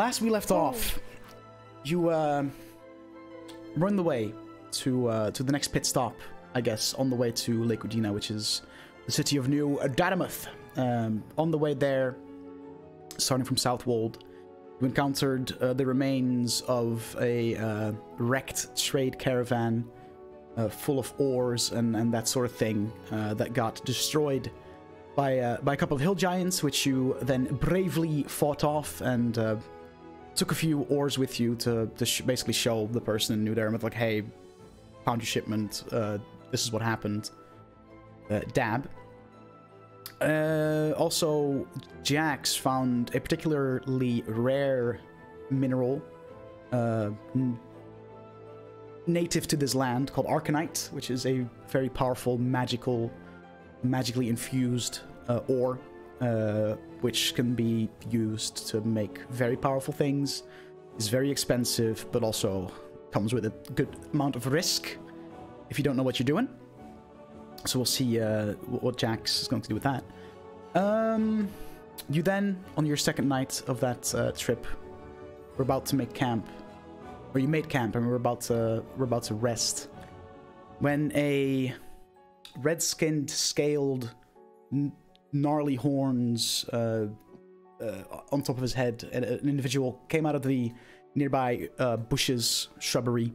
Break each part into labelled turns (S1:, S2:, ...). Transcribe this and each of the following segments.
S1: last we left off, you uh, run the way to uh, to the next pit stop, I guess, on the way to Lake Udina, which is the city of New Daramoth. Um, on the way there, starting from Southwold, you encountered uh, the remains of a uh, wrecked trade caravan uh, full of ores and, and that sort of thing uh, that got destroyed by, uh, by a couple of hill giants, which you then bravely fought off and uh, took a few ores with you to, to sh- basically show the person in New Daramoth, like, hey, found your shipment, uh, this is what happened. Uh, dab. Uh, also, Jax found a particularly rare mineral uh, native to this land called Arcanite, which is a very powerful, magical, magically infused uh, ore, uh, which can be used to make very powerful things. Is very expensive, but also comes with a good amount of risk if you don't know what you're doing. So we'll see uh, what Jax is going to do with that. Um, you then, on your second night of that uh, trip, we're about to make camp, or you made camp, and we're about to we're about to rest. When a red-skinned, scaled, gnarly horns uh, uh, on top of his head, and an individual came out of the nearby uh, bushes, shrubbery.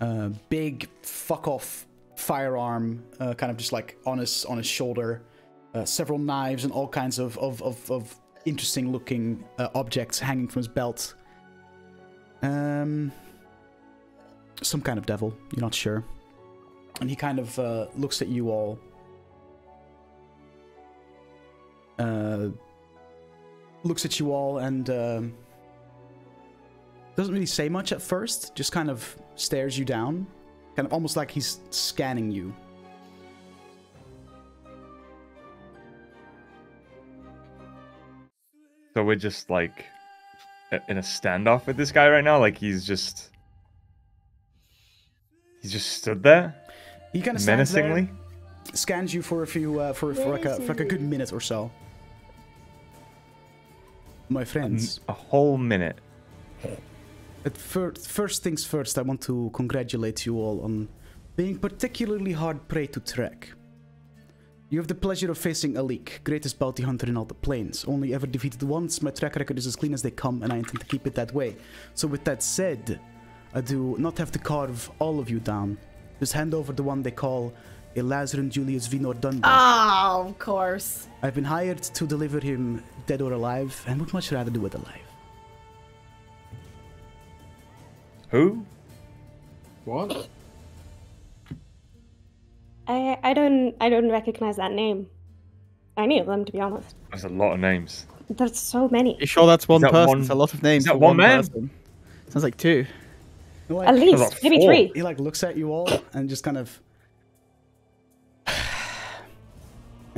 S1: Uh, big fuck off firearm, uh, kind of just like on his on his shoulder. Uh, several knives and all kinds of of of, of interesting looking uh, objects hanging from his belt. Um, some kind of devil, you're not sure. And he kind of uh, looks at you all. Uh, looks at you all and um, doesn't really say much at first. Just kind of stares you down, kind of almost like he's scanning you.
S2: So we're just like in a standoff with this guy right now. Like he's just he's just stood there
S1: He kind of stands there,
S2: menacingly.
S1: scans you for a few uh, for for like a for like a good minute or so. My friends,
S2: A whole minute.
S1: at fir- first things first, I want to congratulate you all on being particularly hard prey to track. You have the pleasure of facing Alik, greatest bounty hunter in all the plains. Only ever defeated once, my track record is as clean as they come, and I intend to keep it that way. So with that said, I do not have to carve all of you down. Just hand over the one they call a Lazarin Julius Vinor Dunbar.
S3: Oh, of course.
S1: I've been hired to deliver him dead or alive, and would much rather do it alive.
S2: Who?
S4: What?
S5: I I don't I don't recognize that name. Any of them, to be honest.
S2: There's a lot of names.
S5: There's so many.
S6: You sure that's one
S2: that
S6: person?
S2: one-
S6: It's a lot of names
S2: that
S6: for
S2: one man?
S6: person. Sounds like two.
S1: Like,
S5: At least, maybe
S2: four.
S5: three.
S1: he like looks at you all and just kind of,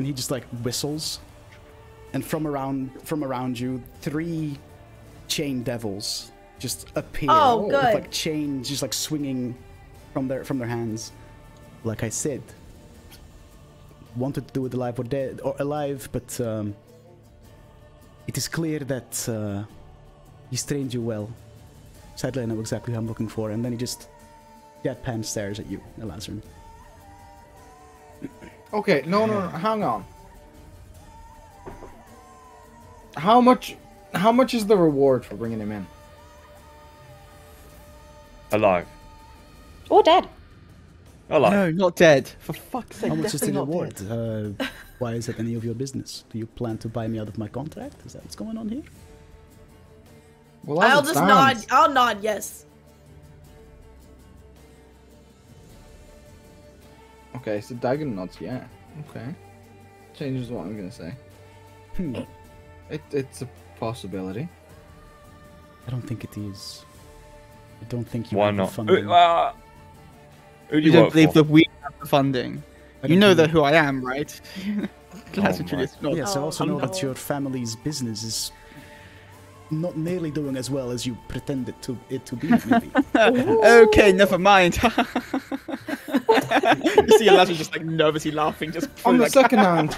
S1: and he just like whistles, and from around from around you, three chain devils just appear.
S3: Oh,
S1: with, like chains just like swinging from their from their hands. Like I said, wanted to do it alive or dead or alive, but um, it is clear that uh, he's trained you well. Sadly, I know exactly who I'm looking for, and then he just deadpan stares at you, Elazarin.
S4: Okay, no, no, no, hang on. How much? How much is the reward for bringing him in?
S2: Alive.
S5: Or dead.
S2: Alive.
S6: No, not dead. For fuck's sake.
S1: How much is the reward? Uh, why is it any of your business? Do you plan to buy me out of my contract? Is that what's going on here?
S4: Well,
S3: I'll
S4: it
S3: just nod. I'll nod yes.
S4: Okay, so Dagon nods, yeah. Okay. Changes what I'm gonna say.
S1: Hmm.
S4: It, it's a possibility.
S1: I don't think it is. I don't think you
S2: Why
S1: have the
S2: not?
S1: funding.
S2: Who, uh, who do
S6: You
S2: you,
S6: don't believe
S2: for?
S6: that we have the funding. You know that who I am, right? Classic
S2: my-
S6: Julius. No,
S1: Yes, I
S3: Oh,
S1: also know that
S3: no.
S1: your family's business is not nearly doing as well as you pretend it to it to be. Maybe.
S6: Okay, never mind. you see Elijah just like nervously laughing, just
S4: On the
S6: like,
S4: second hand,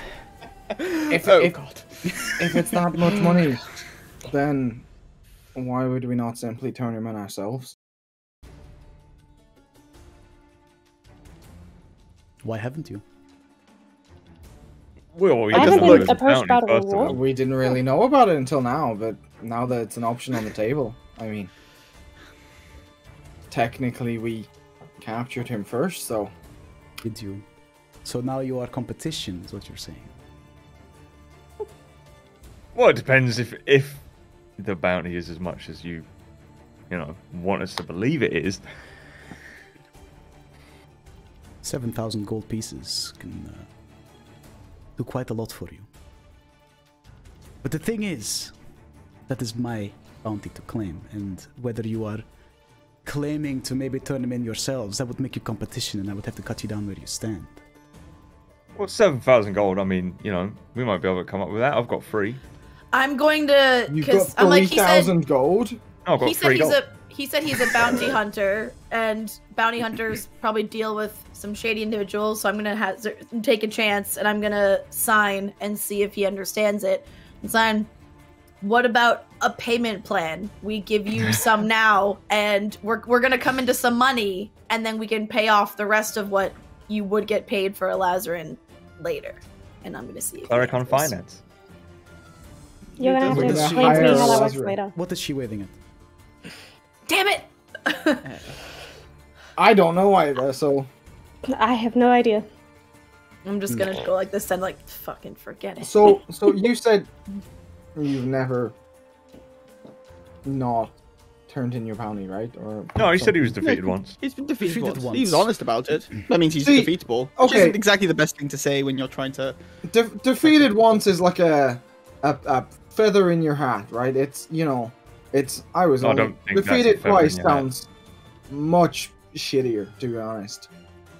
S4: if,
S6: oh
S4: if,
S6: god.
S4: if it's that much money, then Why would we not simply turn him in ourselves?
S1: Why haven't you?
S2: Well, we
S5: I haven't been approached about a
S2: first of all.
S5: reward.
S4: We didn't really know about it until now, but now that it's an option on the table, I mean, technically we captured him first, so
S1: Did you? So now you are competition, is what you're saying.
S2: Well, it depends if if the bounty is as much as you, you know, want us to believe it is.
S1: 7,000 gold pieces can uh, do quite a lot for you. But the thing is, that is my bounty to claim, and whether you are claiming to maybe turn them in yourselves, that would make you competition, and I would have to cut you down where you stand.
S2: Well, seven thousand gold. I mean, you know, we might be able to come up with that. I've got three.
S3: I'm going to
S4: you've
S3: because
S4: got
S3: I'm like
S4: three
S3: said.
S4: gold.
S2: Oh, I've got
S3: He said
S2: three
S3: he's
S2: gold.
S3: a he said he's a bounty hunter, and bounty hunters probably deal with some shady individuals. So I'm gonna ha- take a chance, and I'm gonna sign and see if he understands it. And sign. What about a payment plan? We give you some now, and we're we're gonna come into some money, and then we can pay off the rest of what you would get paid for a Lazarin later. And I'm gonna see. If
S2: Cleric on finance.
S5: You're gonna have to explain to me how that works later.
S1: What is she waving at?
S3: Damn it!
S4: I don't know either, so
S5: I have no idea.
S3: I'm just gonna go like this and like fucking forget it.
S4: so so you said you've never not turned in your bounty, right? Or
S2: No, he said he was
S4: something?
S2: defeated once.
S6: He's been defeated,
S1: Defeated
S6: once. He was honest about it. That means he's
S4: See,
S6: defeatable. Which
S4: okay.
S6: isn't exactly the best thing to say when you're trying to.
S4: De- defeated once is like a, a a feather in your hat, right? It's you know, it's I was
S2: I
S4: only
S2: don't think
S4: defeated twice
S2: your hat.
S4: sounds much shittier, to be honest.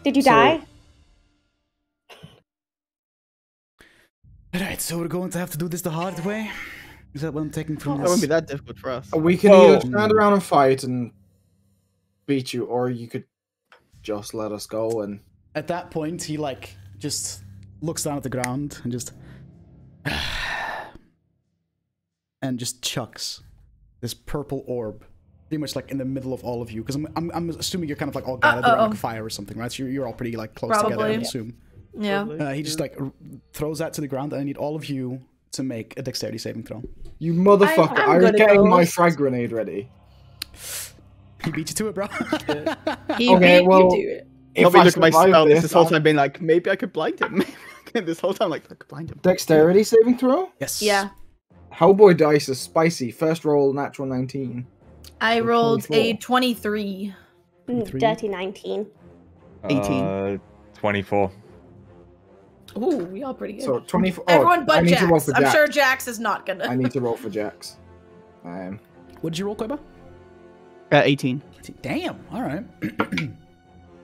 S5: Did you
S4: So-
S5: die?
S1: Alright, so we're going to have to do this the hard way? Is that what I'm taking from this?
S6: That wouldn't be that difficult for us.
S4: We can
S2: Well-
S4: either oh. stand around and fight and beat you, or you could just let us go and
S1: At that point, he like just looks down at the ground and just and just chucks this purple orb, pretty much like in the middle of all of you. Because I'm, I'm I'm assuming you're kind of like all gathered around like
S3: Uh-oh.
S1: a fire or something, right? So you're, you're all pretty like close together. I
S3: Probably.
S1: would assume.
S3: Yeah.
S1: Uh, he just like r- throws that to the ground, and I need all of you to make a dexterity saving throw.
S4: you motherfucker!
S5: I'm
S4: I was
S5: good at
S4: getting my frag grenade ready.
S1: He beat you to it, bro.
S3: He
S4: Okay,
S3: beat
S4: well-
S3: you to it.
S6: I'll
S4: If I
S6: looking at my spell this, this whole time being like, maybe I could blind him. this whole time, like, I could blind him.
S4: Dexterity saving throw.
S1: yes.
S3: Yeah.
S4: Hellboy dice is spicy. First roll, natural nineteen.
S3: I
S4: Or
S3: rolled a
S4: 24.
S3: 23.
S5: Mm, Dirty 19.
S6: 18.
S2: Uh, Twenty-four.
S3: Ooh, we all pretty good.
S4: So twenty-four. Oh,
S3: Everyone
S4: I
S3: but
S4: need to roll
S3: Jax. I'm
S4: Jax.
S3: sure Jax is not gonna.
S4: I need to roll for Jax. Um,
S1: What did you roll, Koiba?
S6: Uh, 18.
S1: Damn. All right.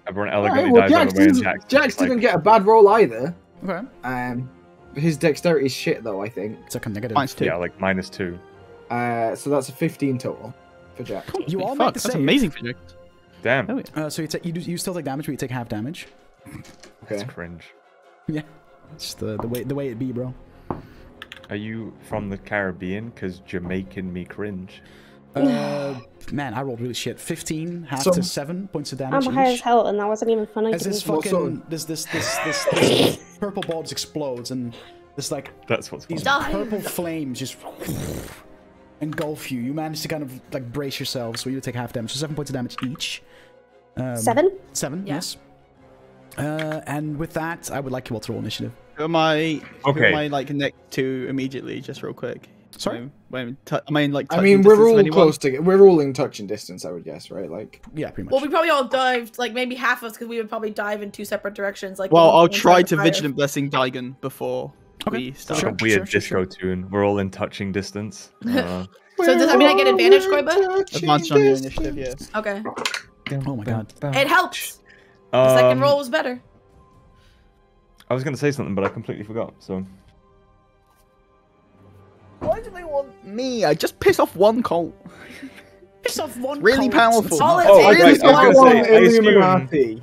S2: Everyone
S4: alright,
S2: elegantly
S4: well,
S2: dies on
S4: Jax,
S2: the way,
S4: didn't,
S2: Jax,
S4: Jax didn't get a bad roll either.
S1: Okay.
S4: Um, his dexterity is shit though. I think.
S1: It's like a negative.
S6: Minus 2.
S2: Yeah, like minus two.
S4: Uh, so that's a fifteen total for Jax.
S1: You all
S6: Fuck,
S1: make the
S6: That's amazing for Jax.
S2: Damn,
S6: Oh, yeah.
S1: Uh, so you, ta- you do, you still take damage, but you take half damage.
S4: Okay.
S2: that's cringe.
S1: Yeah. It's the, the way the way it be, bro.
S2: Are you from the Caribbean? Cause Jamaican me cringe.
S1: Uh, man, I rolled really shit. Fifteen, half
S4: So-
S1: to seven points of damage.
S5: I'm
S1: damage
S5: high as hell, and that wasn't even funny
S1: As this
S5: me.
S4: Well, so-
S1: fucking this this this this, this purple ball just explodes and this like
S2: That's what's
S1: these
S2: fun.
S1: Purple flames just engulf you. You manage to kind of like brace yourselves, so you take half damage. So seven points of damage each. Um,
S5: Seven?
S1: Seven,
S3: Yeah.
S1: yes. Uh, and with that, I would like you all to roll initiative.
S6: Who am I? Who
S2: Okay.
S6: am I like next to immediately? Just real quick.
S1: Sorry?
S6: Um, when, am I in like?
S4: I mean, we're all close to. We're all in touch and distance. I would guess, right? Like,
S1: Yeah, pretty much.
S3: well, we probably all dived, like maybe half of us, because we would probably dive in two separate directions. Like,
S6: Well, I'll try to
S3: fire.
S6: vigilant blessing Daigon before
S1: Okay,
S6: we start.
S1: Sure,
S2: Like a weird
S1: sure, sure,
S2: disco tune. We're all in touching distance. Uh,
S3: So does that mean I get advantage, Koiba?
S6: Advantage on your initiative, yeah.
S3: Okay,
S1: oh my god.
S3: it helps. The second
S2: um,
S3: roll was better.
S2: I was gonna say something, but I completely forgot. So
S6: Why do they want me? I just piss off one cult.
S1: Piss off one
S6: Really
S1: cult.
S6: powerful.
S3: All
S2: Oh,
S3: takes
S2: right,
S3: is
S2: I was gonna say, I assume-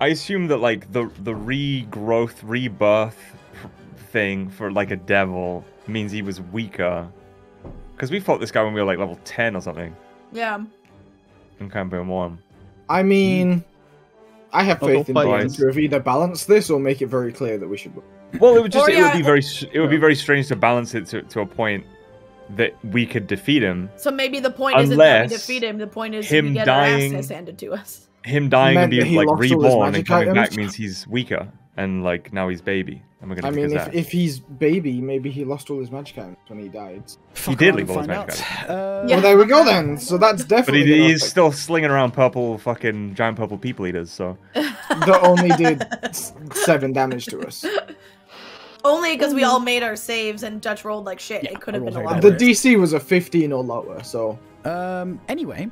S2: I assume that like the the regrowth, rebirth thing for like a devil means he was weaker Because we fought this guy when we were like level 10 or something
S3: Yeah.
S2: in campaign one.
S4: I mean, I have faith in
S6: fight
S4: Brian
S2: you.
S4: to have either balance this or make it very clear that we should.
S2: Well, it would just
S3: Or
S2: it
S3: yeah,
S2: would be very it would be very strange to balance it to, to a point that we could defeat him.
S3: So maybe the point isn't that we defeat him. The point is
S2: him
S3: we get
S2: dying-
S3: our asses handed to us.
S2: Him dying and being like
S4: lost all his
S2: reborn and
S4: magic
S2: coming back means he's weaker and like now he's baby and we're gonna
S4: I mean, if, if he's baby, maybe he lost all his magic items when he died.
S1: Fuck
S2: did
S1: around
S2: leave all his magic
S1: out. Uh,
S3: Yeah.
S4: Well, there we go then. So that's
S2: but
S4: definitely.
S2: he, he's still slinging around purple fucking giant purple people eaters. So
S4: that only did seven damage to us.
S3: Only because we all made our saves and Dutch rolled like shit.
S1: Yeah,
S3: it could
S1: I
S3: have been a lot
S1: very
S4: The. DC was a 15 or lower, so
S1: Um. Anyway,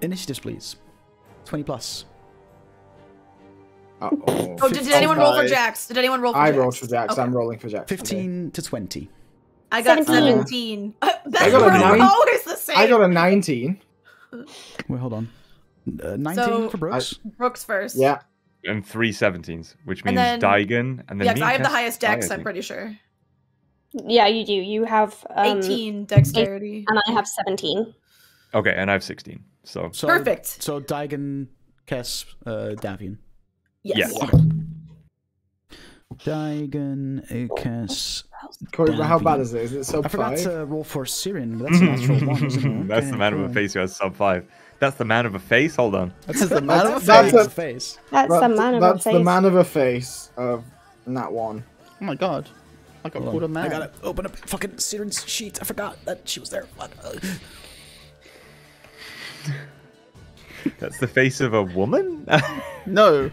S1: initiatives, please. Twenty plus.
S4: Uh-oh.
S3: Oh, did, did anyone roll for
S6: Five.
S3: Jax? Did anyone roll for
S4: I
S3: Jax?
S4: rolled for Jax.
S3: Okay.
S4: I'm rolling for Jax.
S1: Fifteen to twenty.
S3: I got
S5: 17.
S3: 17. That's
S4: got a nine.
S3: always the same.
S4: I got a 19.
S1: Wait, hold on. Uh, Nineteen
S3: So-
S1: for Brooks.
S3: Brooks first.
S4: Yeah.
S2: and three 17s, which means
S3: And
S2: means
S3: then-
S2: Daigen and then
S3: Yeah,
S2: me
S3: 'cause I have the highest dex,
S2: I
S3: I'm pretty sure.
S5: Yeah, you do. You have um,
S3: 18 dexterity.
S5: and I have 17.
S2: Okay, and I have 16. So
S1: so,
S3: Perfect.
S1: So Daigen, Kess, uh, Davian.
S3: Yes.
S2: yeah.
S1: Daigen, uh, Kess.
S4: Corey, but how bad is it? Is it sub
S1: I forgot
S4: 5?
S1: to roll for Sirin, but that's a natural one, isn't it?
S2: That's
S1: Okay,
S2: the man of a face who has sub five. That's the man of a face. Hold on.
S1: That's,
S6: That's the man of a
S4: That's
S1: face.
S4: a-
S1: face.
S5: That's the man of a face.
S4: That's the man of a face of that one.
S6: Oh my god. I got
S1: Hold
S6: called a man.
S1: I gotta open up fucking Sirin's sheet. I forgot that she was there. Fuck.
S2: That's the face of a woman.
S6: No.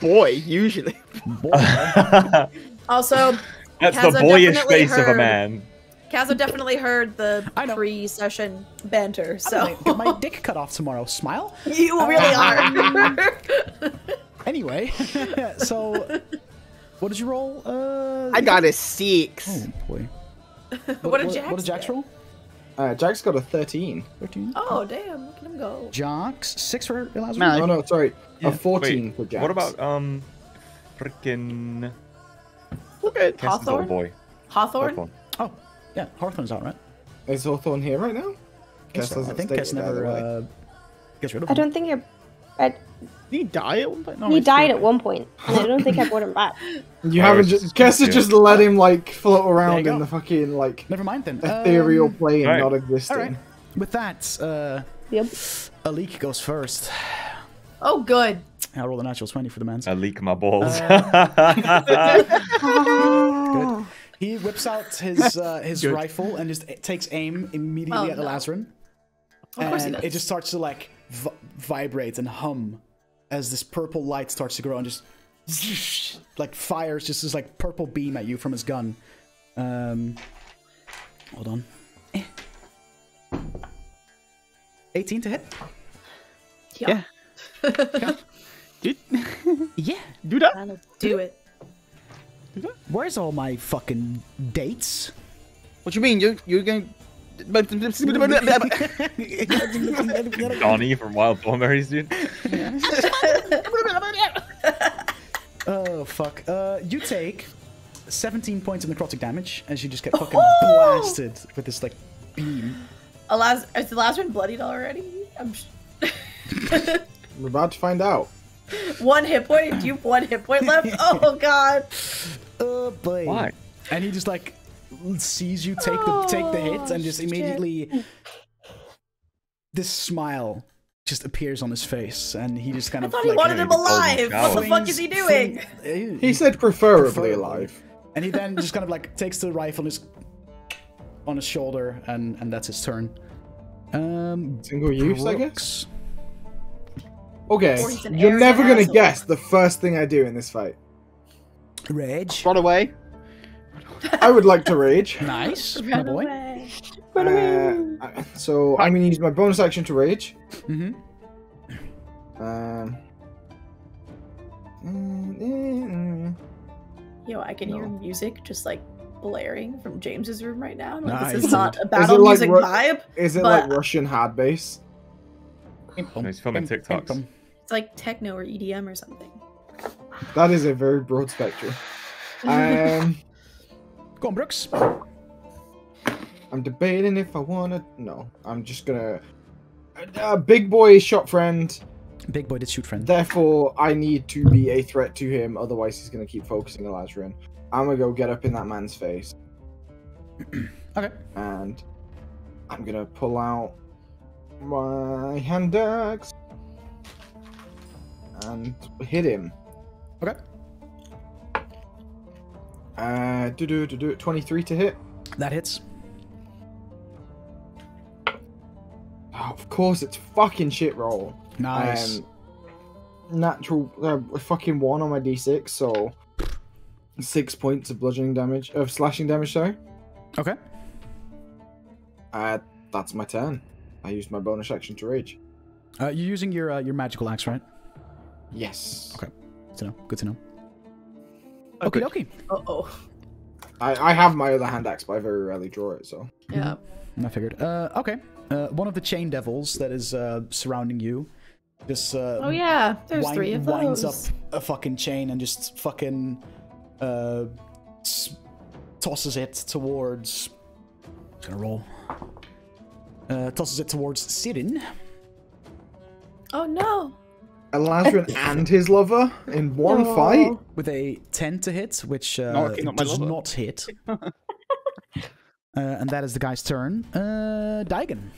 S6: Boy, usually.
S1: Boy.
S3: Also,
S2: That's
S3: Kazza
S2: the boyish
S3: definitely
S2: face of a man.
S3: Kazo definitely heard the pre-session banter,
S1: So
S3: so
S1: get my dick cut off tomorrow. Smile.
S3: you really are.
S1: Anyway, so what did you roll? Uh,
S6: I got a six.
S1: Oh boy.
S3: what did Jax?
S1: What did Jax roll?
S4: Uh, Jax got a 13.
S1: Thirteen.
S3: Oh damn! Look at him go.
S1: Jax six for Elazar.
S6: Man,
S4: Oh no, sorry,
S1: Yeah.
S4: a 14
S2: Wait,
S4: for Jax.
S2: what about um, freaking
S6: Okay.
S2: Cass's little
S3: Hawthorne?
S2: boy?
S3: Hawthorne.
S2: Hawthorne.
S1: Oh, yeah. Hawthorne's out, right?
S4: Is Hawthorne here right now?
S1: Guess
S4: Guess
S1: so. I think
S4: state
S1: Kess never uh, gets rid of
S5: I don't think you're. I,
S6: Did he die at one point? No,
S5: he died at one point, and I don't think I brought him back.
S4: You
S2: I
S4: haven't just
S2: just
S4: Kess just let him like float around
S1: go.
S4: in the fucking like
S1: Never mind then.
S4: ethereal
S1: Um,
S4: plane,
S2: Alright.
S4: not existing.
S1: all right. With that, uh,
S5: Yep.
S1: Alik goes first.
S3: Oh good.
S1: I roll a natural twenty for the man's.
S2: I leak my balls.
S1: Good. He whips out his uh, his
S6: Good.
S1: rifle and just takes aim immediately
S3: Oh,
S1: at
S3: no.
S1: Elazarin.
S3: Of course he
S1: and
S3: does.
S1: it just starts to like v- vibrate and hum as this purple light starts to grow and just like fires just this like purple beam at you from his gun. Um, hold on. Eh. 18 to hit.
S6: Yeah. Dude,
S1: Yeah.
S6: do that.
S3: That'll do it.
S1: Where's all my fucking dates?
S6: What you mean? You you're going?
S2: Donnie from Wild Thornberrys, dude.
S1: Oh fuck. Uh, you take 17 points of necrotic damage as you just get fucking blasted with this like beam.
S3: Alaz- is the last one bloodied already? I'm. Sh-
S4: We're about to find out.
S3: one hit point. Do you have one hit point left? Oh god.
S1: Oh boy.
S2: Why?
S1: And he just like sees you take the take the hit and just
S3: Oh, shit.
S1: immediately this smile just appears on his face and he just kind
S3: I
S1: of
S3: thought he
S1: like,
S3: wanted him alive. What the fuck is he doing?
S1: doing?
S4: He said preferably,
S1: Preferably.
S4: alive.
S1: And he then just kind of like takes the rifle on his on his shoulder and and that's his turn. Um
S4: Single use, I guess. Okay,
S3: Or he's an
S4: you're never gonna
S3: asshole.
S4: guess the first thing I do in this fight.
S1: Rage.
S6: Run away.
S4: I would like to rage.
S1: Nice. My boy.
S3: away.
S4: Uh, so I'm gonna use my bonus action to rage.
S1: Mm-hmm.
S4: Um.
S3: Yo, I can hear music just like blaring from James's room right now. Like,
S1: Nice.
S3: This is not a battle
S4: like
S3: music
S4: Ru-
S3: vibe.
S4: Is it
S3: But-
S4: like Russian hard bass?
S2: He's filming TikToks.
S3: It's like techno or EDM or something.
S4: That is a very broad spectrum. Um.
S1: Go on, Brooks.
S4: I'm debating if I wanna. No, I'm just gonna. Uh, big boy shot friend.
S1: Big boy did shoot friend.
S4: Therefore, I need to be a threat to him. Otherwise, he's gonna keep focusing on Lazarus. I'm gonna go get up in that man's face.
S1: Okay.
S4: And I'm gonna pull out my hand axe and hit him.
S1: Okay.
S4: Uh, do do do do. 23 to hit.
S1: That hits.
S4: Oh, of course, it's fucking shit roll.
S1: Nice.
S4: Um, natural uh, fucking one on my d6, so six points of bludgeoning damage of slashing damage. Sorry.
S1: okay.
S4: Uh, that's my turn. I used my bonus action to rage.
S1: Uh, you're using your uh, your magical axe, right?
S4: Yes.
S1: Okay. Good to know. Good to know.
S6: Oh,
S1: Okay, okay.
S3: Uh oh.
S4: I, I have my other hand axe, but I very rarely draw it. So
S3: Yeah.
S1: I figured. Uh, okay. Uh, one of the chain devils that is uh, surrounding you just uh,
S3: Oh yeah. There's
S1: wind-
S3: three of those.
S1: winds up a fucking chain and just fucking uh, s- tosses it towards. Just gonna roll. Uh, tosses it towards Sirin.
S3: Oh no.
S4: Elazarin and his lover in one
S5: No.
S4: fight.
S1: with a 10 to hit, which uh,
S6: Not- not
S1: does
S6: lover.
S1: not hit. uh, and that is the guy's turn. Uh, Daigen.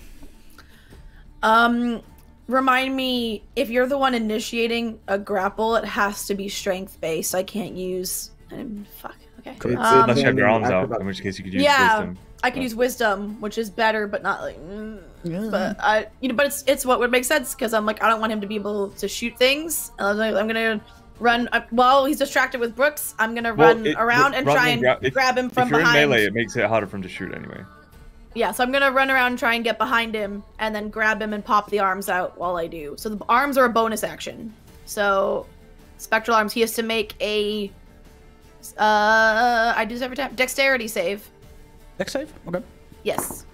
S3: Um, remind me if you're the one initiating a grapple, it has to be strength based. I can't use. Um, fuck. Okay.
S4: It's-
S3: Um,
S2: Unless you have your arms out, in which case you could use
S3: Yeah.
S2: wisdom.
S3: I could use wisdom, which is better, but not like. mm, But I, you know, but it's it's what would make sense because I'm like I don't want him to be able to shoot things. I was like, I'm gonna run uh, while he's distracted with Brooks. I'm gonna
S2: Well,
S3: run
S2: it-
S3: around and try and
S2: grab- if-
S3: grab him from
S2: if you're
S3: behind.
S2: in melee, it makes it harder for him to shoot anyway.
S3: Yeah, so I'm gonna run around and try and get behind him and then grab him and pop the arms out while I do. So the arms are a bonus action. So spectral arms, he has to make a uh I do this every time. Dexterity save.
S1: Dex save? Okay.
S3: Yes.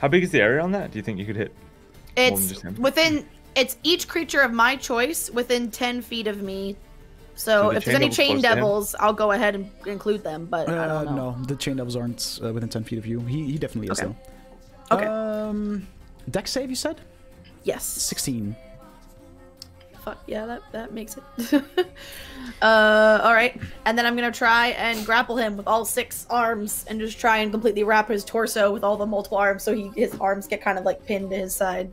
S2: How big is the area on that? Do you think you could hit? than
S3: It's
S2: just
S3: within it's each creature of my choice within ten feet of me.
S2: So
S3: So
S2: the
S3: if there's any chain
S2: close to him?
S3: devils, I'll go ahead and include them, but I
S1: Uh,
S3: don't know.
S1: no, the chain devils aren't uh, within 10 feet of you. He, he definitely is,
S3: Okay.
S1: though.
S3: Okay.
S1: Um, Dex save, you said?
S3: Yes.
S1: 16.
S3: Fuck yeah, that that makes it. uh, all right, and then I'm gonna try and grapple him with all six arms, and just try and completely wrap his torso with all the multiple arms, so he his arms get kind of like pinned to his side.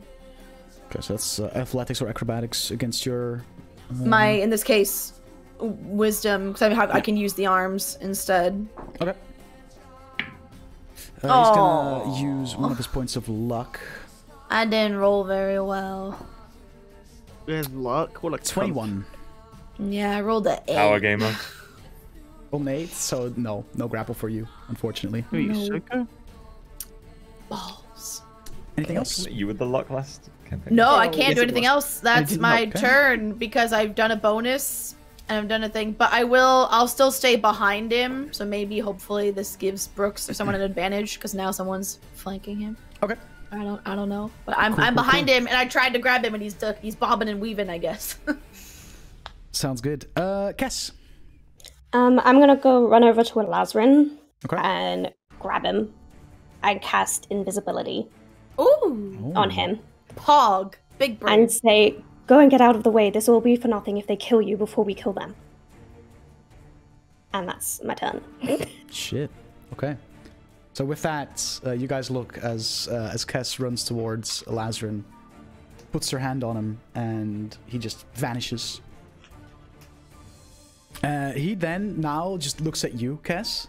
S1: Okay, so that's uh, athletics or acrobatics against your.
S3: My in this case, wisdom, because I have I can use the arms instead.
S1: Okay. Uh, he's gonna use one of his points of luck.
S3: I didn't roll very well.
S6: There's luck. What a cunt.
S1: 21.
S3: Yeah, I rolled a eight.
S2: Power gamer.
S1: Roll an 8, so no, no grapple for you, unfortunately.
S6: Who are you,
S3: No.
S6: Soko?
S3: Balls.
S1: Anything else?
S2: You with the luck last campaign?
S3: No, I
S5: Oh,
S3: can't
S6: yes,
S3: do anything else. That's my
S1: help, okay.
S3: turn because I've done a bonus and I've done a thing. But I will. I'll still stay behind him. So maybe, hopefully, this gives Brooks or someone an advantage because now someone's flanking him.
S1: Okay.
S3: I don't. I don't know. But I'm.
S1: Cool,
S3: I'm
S1: cool,
S3: behind
S1: cool.
S3: him, and I tried to grab him, and he's duck, he's bobbing and weaving. I guess.
S1: Sounds good. Uh, Kess.
S5: Um, I'm gonna go run over to Lazrin
S1: Okay.
S5: and grab him and cast invisibility
S3: Ooh.
S5: on him
S3: Pog. Big brain.
S5: and say, "Go and get out of the way. This will be for nothing if they kill you before we kill them." And that's my turn.
S1: Shit. Okay. So with that, uh, you guys look as uh, as Kess runs towards Lazarus, puts her hand on him, and he just vanishes. Uh, he then now just looks at you, Kess.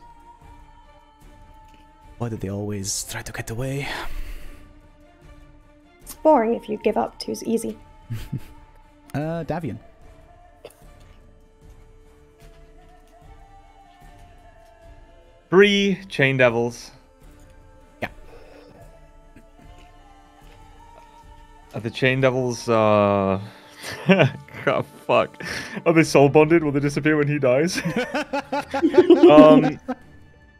S1: Why do they always try to get away?
S5: it's boring if you give up too easy.
S1: Uh, Davian.
S2: Three chain devils. Are the chain devils uh God fuck. Are they soul bonded? Will they disappear when he dies? um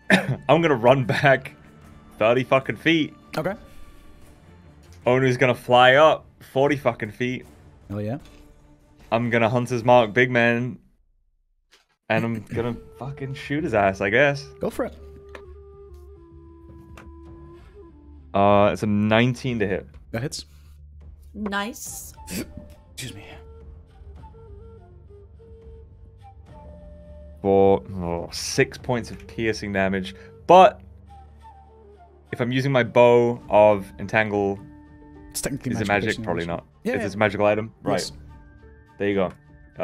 S2: I'm gonna run back 30 fucking feet.
S1: Okay.
S2: Onu's gonna fly up 40 fucking feet.
S1: Oh yeah.
S2: I'm gonna hunt his Mark Big Man. And I'm gonna fucking shoot his ass, I guess.
S1: Go for it.
S2: Uh, it's a 19 to hit.
S1: That hits.
S3: Nice.
S1: Excuse me.
S2: for oh, six points of piercing damage. But if I'm using my bow of entangle,
S1: It's technically
S2: is it magic? Probably not.
S1: Yeah,
S2: if
S1: yeah.
S2: it's a magical item, right?
S1: Yes.
S2: There you go.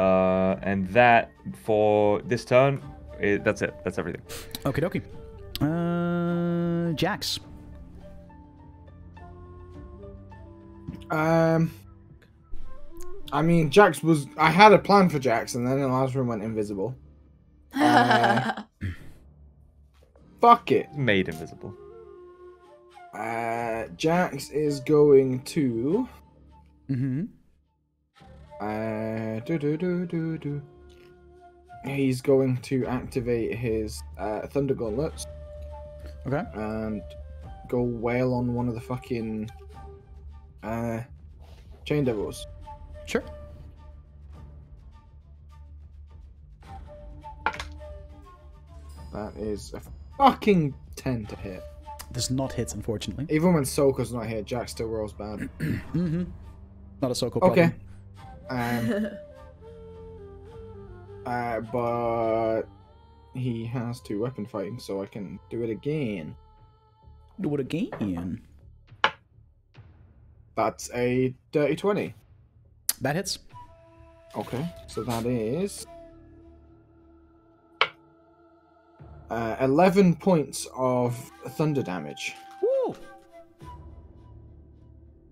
S2: Uh, and that for this turn, it, that's it. That's everything.
S1: Okay, dokie. Uh, Jax.
S4: Um, I mean, Jax was. I had a plan for Jax, and then Elazarin went invisible. Uh, Fuck it.
S2: Made invisible.
S4: Uh, Jax is going to.
S1: Mm-hmm.
S4: Uh, do do do do do. He's going to activate his uh, Thunder Gauntlets
S1: Okay.
S4: and go wail on one of the fucking uh, Chain Devils.
S1: Sure.
S4: That is a fucking 10 to hit.
S1: Does not hit, unfortunately.
S4: Even when Soko's not here, Jack still rolls bad.
S1: Mm-hmm. Not a Soko problem.
S4: Okay. Um, uh, but he has two weapon fighting, so I can do it again.
S1: Do it again.
S4: That's a dirty 20.
S1: That hits.
S4: Okay, so that is. Uh, 11 points of thunder damage.
S1: Woo!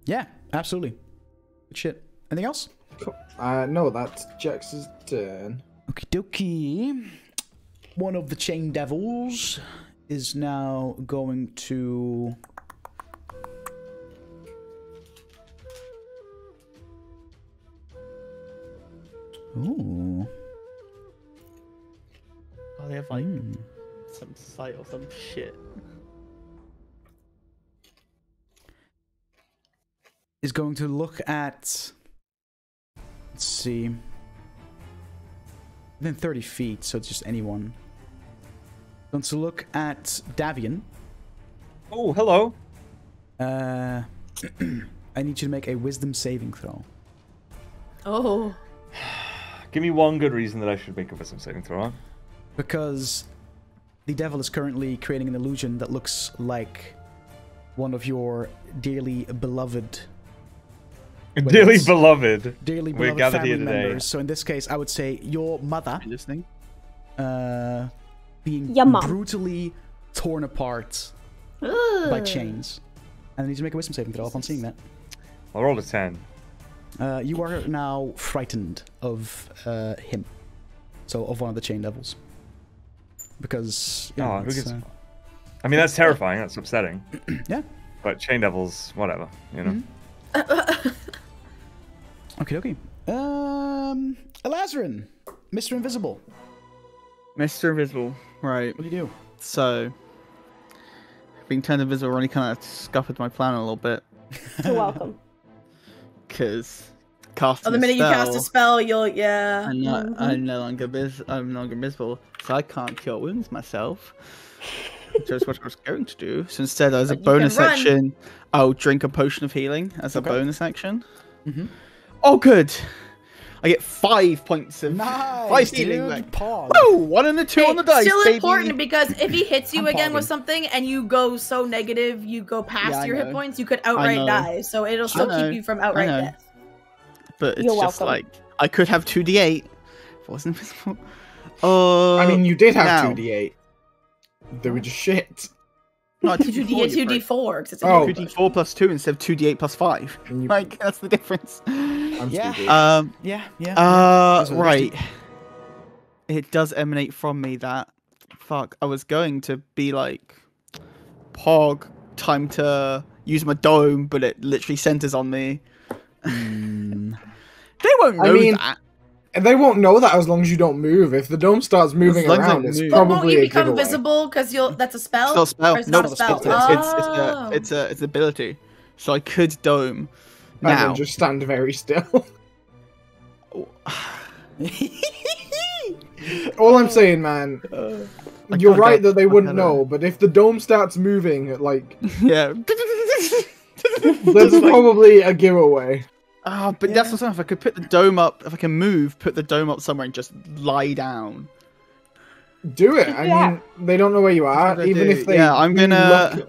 S1: Yeah, absolutely. Good shit. Anything else?
S4: Uh, no, that's Jax's turn.
S1: Okie dokie. One of the chain devils is now going to. Ooh.
S6: Oh, they have like
S1: Hmm.
S6: some sight or some shit.
S1: Is going to look at. Let's see. Within 30 feet, so it's just anyone. Going to look at Davian.
S2: Oh, hello.
S1: Uh, I need you to make a wisdom saving throw.
S3: oh.
S2: Give me one good reason that I should make a wisdom saving throw. Huh?
S1: Because the devil is currently creating an illusion that looks like one of your dearly beloved,
S2: Dearly beloved.
S1: dearly
S2: We're
S1: beloved
S2: gathered
S1: family
S2: here today.
S1: members. So in this case, I would say your mother
S6: listening?
S1: uh, being
S5: Your
S1: brutally torn apart by chains. And I need to make a wisdom saving throw upon seeing that.
S2: I rolled a 10.
S1: Uh, you are now frightened of uh, him. So, of one of the chain devils. Because. you know,
S2: Oh, who
S1: it's, uh.
S2: I mean, that's terrifying. That's upsetting.
S1: Yeah.
S2: But Chain Devils, whatever, you know?
S1: Mm-hmm. Okay, okay. Um, Elazarin, Mr. Invisible.
S6: Mr. Invisible. Right.
S1: What do you do?
S6: So, being turned invisible really kind of scuppered my plan a little bit.
S5: You're welcome.
S6: Because casting
S3: Oh, the minute you cast a
S6: spell,
S3: spell, you'll yeah.
S6: I'm not.
S3: Mhm.
S6: I'm no longer vis- I'm no longer invisible, so I can't cure wounds myself. Which is what I was going to do. So instead, as a
S3: But
S6: bonus action, I'll drink a potion of healing as a bonus action.
S1: Mhm.
S6: Oh, good. I get five points of
S1: Nice,
S6: five healing.
S1: dude.
S6: Back.
S1: Pog.
S6: Woo! One and a two
S3: Hey,
S6: on the dice.
S3: still
S6: baby.
S3: important because if he hits you
S1: I'm
S3: again with something and you go so negative, you go past
S6: Yeah, I
S3: your hit points, you could outright die. So it'll still keep you from
S6: I
S3: outright
S6: know.
S3: death.
S6: But it's
S5: You're
S6: just
S5: welcome.
S6: like I could have two d8 if I wasn't invisible. Uh,
S4: I mean, you did have 2d8. They were just shit.
S6: No,
S3: Two D
S6: you're
S3: two D
S6: right.
S3: four because it's a
S4: Oh.
S6: Two d4 plus two instead of two d8 plus five.
S4: And you-
S6: Like that's the difference.
S4: I'm
S1: Yeah.
S4: stupid.
S6: Um.
S1: Yeah, yeah.
S6: Uh.
S1: That's what it is,
S6: Right. It does emanate from me that. Fuck. I was going to be like, Pog. Time to use my dome, but it literally centers on me.
S1: Mm,
S6: They won't
S4: I
S6: know
S4: mean,
S6: that.
S4: And they won't know that as long as you don't move. If the dome starts moving
S6: long as I
S4: around, it's
S6: move.
S3: But won't
S4: probably
S3: you become
S4: giveaway.
S3: visible because you'll? That's a spell.
S6: It's not a spell.
S3: Or it's
S6: no,
S3: not a spell.
S6: It's, it's, it's,
S3: Oh.
S6: a, it's a it's an ability. So I could dome.
S4: And then
S6: Now,
S4: just stand very still. All I'm saying, man,
S6: I
S4: you're right
S6: get-
S4: that they wouldn't
S6: can't-
S4: know, but if the dome starts moving, like
S6: yeah.
S4: That's
S6: like-
S4: probably a giveaway.
S6: Ah, but that's what I'm saying. If I could put the dome up, if I can move, put the dome up somewhere and just lie down.
S4: Do it. I
S5: Yeah.
S4: mean, they don't know where you are, even
S6: do.
S4: if they.
S6: Yeah, I'm gonna-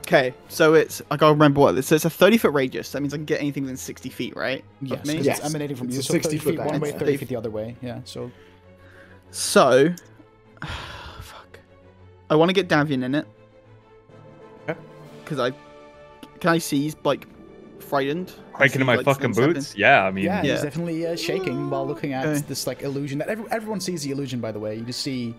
S6: Okay, so it's I gotta remember what this. So it's a 30 foot radius. That means I can get anything within 60 feet, right? of
S1: Yes,
S6: me?
S1: 'cause
S4: Yes.
S1: it's emanating from
S4: It's
S1: you. So
S4: 60
S1: feet one way, 30 feet the other way. Yeah, so
S6: So, fuck. I want to get Davian in it.
S1: Okay.
S6: Because I can I see he's like frightened. I
S2: in my
S6: like,
S2: fucking
S6: things happen.
S2: boots. Yeah, I mean,
S1: yeah,
S6: Yeah.
S1: he's definitely uh, shaking while looking at
S6: Okay.
S1: this like illusion that every, everyone sees the illusion. By the way, you just see.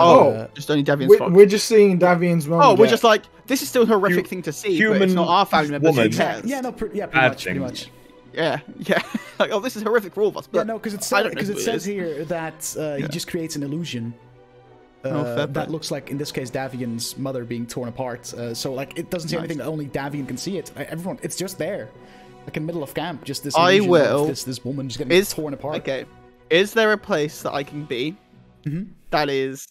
S6: Oh,
S1: uh,
S6: just only Davian's
S4: We're, we're just seeing Davian's mom.
S6: Oh, we're
S4: get-
S6: just like this is still a horrific
S2: Hu-
S6: thing to see, but it's
S2: human
S6: not our family members. Who
S2: woman.
S1: yeah, no, pre- yeah, pretty much, pretty much.
S6: yeah, yeah. like, oh, this is horrific for all of us. But
S1: Yeah, no, because it
S6: I
S1: says because it
S6: it
S1: says here that uh, he just creates an illusion. Uh,
S6: Oh, fair play.
S1: that looks like, in this case, Davian's mother being torn apart. Uh, so, like, it doesn't say
S6: Nice.
S1: anything that only Davian can see it. I, everyone, it's just there, like in the middle of camp. Just this.
S6: I will-
S1: This, this woman just getting
S6: is
S1: torn apart.
S6: Okay, is there a place that I can be
S1: Mhm.
S6: that is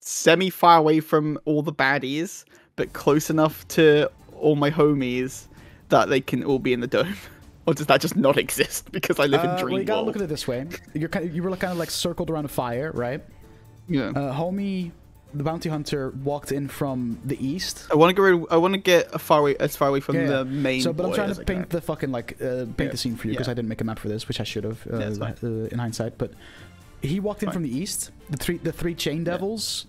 S6: semi far away from all the baddies, but close enough to all my homies that they can all be in the dome? Or does that just not exist because I live in
S1: Uh,
S6: Dream
S1: well, you gotta
S6: World?
S1: look at it this way. You're kind of, you were kind of like circled around a fire, right?
S6: yeah.
S1: Uh, homie, the bounty hunter walked in from the east.
S6: I want to go. rid- I want to get a far away, as far away from
S1: Yeah,
S6: the main.
S1: So, but I'm trying to paint the fucking like uh, paint
S6: Yeah.
S1: the scene for you because
S6: Yeah.
S1: I didn't make a map for this, which I should have uh, uh, in hindsight. But he walked in
S6: Fine.
S1: from the east. The three the three chain devils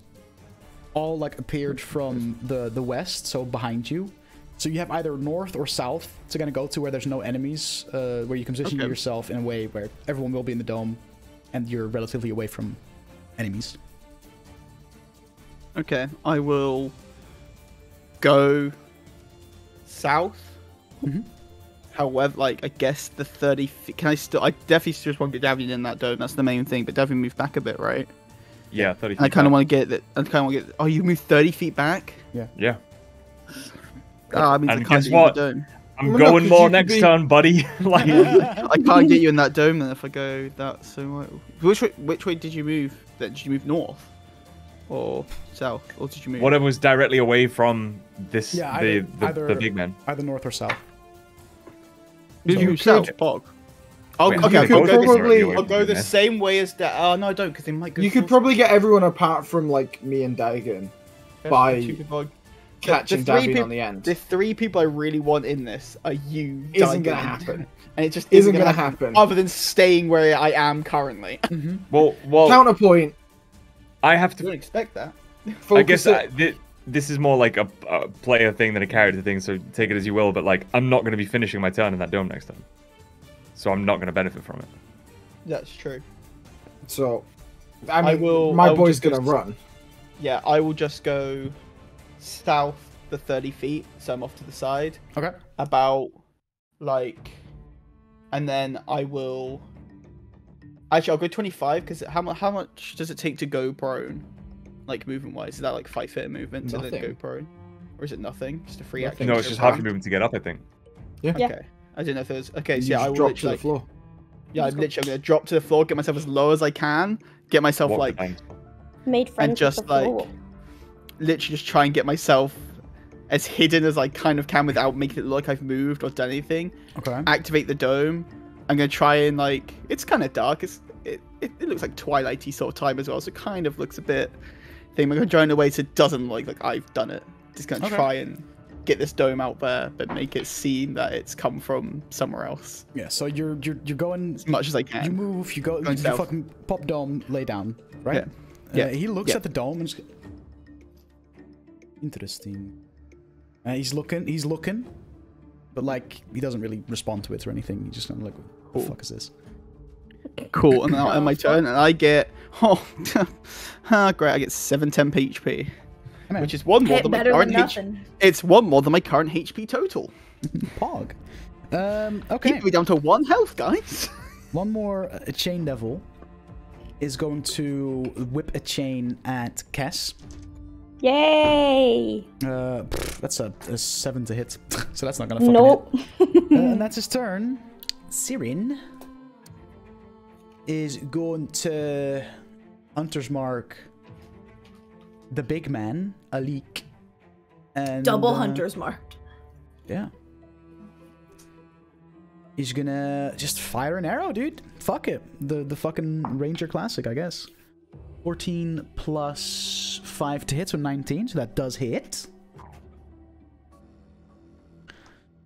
S1: all like appeared from the the west, so behind you. So you have either north or south to kind of go to where there's no enemies, uh, where you can position
S6: Okay.
S1: yourself in a way where everyone will be in the dome, and you're relatively away from enemies.
S6: Okay, I will go south.
S1: Mhm.
S6: However, like I guess the thirty. Feet, can I still? I definitely still just want to get Davian in that dome. That's the main thing. But Davian moved back a bit, right?
S2: yeah, thirty.
S6: And I kind of want to get that. I kind of want to get. Oh, you moved thirty feet back.
S2: Yeah, Yeah.
S6: Ah, I mean, I
S2: And
S6: can't
S2: guess
S6: you in
S2: what?
S6: the dome.
S2: I'm
S4: Well, no,
S2: more next
S4: be-
S2: turn, buddy. like,
S6: I can't get you in that dome then if I go that. So what- which way, which way did you move? Then did you move north or south, or did you move?
S2: whatever was directly away from this,
S1: Yeah,
S2: the,
S1: either-
S2: the,
S1: either-
S2: the big man.
S1: Either north or south.
S6: Did
S1: So
S6: you
S1: you
S6: south,
S4: could-
S6: Pog? Oh,
S2: Wait,
S6: okay,
S2: you
S6: I'll
S2: could
S6: go,
S4: probably-
S6: this,
S2: directly away
S6: I'll go the
S2: man.
S6: same way as that. Oh no, I don't, because they might go.
S4: You could
S6: full-
S4: probably get everyone apart from like me and Dagon
S6: Yeah,
S4: by
S6: people-
S4: catching
S6: the
S4: Davian on the end.
S6: The three people I really want in this are you.
S4: Isn't gonna happen.
S6: and it just
S4: Isn't gonna happen.
S6: Other than staying where I am currently. Mm-hmm.
S2: Well, well,
S4: Counterpoint.
S2: I have
S6: I
S2: to
S6: don't expect that.
S2: I guess I, thi- this is more like a, a player thing than a character thing, so take it as you will. But like, I'm not going to be finishing my turn in that dome next time, so I'm not going to benefit from it.
S6: That's true.
S4: So, I
S6: I will-
S4: my
S6: I will
S4: boy's gonna
S6: s-
S4: run.
S6: Yeah, I will just go south the 30 feet, so I'm off to the side.
S1: Okay.
S6: About like, and then I will. Actually, I'll go 25 because how much? How much does it take to go prone? Like movement wise, is that like five foot movement to then
S4: Nothing.
S6: go prone, or is it nothing? Just a free
S4: Nothing.
S6: action.
S2: No,
S6: to
S2: it's
S6: go
S2: just half
S6: prone?
S2: your movement to get up. I think.
S5: Yeah.
S6: Okay, I didn't know if there was. Okay,
S4: You
S6: so yeah,
S4: just
S6: I will
S4: drop to
S6: literally.
S4: the floor.
S6: Yeah, I'm literally I'm gonna drop to the floor, get myself as low as I can, get myself
S2: Walk
S6: like
S2: behind.
S5: Made friends and
S6: just,
S5: with the
S6: like,
S5: floor.
S6: literally just try and get myself as hidden as I kind of can without making it look like I've moved or done anything.
S1: Okay.
S6: Activate the dome. I'm gonna try and like it's kind of dark. It's it, it, it looks like twilighty sort of time as well, so it kind of looks a bit thing. I'm gonna try in a way so it doesn't look like I've done it. Just gonna
S1: Okay.
S6: try and get this dome out there, but make it seem that it's come from somewhere else
S1: Yeah. So you're you're you're going.
S6: as much as I
S1: You move. You go. You,
S6: Going
S1: you
S6: south.
S1: fucking pop dome. Lay down. Right.
S6: Yeah.
S1: Uh, he looks
S6: Yeah.
S1: at the dome and. Interesting. Uh, he's looking. He's looking, but like he doesn't really respond to it or anything. He's just kind of like, "What the fuck is this?"
S6: Cool, and then on my turn, and I get oh, ah, great! I get seven temp HP, which is one more
S3: Hit
S6: than my
S3: better
S6: current
S3: than
S6: H-
S3: nothing.
S6: It's one more than my current HP total.
S1: Pog. Um. Okay.
S6: Keep me down to one health, guys.
S1: One more uh, chain devil is going to whip a chain at Cass.
S5: Yay!
S1: Uh, pff, that's a, a seven to hit, so that's not gonna fucking
S5: Nope.
S1: hit. Uh, and that's his turn. Sirin is going to Hunter's Mark the big man, Alik. And,
S3: Double
S1: uh,
S3: hunters Mark.
S1: Yeah. He's gonna just fire an arrow, dude. Fuck it. The the fucking Ranger Classic, I guess. 14 plus 5 to hit, so 19, so that does hit.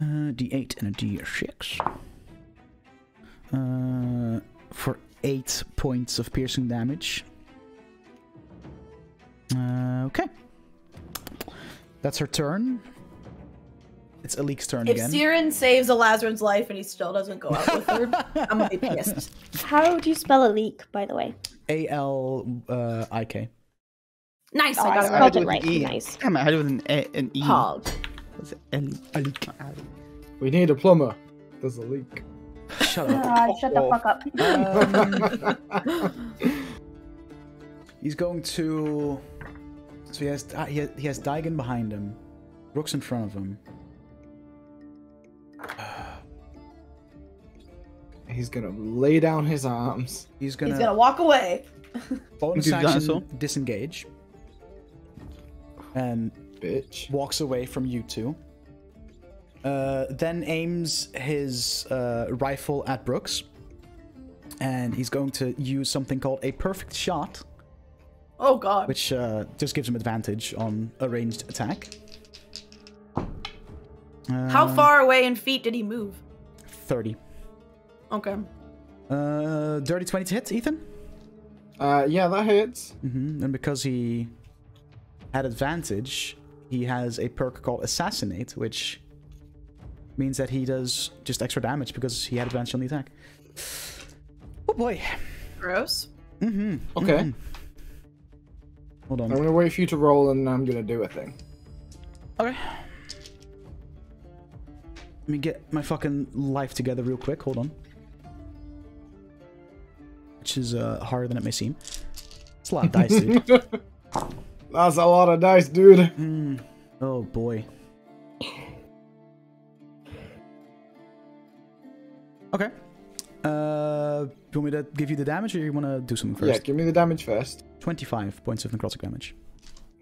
S1: Uh, D8 and a D6. Uh, for 8 points of piercing damage. Uh, okay. That's her turn. It's Alik's turn
S3: If
S1: again.
S3: Sirin saves Elazarin's life and he still doesn't go out with her, I'm gonna be pissed.
S5: How do you spell a leak, by the way?
S1: A L uh, I K.
S3: Nice,
S5: Oh,
S3: I
S5: I
S3: got it
S5: spelled
S3: right.
S5: it right.
S6: E.
S5: Nice.
S6: Damn it, I had it with an, a, an E.
S3: Hog.
S6: Was it Eli?
S4: We need a plumber. There's a leak.
S1: Shut up.
S5: Ah, shut the fuck up.
S1: Um, he's going to. So he has uh, he has, he has Daigen behind him, Brooks in front of him.
S4: He's gonna lay down his arms.
S1: He's gonna,
S3: He's gonna walk away.
S1: bonus action disengage, and
S4: Bitch.
S1: walks away from you two. Uh, then aims his uh, rifle at Brooks, and he's going to use something called a perfect shot,
S3: Oh god.
S1: which uh, just gives him advantage on a ranged attack.
S3: How
S1: Uh,
S3: far away in feet did he move?
S1: 30.
S3: Okay.
S1: Uh, dirty 20 to hit, Ethan.
S4: Uh, yeah, that hits.
S1: hmm And because he had advantage, he has a perk called Assassinate, which means that he does just extra damage because he had advantage on the attack. Oh boy.
S3: Gross.
S1: Mm-hmm.
S4: Okay.
S1: Hold on.
S4: I'm gonna wait for you to roll, and I'm gonna do a thing.
S1: Okay. Let me get my fucking life together real quick. Hold on. Which is uh, harder than it may seem. It's a lot of dice, dude.
S4: That's a lot of dice, dude.
S1: Hmm. Oh boy. Okay. Uh, do you want me to give you the damage, or you want to do something first?
S4: Yeah, give me the damage first.
S1: Twenty-five points of necrotic damage.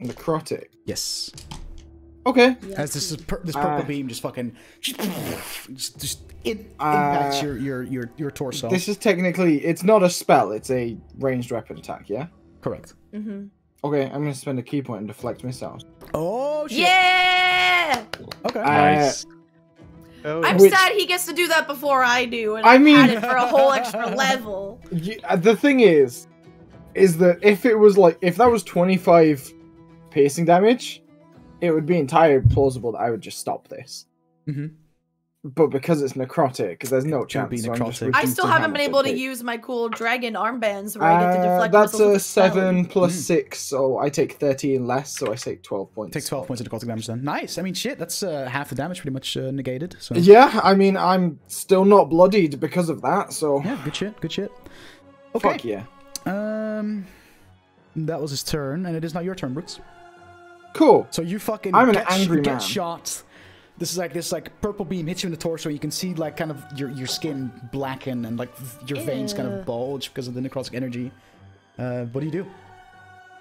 S4: Necrotic.
S1: Yes.
S4: Okay.
S1: As this is pur- this purple
S4: Uh,
S1: beam just fucking just, just it
S4: Uh,
S1: impacts your your your your torso.
S4: This is technically it's not a spell. It's a ranged weapon attack. Yeah.
S1: correct.
S3: Mm-hmm.
S4: Okay, I'm gonna spend a ki point and deflect missiles.
S1: Oh shit.
S3: Yeah!
S1: Okay.
S4: Uh,
S2: Nice.
S3: I'm
S4: Which-
S3: sad he gets to do that before I do, and
S4: I
S3: I
S4: mean-
S3: had it for a whole extra level.
S4: You- uh, the thing is, is that if it was like if that was 25 piercing damage, it would be entirely plausible that I would just stop this.
S1: Mhm.
S4: But because it's necrotic, because there's no
S1: It
S4: chance. so I'm just
S1: necrotic.
S3: I still haven't been able to
S4: takes.
S3: use my cool dragon armbands where I get to
S4: Uh,
S3: deflect
S4: that's a
S3: a
S4: seven plus
S1: Mm.
S4: six, so I take thirteen less, so I take twelve points.
S1: Take 12 points of necrotic damage then. Nice. I mean, shit, that's uh, half the damage pretty much uh, negated. So
S4: Yeah, I mean I'm still not bloodied because of that, so
S1: yeah, good shit, good shit. Okay.
S4: fuck yeah.
S1: Um, that was his turn, and it is now your turn, Brooks.
S4: Cool.
S1: So you fucking
S4: I'm an
S1: get, sh-
S4: angry
S1: get
S4: man.
S1: shot. This is like this like purple beam hits you in the torso. You can see like kind of your your skin blacken and like your veins kind of bulge because of the necrotic energy. Uh, what do you do?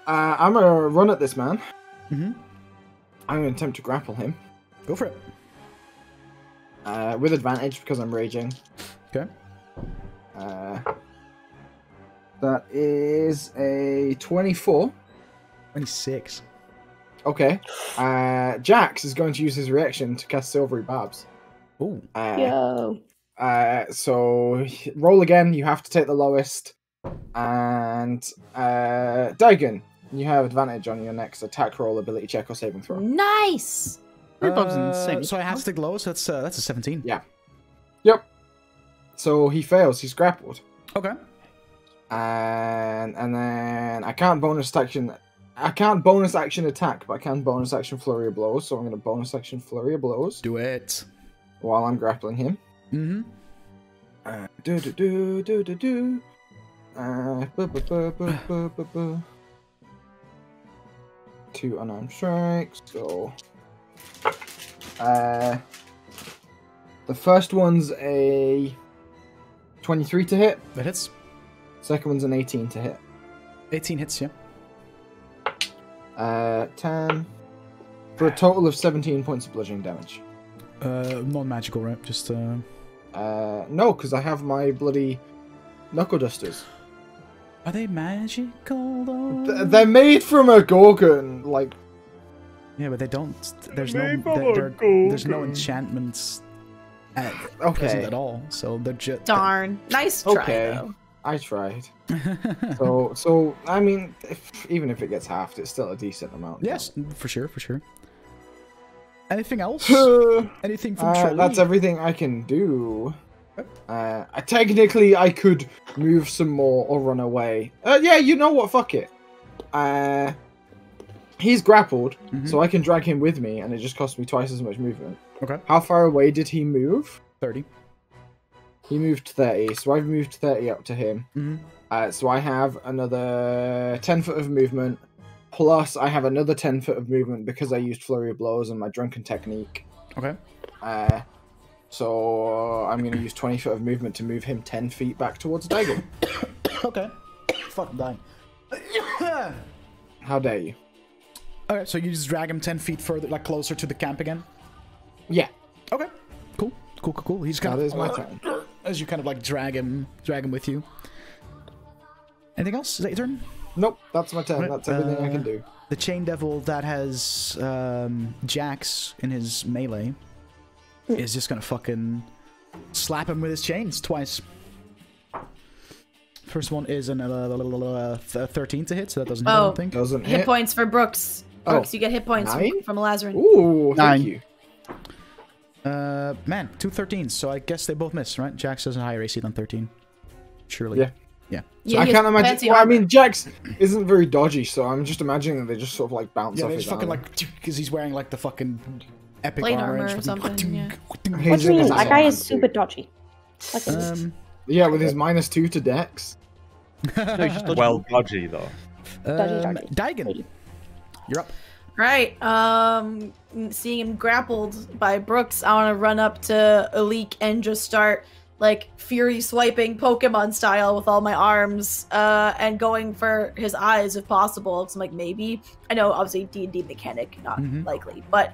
S4: Uh, I'm gonna run at this man.
S1: Mm-hmm.
S4: I'm gonna attempt to grapple him
S1: Go for it.
S4: uh, with advantage because I'm raging.
S1: Okay.
S4: Uh, that is a 24.
S1: Twenty-six.
S4: Okay. Uh, Jax is going to use his reaction to cast Silvery Barbs.
S1: Oh,
S4: Uh,
S5: Yo.
S4: uh, so roll again. You have to take the lowest. And uh, Daigen, you have advantage on your next attack roll, ability check, or saving throw.
S3: Nice.
S6: Rebob's
S1: Uh,
S6: insane.
S1: So I have to take lowest. That's uh, that's a seventeen.
S4: Yeah. Yep. So he fails. He's grappled.
S1: Okay.
S4: and and then I can't bonus action. I can't bonus action attack, but I can bonus action flurry of blows. So I'm going to bonus action flurry of blows
S1: Do it.
S4: while I'm grappling him.
S1: Mm-hmm.
S4: Uh, do do do do do do. Uh, bu- bu- bu- bu- bu- bu- bu. Two unarmed strikes. So, uh, the first one's a twenty-three to hit.
S1: That hits.
S4: Second one's an eighteen to hit.
S1: Eighteen hits. Yeah.
S4: Uh, 10. For a total of 17 points of bludgeoning damage.
S1: Uh, non-magical, right? Just uh.
S4: Uh, no, because I have my bloody knuckle dusters.
S1: Are they magical though?
S4: Th- They're made from a gorgon. Like,
S1: Yeah, but they don't. There's no.
S2: Made from
S1: there-
S2: a
S1: there- there's no enchantments at present
S4: okay,
S1: at all. So they're just.
S3: Darn. Nice try,
S4: Okay.
S3: though.
S4: I tried. So, so I mean, if, even if it gets halved, it's still a decent amount.
S1: yes, for sure, for sure. Anything else?
S4: Uh,
S1: Anything from
S4: uh, that's everything I can do. Uh, I, technically, I could move some more or run away. Uh, yeah, you know what? Fuck it. Uh, he's grappled,
S1: Mhm.
S4: so I can drag him with me, and it just costs me twice as much movement.
S1: Okay.
S4: How far away did he move?
S1: thirty.
S4: He moved 30, so I've moved 30 up to him.
S1: hmm
S4: Uh, so I have another 10 foot of movement, plus I have another 10 foot of movement because I used Flurry of Blows and my Drunken Technique.
S1: Okay.
S4: Uh, so I'm going to use 20 foot of movement to move him 10 feet back towards Dagon.
S1: Okay. Fuck, dying.
S4: How dare you?
S1: Okay, so you just drag him ten feet further, like closer to the camp again.
S4: Yeah,
S1: Okay. Cool. Cool. Cool. Cool. He's kind
S4: that
S1: of
S4: is my turn.
S1: as you kind of like drag him, drag him with you. Anything else? Is that your turn?
S4: Nope, that's my turn.
S1: Right,
S4: That's everything I can
S1: uh,
S4: do.
S1: The chain devil that has um, Jax in his melee is just gonna fucking slap him with his chains twice. First one is an uh, uh, 13 to hit, so that doesn't hit, I
S3: Oh.
S1: don't think.
S4: Doesn't
S3: Hit
S4: hit.
S3: points for Brooks.
S4: Oh,
S3: Brooks, you get hit points from,
S4: nine?
S3: from Elazarin.
S4: Ooh,
S6: Nine.
S4: thank you.
S1: Uh, man, two 13s, so I guess they both miss, right? Jax has a higher AC than 13. Surely.
S4: Yeah.
S1: Yeah.
S3: Yeah,
S4: I can't imagine.
S3: fancy
S4: Well, I mean, Jax isn't very dodgy, so I'm just imagining that they just sort of like bounce
S1: Yeah,
S4: off
S1: they
S4: his
S1: just fucking
S4: armor.
S1: like, because he's wearing like the fucking epic
S3: Plate
S1: armor,
S3: armor or something, yeah.
S5: What
S4: He's
S5: do you mean? That guy is super dodgy.
S1: Um,
S4: Yeah, with his minus two to Dex.
S6: No, he's just dodging.
S2: Well, dodgy though.
S5: Dodgy,
S1: um,
S5: dodgy.
S1: Daigen, you're up.
S3: Right. Um, seeing him grappled by Brooks, I want to run up to Alik and just start like fury swiping Pokemon style with all my arms, uh, and going for his eyes if possible. Cause I'm like maybe I know obviously D and D mechanic not
S1: Mhm.
S3: likely, but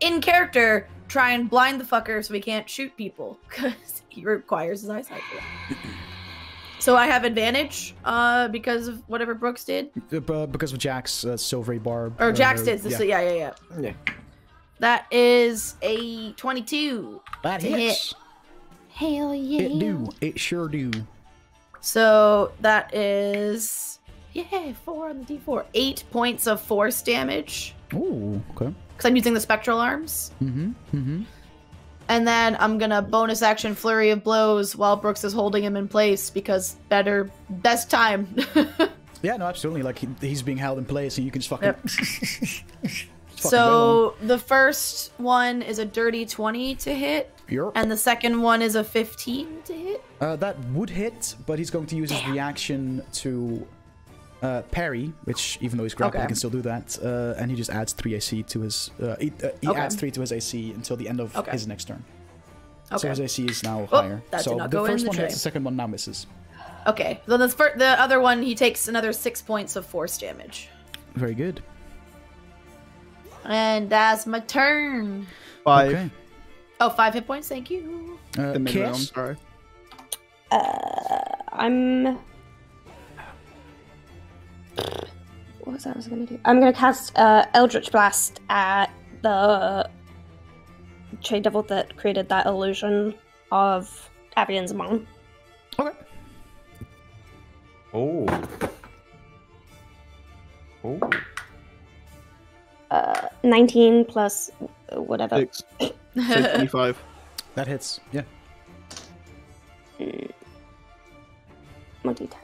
S3: in character try and blind the fucker so he can't shoot people because he requires his eyesight. for that. So I have advantage, uh, because of whatever Brooks did,
S1: Uh, because of Jack's uh, silvery barb.
S3: or
S1: Jack's
S3: Jax did. So
S1: yeah.
S3: yeah, yeah, yeah.
S4: Yeah.
S3: That is a 22.
S1: That
S3: to
S1: hits.
S5: Hell yeah.
S1: It do. It sure do.
S3: So that is yeah, four on the D4. Eight points of force damage.
S1: Ooh, okay.
S3: Because I'm using the spectral arms.
S1: Mm-hmm. Mm-hmm.
S3: And then I'm gonna bonus action flurry of blows while Brooks is holding him in place because better best time.
S1: Yeah, no, absolutely. Like he, he's being held in place, and you can just fucking.
S3: Yep.
S1: just fucking
S3: so the first one is a dirty 20 to hit,
S1: him. Yup.
S3: and the second one is a 15 to hit.
S1: Uh, that would hit, but he's going to use his reaction to uh, parry, which even though he's grappled, he can still do that. Uh, and he just adds three AC to his. Uh, he uh, he
S3: Okay.
S1: adds three to his AC until the end of
S3: Okay.
S1: his next turn.
S3: Okay.
S1: So his AC is now
S3: Oh,
S1: higher.
S3: that did
S1: so
S3: not
S1: the
S3: go in
S1: first
S3: the
S1: one hits, the second one now misses.
S3: Okay. Then the, fir- the other one, he takes another six points of force damage.
S1: Very good.
S3: And that's my turn.
S6: Five.
S1: Okay.
S3: Oh, five hit points. Thank you.
S1: Uh,
S6: The middle, I'm sorry.
S5: Uh, I'm. What was that I was gonna do? I'm gonna cast uh, Eldritch Blast at the Chain Devil that created that illusion of Avian's mom.
S1: Okay.
S2: Oh. Oh.
S5: Uh, 19 plus uh, whatever.
S6: Six. So 25.
S1: That hits. Yeah.
S5: One d10.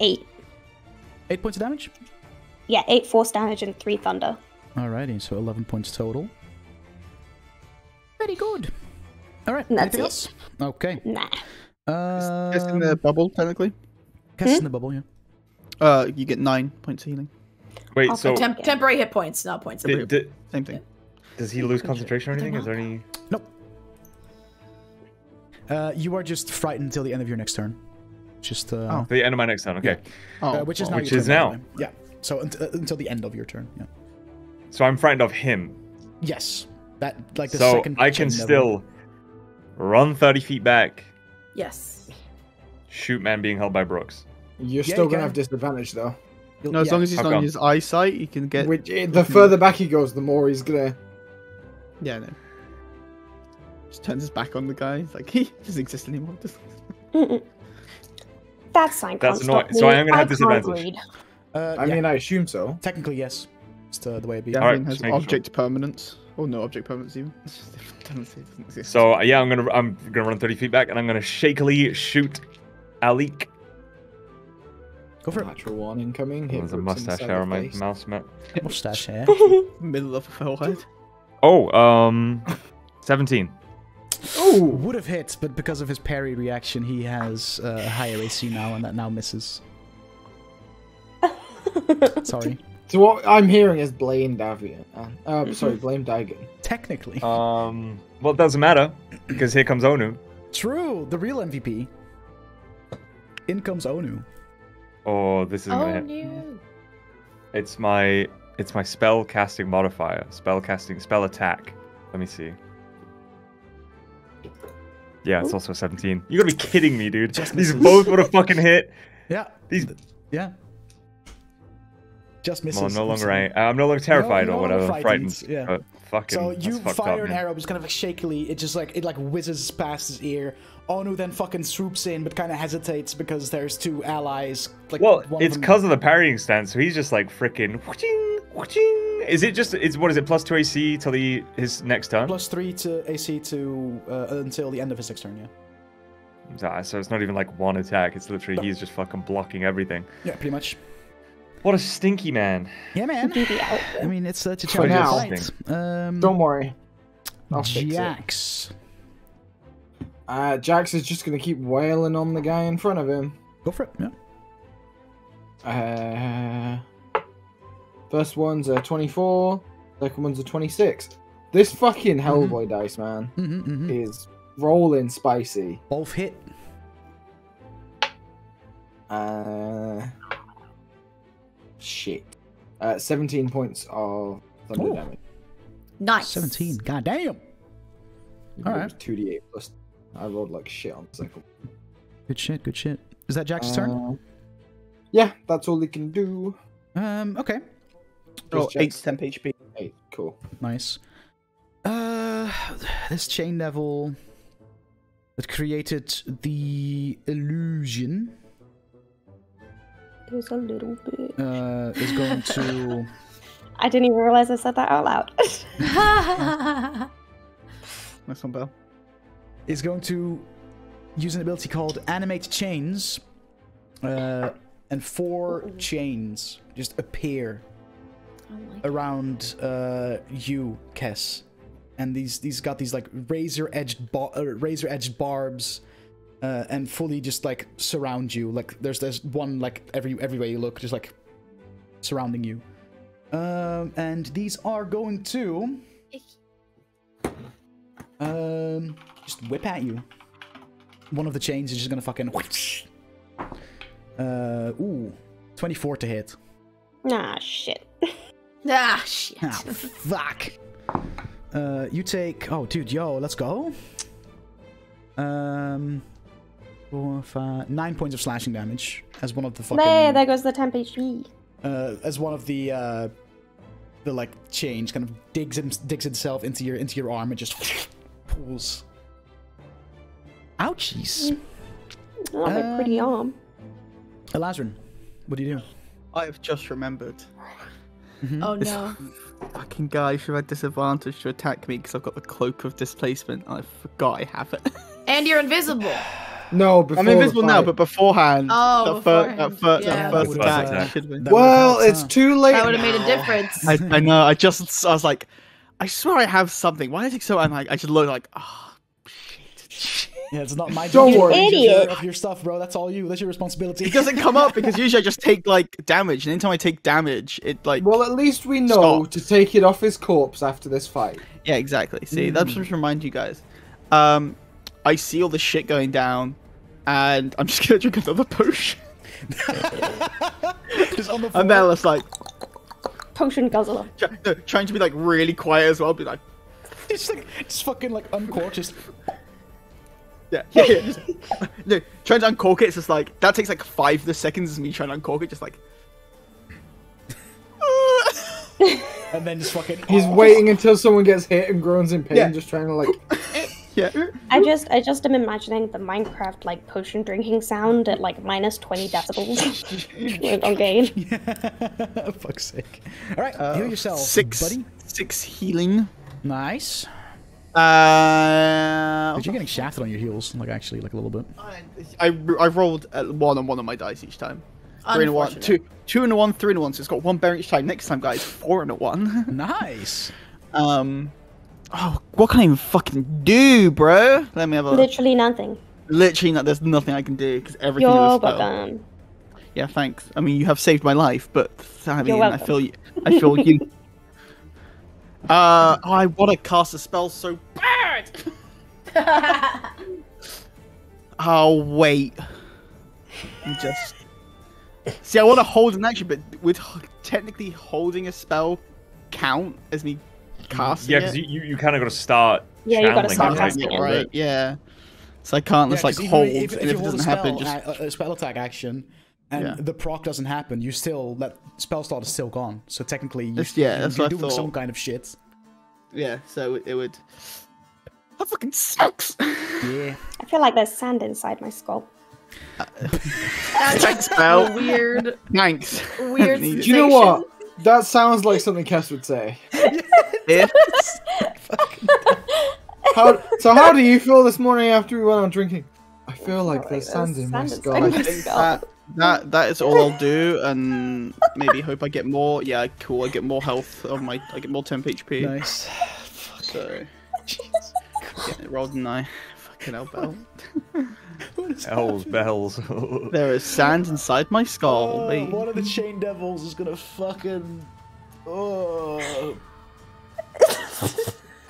S5: Eight.
S1: Eight points of damage.
S5: Yeah, eight force damage and three thunder.
S1: Alrighty, so 11 points total. Very good. Alright,
S5: that's
S1: anything
S5: it.
S1: else? Okay.
S5: Nah.
S1: Uh,
S6: Just in the bubble, technically.
S1: cast
S5: Hmm?
S1: the bubble, yeah.
S6: Uh, you get nine points of healing.
S2: Wait,
S5: Also
S2: so
S3: Temp- temporary hit points, not points.
S2: did, did,
S6: Same thing.
S2: does he lose concentration or anything? Is there any?
S1: Nope. Uh, you are just frightened until the end of your next turn. Just, uh,
S6: Oh.
S2: The end of my next turn. Okay.
S6: Oh,
S1: uh, which is
S6: well,
S1: now.
S2: which is now.
S1: the. Yeah. So unt- uh, until the end of your turn. Yeah.
S2: So I'm frightened of him.
S1: Yes, that like the
S2: so
S1: second.
S2: I can
S1: chain level.
S2: still run 30 feet back,
S3: Yes.
S2: shoot man being held by Brooks.
S4: You're
S1: Yeah,
S4: still
S1: you
S4: gonna
S1: can.
S4: have disadvantage though.
S1: You'll-
S6: No, as
S1: yeah.
S6: long as he's
S2: How
S6: not in his eyesight, he can get.
S4: Which eh, the further back he goes, the more he's gonna.
S6: Yeah, no. Just turns his back on the guy. He's like, he doesn't exist anymore. Does-
S5: Mm-mm. That sign
S2: That's
S5: can't
S2: annoying. So I am gonna have
S5: can't
S2: disadvantage.
S5: read.
S1: Uh,
S4: I
S1: yeah,
S4: mean, I assume so.
S1: technically yes. It's the, the way it be.
S6: Yeah,
S2: Alright,
S6: everything has
S2: just making sure.
S6: object permanence. Oh no object permanence even. It's just different. Doesn't doesn't exist.
S2: So yeah, I'm gonna I'm gonna run 30 feet back, and I'm gonna shakily shoot Alik.
S1: Go for it.
S4: Natural one incoming. hit
S2: There's a mustache
S4: inside
S2: hair on my
S4: face.
S2: mouse map.
S1: Mustache hair.
S6: Middle of the forehead.
S2: Oh, um, 17.
S4: Oh,
S1: Would have hit, but because of his parry reaction, he has uh, higher AC now, and that now misses. Sorry.
S4: so what I'm hearing is blame Davian. Uh, uh, sorry, blame Daigon.
S1: Technically.
S2: Um, well, it doesn't matter because here comes Onu.
S1: True. The real MVP. In comes Onu.
S2: Oh, this isn't
S3: Oh
S2: gonna hit.
S3: no.
S2: It's my it's my spell casting modifier. Spell casting spell attack. Let me see. Yeah, it's also 17. You gotta be kidding me, dude.
S1: Just
S2: These
S1: misses.
S2: both would have fucking hit.
S1: Yeah.
S2: These
S1: Yeah. Just misses.
S2: well, I'm no longer
S1: sorry.
S2: I, I'm no longer terrified
S1: no
S2: or
S1: longer
S2: whatever,
S1: frightened,
S2: frightened.
S1: yeah.
S2: But fucking
S1: So you fire
S2: up,
S1: an
S2: man.
S1: arrow, just kind of like shakily. It just like it like whizzes past his ear. Onu then fucking swoops in, but kind of hesitates because there's two allies. Like
S2: Well,
S1: one of
S2: it's
S1: them-
S2: because of the parrying stance, so he's just like freaking whooching, whooching. Is it just is what is it plus two AC till the his next turn?
S1: plus three to AC to uh, until the end of his next turn. Yeah.
S2: Ah, so it's not even like one attack. It's literally he's just fucking blocking everything.
S1: Yeah, pretty much.
S2: What a stinky man.
S1: Yeah, man.
S5: Do the out-
S1: I mean, it's uh, to
S4: For
S1: challenge
S2: now.
S1: fight. Um,
S4: Don't worry. I'll fix it.
S1: Jax.
S4: Uh, Jax is just gonna keep wailing on the guy in front of him.
S1: Go for it. Yeah.
S4: Uh, first one's a 24. Second one's a 26. This fucking Hellboy dice, man,
S1: hmm hmm
S4: is rolling spicy.
S1: Both hit.
S4: Uh, shit. Uh, 17 points of thunder
S1: Ooh.
S4: damage.
S3: Nice.
S1: 17. God damn. Alright.
S4: was 2d8 plus. I rolled like shit on the second.
S1: Good shit. Good shit. Is that Jax's turn?
S4: Uh, yeah, that's all he can do.
S1: Um. Okay.
S6: Oh,
S4: Just
S6: 8
S4: Jax.
S6: to 10 HP.
S4: Eight, cool.
S1: Nice. Uh, this chain level that created the illusion
S5: It was a little bit.
S1: uh, is going to.
S5: I didn't even realize I said that out loud.
S6: Nice one, Bell.
S1: Is going to use an ability called Animate Chains, uh, and four chains just appear
S3: my
S1: around uh, you, Kess, and these these got these like razor edged bar- uh, razor edged barbs, uh, and fully just like surround you. Like there's there's one like every everywhere you look, just like surrounding you. Um, and these are going to um just whip at you. One of the chains is just gonna fucking. Uh, ooh, 24 to hit.
S5: nah, shit.
S3: Ah, shit.
S1: Ah, fuck. Uh, you take. Oh, dude, yo, let's go. Um, four, five, nine points of slashing damage as one of the fucking.
S5: There, there goes the temp HP.
S1: Uh, as one of the uh, the like change kind of digs him, digs itself into your into your arm and just pulls. Ouchies. Mm.
S5: Not a pretty
S1: Um,
S5: arm.
S1: Elazarin, what do you do?
S6: I've just remembered. Mm-hmm.
S3: Oh no.
S6: Fucking guy should have had disadvantage to attack me because I've got the cloak of displacement. I forgot I have it.
S3: And you're invisible.
S4: No, before
S6: I'm invisible now, but beforehand,
S3: Oh,
S6: that, fir- that, fir-
S3: Yeah.
S6: that
S1: That
S6: first
S1: would've,
S6: attack should have been.
S4: Well, it's
S1: huh?
S4: too late.
S3: That would have made a difference.
S6: I, I know. I just I was like, I swear I have something. Why did it think so? I'm like, I just look like, oh, shit.
S1: Yeah, it's not my
S4: Don't
S1: job.
S4: worry.
S1: Take
S5: Idiot.
S1: care Of your stuff, bro. That's all you. That's your responsibility.
S6: It doesn't come up because usually I just take like damage, and anytime I take damage, it like
S4: Well, at least we know
S6: Stop.
S4: to take it off his corpse after this fight.
S6: yeah, exactly. See, that's just to remind you guys. Um, I see all the shit going down, and I'm just gonna drink another potion.
S1: Just on the
S6: And then it's like,
S5: Potion guzzler.
S6: Try- no, trying to be like really quiet as well. Be like,
S1: Just like, just fucking like uncork, just.
S6: Yeah, yeah, yeah. Just, no, trying to uncork it. It's just like that takes like five the seconds. Is me trying to uncork it. Just like.
S1: And then just fucking.
S4: He's waiting until someone gets hit and groans in pain,
S6: Yeah.
S4: just trying to like.
S6: yeah.
S5: I just I just am imagining the Minecraft like potion drinking sound at like minus twenty decibels like, on gain.
S1: Fuck's sake. All right,
S6: Uh,
S1: heal yourself,
S6: six,
S1: buddy.
S6: six healing.
S1: Nice.
S6: Uh,
S1: But you're getting shafted on your heels, like actually, like a little bit.
S6: I, I I rolled uh, one on one on my dice each time. Three and a one,
S3: Unfortunate.
S6: two, two and a one, three and a one. So it's got one bearing each time. Next time, guys, four and a one.
S1: Nice.
S6: um, oh, what can I even fucking do, bro? Let me have a
S5: Literally nothing.
S6: literally. Not, there's nothing I can do because everything
S5: You're
S6: is a spell.
S5: welcome.
S6: Yeah, thanks. I mean, you have saved my life, but I mean, I feel you. I feel you. Uh, I want to cast a spell so bad. Oh wait. I'm just see. I want to hold an action, but would technically holding a spell count as me casting
S2: Yeah,
S6: it?
S2: because you, you, you kind of got to start.
S5: Yeah, you gotta start casting
S2: right?
S5: it.
S6: right? Yeah. So I can't just
S1: Yeah,
S6: like
S1: 'cause even
S6: hold,
S1: if, if
S6: and
S1: you
S6: if it doesn't
S1: spell,
S6: happen, just
S1: a, a spell attack action, and
S6: Yeah.
S1: the proc doesn't happen, you still that spell slot is still gone. So technically, you,
S6: That's- yeah,
S1: you-
S6: that's
S1: you're
S6: what I
S1: doing some kind of shit.
S6: yeah. So it would. That fucking sucks.
S1: Yeah.
S5: I feel like there's sand inside my skull.
S6: Thanks, Mel.
S3: weird,
S6: Thanks.
S3: weird.
S6: Need.
S4: Do you know what? That sounds like something Kess would say.
S6: Yeah.
S4: How, so how do you feel this morning after we went out drinking? I feel like
S5: like
S4: there's
S5: there's
S4: sand in my skull.
S5: Inside
S6: I
S5: my
S6: think
S5: skull.
S6: that, that that is all I'll do, and maybe hope I get more. Yeah, cool. I get more health of my. I get more temp HP.
S1: Nice.
S6: So getting it rolled and I fucking hell bell.
S2: Bells, bells.
S6: There is sand inside my skull.
S1: Oh,
S6: mate.
S1: one of the chain devils is gonna fucking. Oh.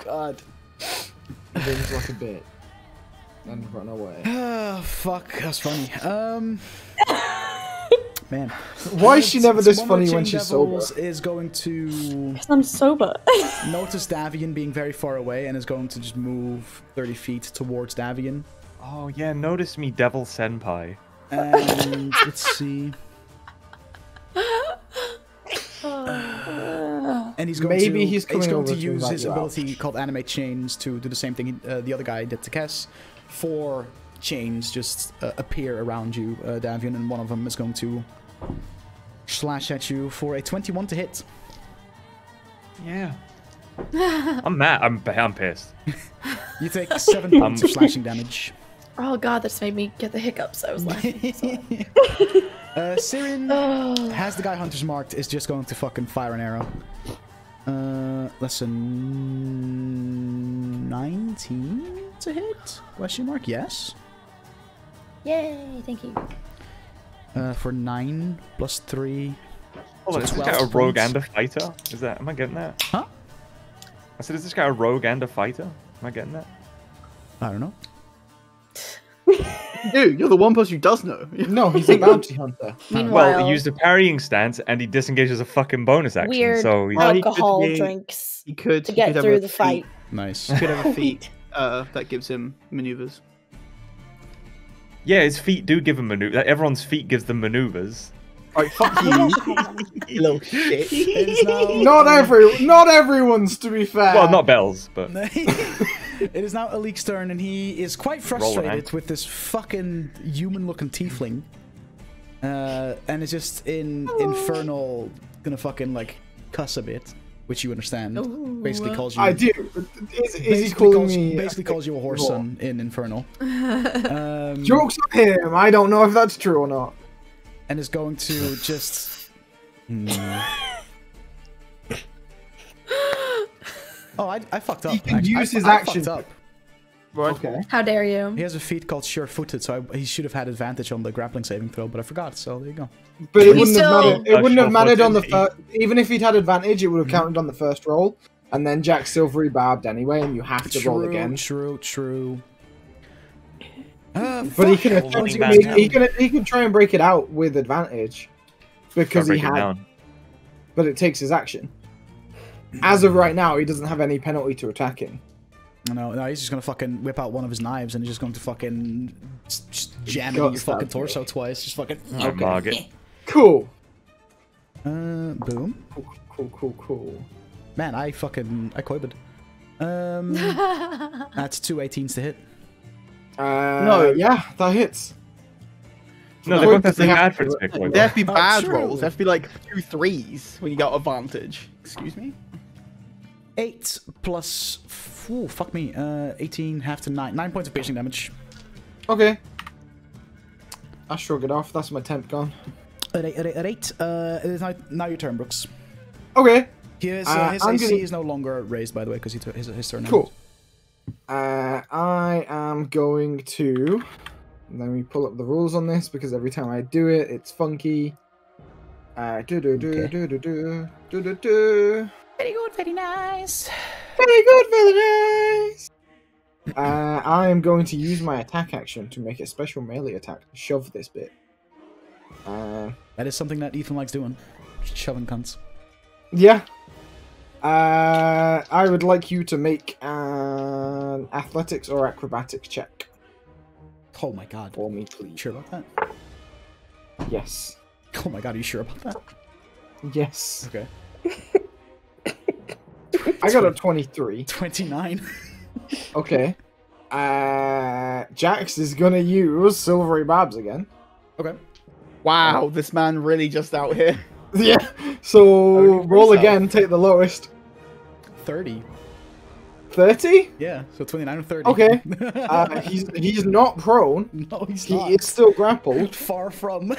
S1: God.
S4: Things like a bit. And run away.
S1: Ah, fuck. That's funny. Um. Man.
S4: Why is she never this
S1: of
S4: funny
S1: chain
S4: when she's sober?
S1: is going to
S5: I'm sober.
S1: notice Davian being very far away and is going to just move 30 feet towards Davian.
S2: oh yeah, notice me, Devil Senpai.
S1: And let's see. And he's going
S4: Maybe
S1: to
S4: he's coming
S1: going to
S4: to
S1: use his
S4: you out.
S1: ability called Animate Chains to do the same thing uh, the other guy did to Kess. Four chains just uh, appear around you, uh, Davian, and one of them is going to slash at you for a 21 to hit.
S2: Yeah. I'm mad. I'm I'm pissed.
S1: You take seven points of slashing damage.
S3: Oh god, that's made me get the hiccups. I was laughing.
S1: Uh, Sirin
S3: oh.
S1: has the guy Hunter's marked, is just going to fucking fire an arrow. Uh, lesson 19 to hit? Question mark? Yes.
S3: Yay! Thank you.
S1: Uh, for 9 plus 3.
S2: Hold on,
S1: So
S2: is this guy a rogue
S1: points.
S2: and a fighter? Is that? Am I getting that?
S1: Huh?
S2: I said, is this guy a rogue and a fighter? Am I getting that?
S1: I don't know.
S6: Dude, you're the one person who does know.
S4: No, he's a bounty hunter.
S3: Meanwhile,
S2: Well, he used a parrying stance and he disengages a fucking bonus action.
S3: weird
S2: So he's,
S6: Well, he could
S3: alcohol
S6: be-
S3: drinks
S6: He could
S3: to
S6: he
S3: get
S6: could have
S3: through
S6: a
S3: the
S6: feat-
S3: fight.
S1: Nice.
S6: He could have a feat uh, that gives him maneuvers.
S2: Yeah, his feet do give him maneuver. Everyone's feet gives them maneuvers.
S6: Alright, fuck you, you little shit.
S1: It is now,
S4: Not every, not everyone's to be fair.
S2: Well, not bells, but
S1: it is now Alik's turn, and he is quite frustrated with this fucking human-looking tiefling. Uh, and is just in infernal, gonna fucking like cuss a bit, which you understand.
S3: Ooh.
S1: Basically calls you.
S4: I do. Is, is he
S1: basically
S4: calling
S1: calls,
S4: me?
S1: Basically calls you a horse son in infernal. Um,
S4: Jokes on him. I don't know if that's true or not.
S1: and is going to just. Oh, I, I fucked up.
S4: He can use
S1: I,
S4: his
S1: I
S4: action.
S1: fucked up.
S4: Okay.
S3: How dare you?
S1: He has a feat called Sure Footed, so I, he should have had advantage on the grappling saving throw, but I forgot. So there you go.
S4: But it wouldn't
S3: still-
S4: have mattered. It
S2: Uh,
S4: wouldn't have mattered on the first. Even if he'd had advantage, it would have counted on the first roll. And then Jack Silvery barbed anyway, and you have to roll again.
S1: true, true. Uh,
S4: But he can
S2: Well,
S4: attempt
S2: running
S4: to
S2: back
S4: make,
S2: now.
S4: he can he can try and break it out with advantage because he
S2: break
S4: had
S2: down.
S4: but it takes his action. As of right now, he doesn't have any penalty to attacking.
S1: No, no, he's just gonna fucking whip out one of his knives and he's just going to fucking just, just jam it
S4: Gut
S1: in your fucking
S4: stab you.
S1: torso twice. Just fucking.
S2: I mark it.
S4: Cool.
S1: Uh, boom.
S4: Cool, cool, cool, cool.
S1: Man, I fucking I coibed. Um, that's two 18s to hit.
S4: Uh,
S6: No.
S4: yeah, that hits.
S2: No,
S4: No,
S2: they're both
S4: they
S2: the same
S4: have
S2: ad for
S4: to-
S2: this big boy.
S6: They have to be
S1: Oh,
S6: bad
S1: true.
S6: rolls. They have to be like two threes when you got advantage. Excuse me.
S1: Eight plus. Ooh, fuck me. Uh, 18, half to nine. Nine points of piercing damage.
S4: Okay. I shrug it off. That's my temp gone.
S1: At eight, at eight, at eight. Uh, it is now, now your turn, Brooks.
S4: Okay.
S1: His,
S4: Uh,
S1: uh, his AC
S4: gonna-
S1: is no longer raised, by the way, because he took his, his turn.
S4: Cool. Uh, I am going to. Let me pull up the rules on this because every time I do it, it's funky. Uh, do do do
S1: Okay.
S4: do do do do do do.
S1: Very good, very nice.
S4: Very good, very nice. Uh, I am going to use my attack action to make a special melee attack to shove this bit. Uh,
S1: That is something that Ethan likes doing. Shoving cunts.
S4: yeah. Uh, I would like you to make an athletics or acrobatics check
S1: Oh my god.
S4: for me, please.
S1: Sure about that?
S4: Yes.
S1: Oh my god, are you sure about that?
S4: Yes.
S1: Okay.
S4: I got a 23.
S1: 29.
S4: Okay. Uh, Jax is gonna use Silvery Barbs again.
S1: okay.
S6: Wow, this man really just out here.
S4: Yeah. So
S6: Okay,
S4: roll again, take the lowest.
S1: 30.
S4: 30?
S1: Yeah, so 29 and 30.
S4: Okay. Uh, he's he's not prone.
S1: no, he's
S4: He
S1: not.
S4: is still grappled.
S1: Far from.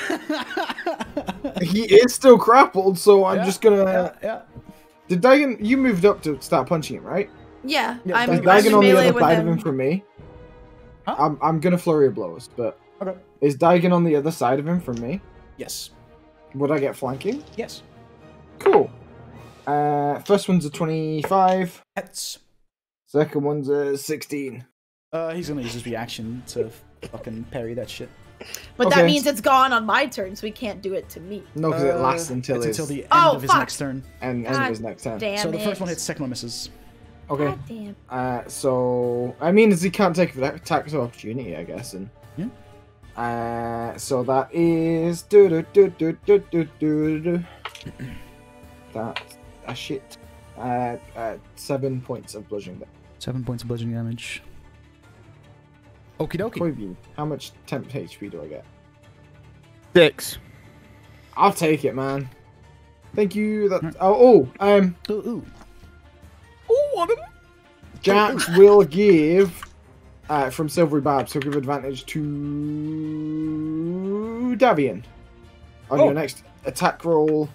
S4: He is still grappled, so I'm
S1: Yeah,
S4: just gonna.
S1: yeah, yeah.
S4: Did Dagon? You moved up to start punching him, right?
S3: Yeah,
S1: Yeah,
S3: I'm,
S4: Is
S1: I'm
S4: Dagon
S3: in
S4: on the other side
S3: him.
S4: of him from me?
S1: Huh?
S4: I'm I'm gonna flurry of blows, but
S1: Okay.
S4: is Dagon on the other side of him from me?
S1: Yes.
S4: Would I get flanking?
S1: Yes.
S4: Cool. Uh, first one's a 25.
S1: Hits.
S4: Second one's a 16.
S1: Uh, he's gonna use his reaction to fucking parry that shit.
S3: But
S4: okay.
S3: that means it's gone on my turn, so he can't do it to me.
S4: No, because
S1: uh, it
S4: lasts uh, until
S1: it's
S4: his...
S1: until the oh, end
S3: oh,
S1: of his
S3: fuck.
S1: next turn.
S4: And end of his next turn.
S1: so the first one hits, second one misses.
S4: Okay.
S3: God damn.
S4: Uh, so I mean, he can't take that attack of opportunity, I guess, and.
S1: Yeah.
S4: Uh, so that is do do do do do do do. That's a shit. Uh, uh, seven points of bludgeoning damage.
S1: Seven points of bludgeoning damage. Okie dokie.
S4: Koiba, how much temp HP do I get?
S6: Six.
S4: I'll take it, man. Thank you. That oh, oh um,
S1: Ooh, ooh.
S6: Oh, what a...
S4: Jax will give uh, from Silvery Barbs. He'll give advantage to Davian on
S2: Oh.
S4: your next attack roll.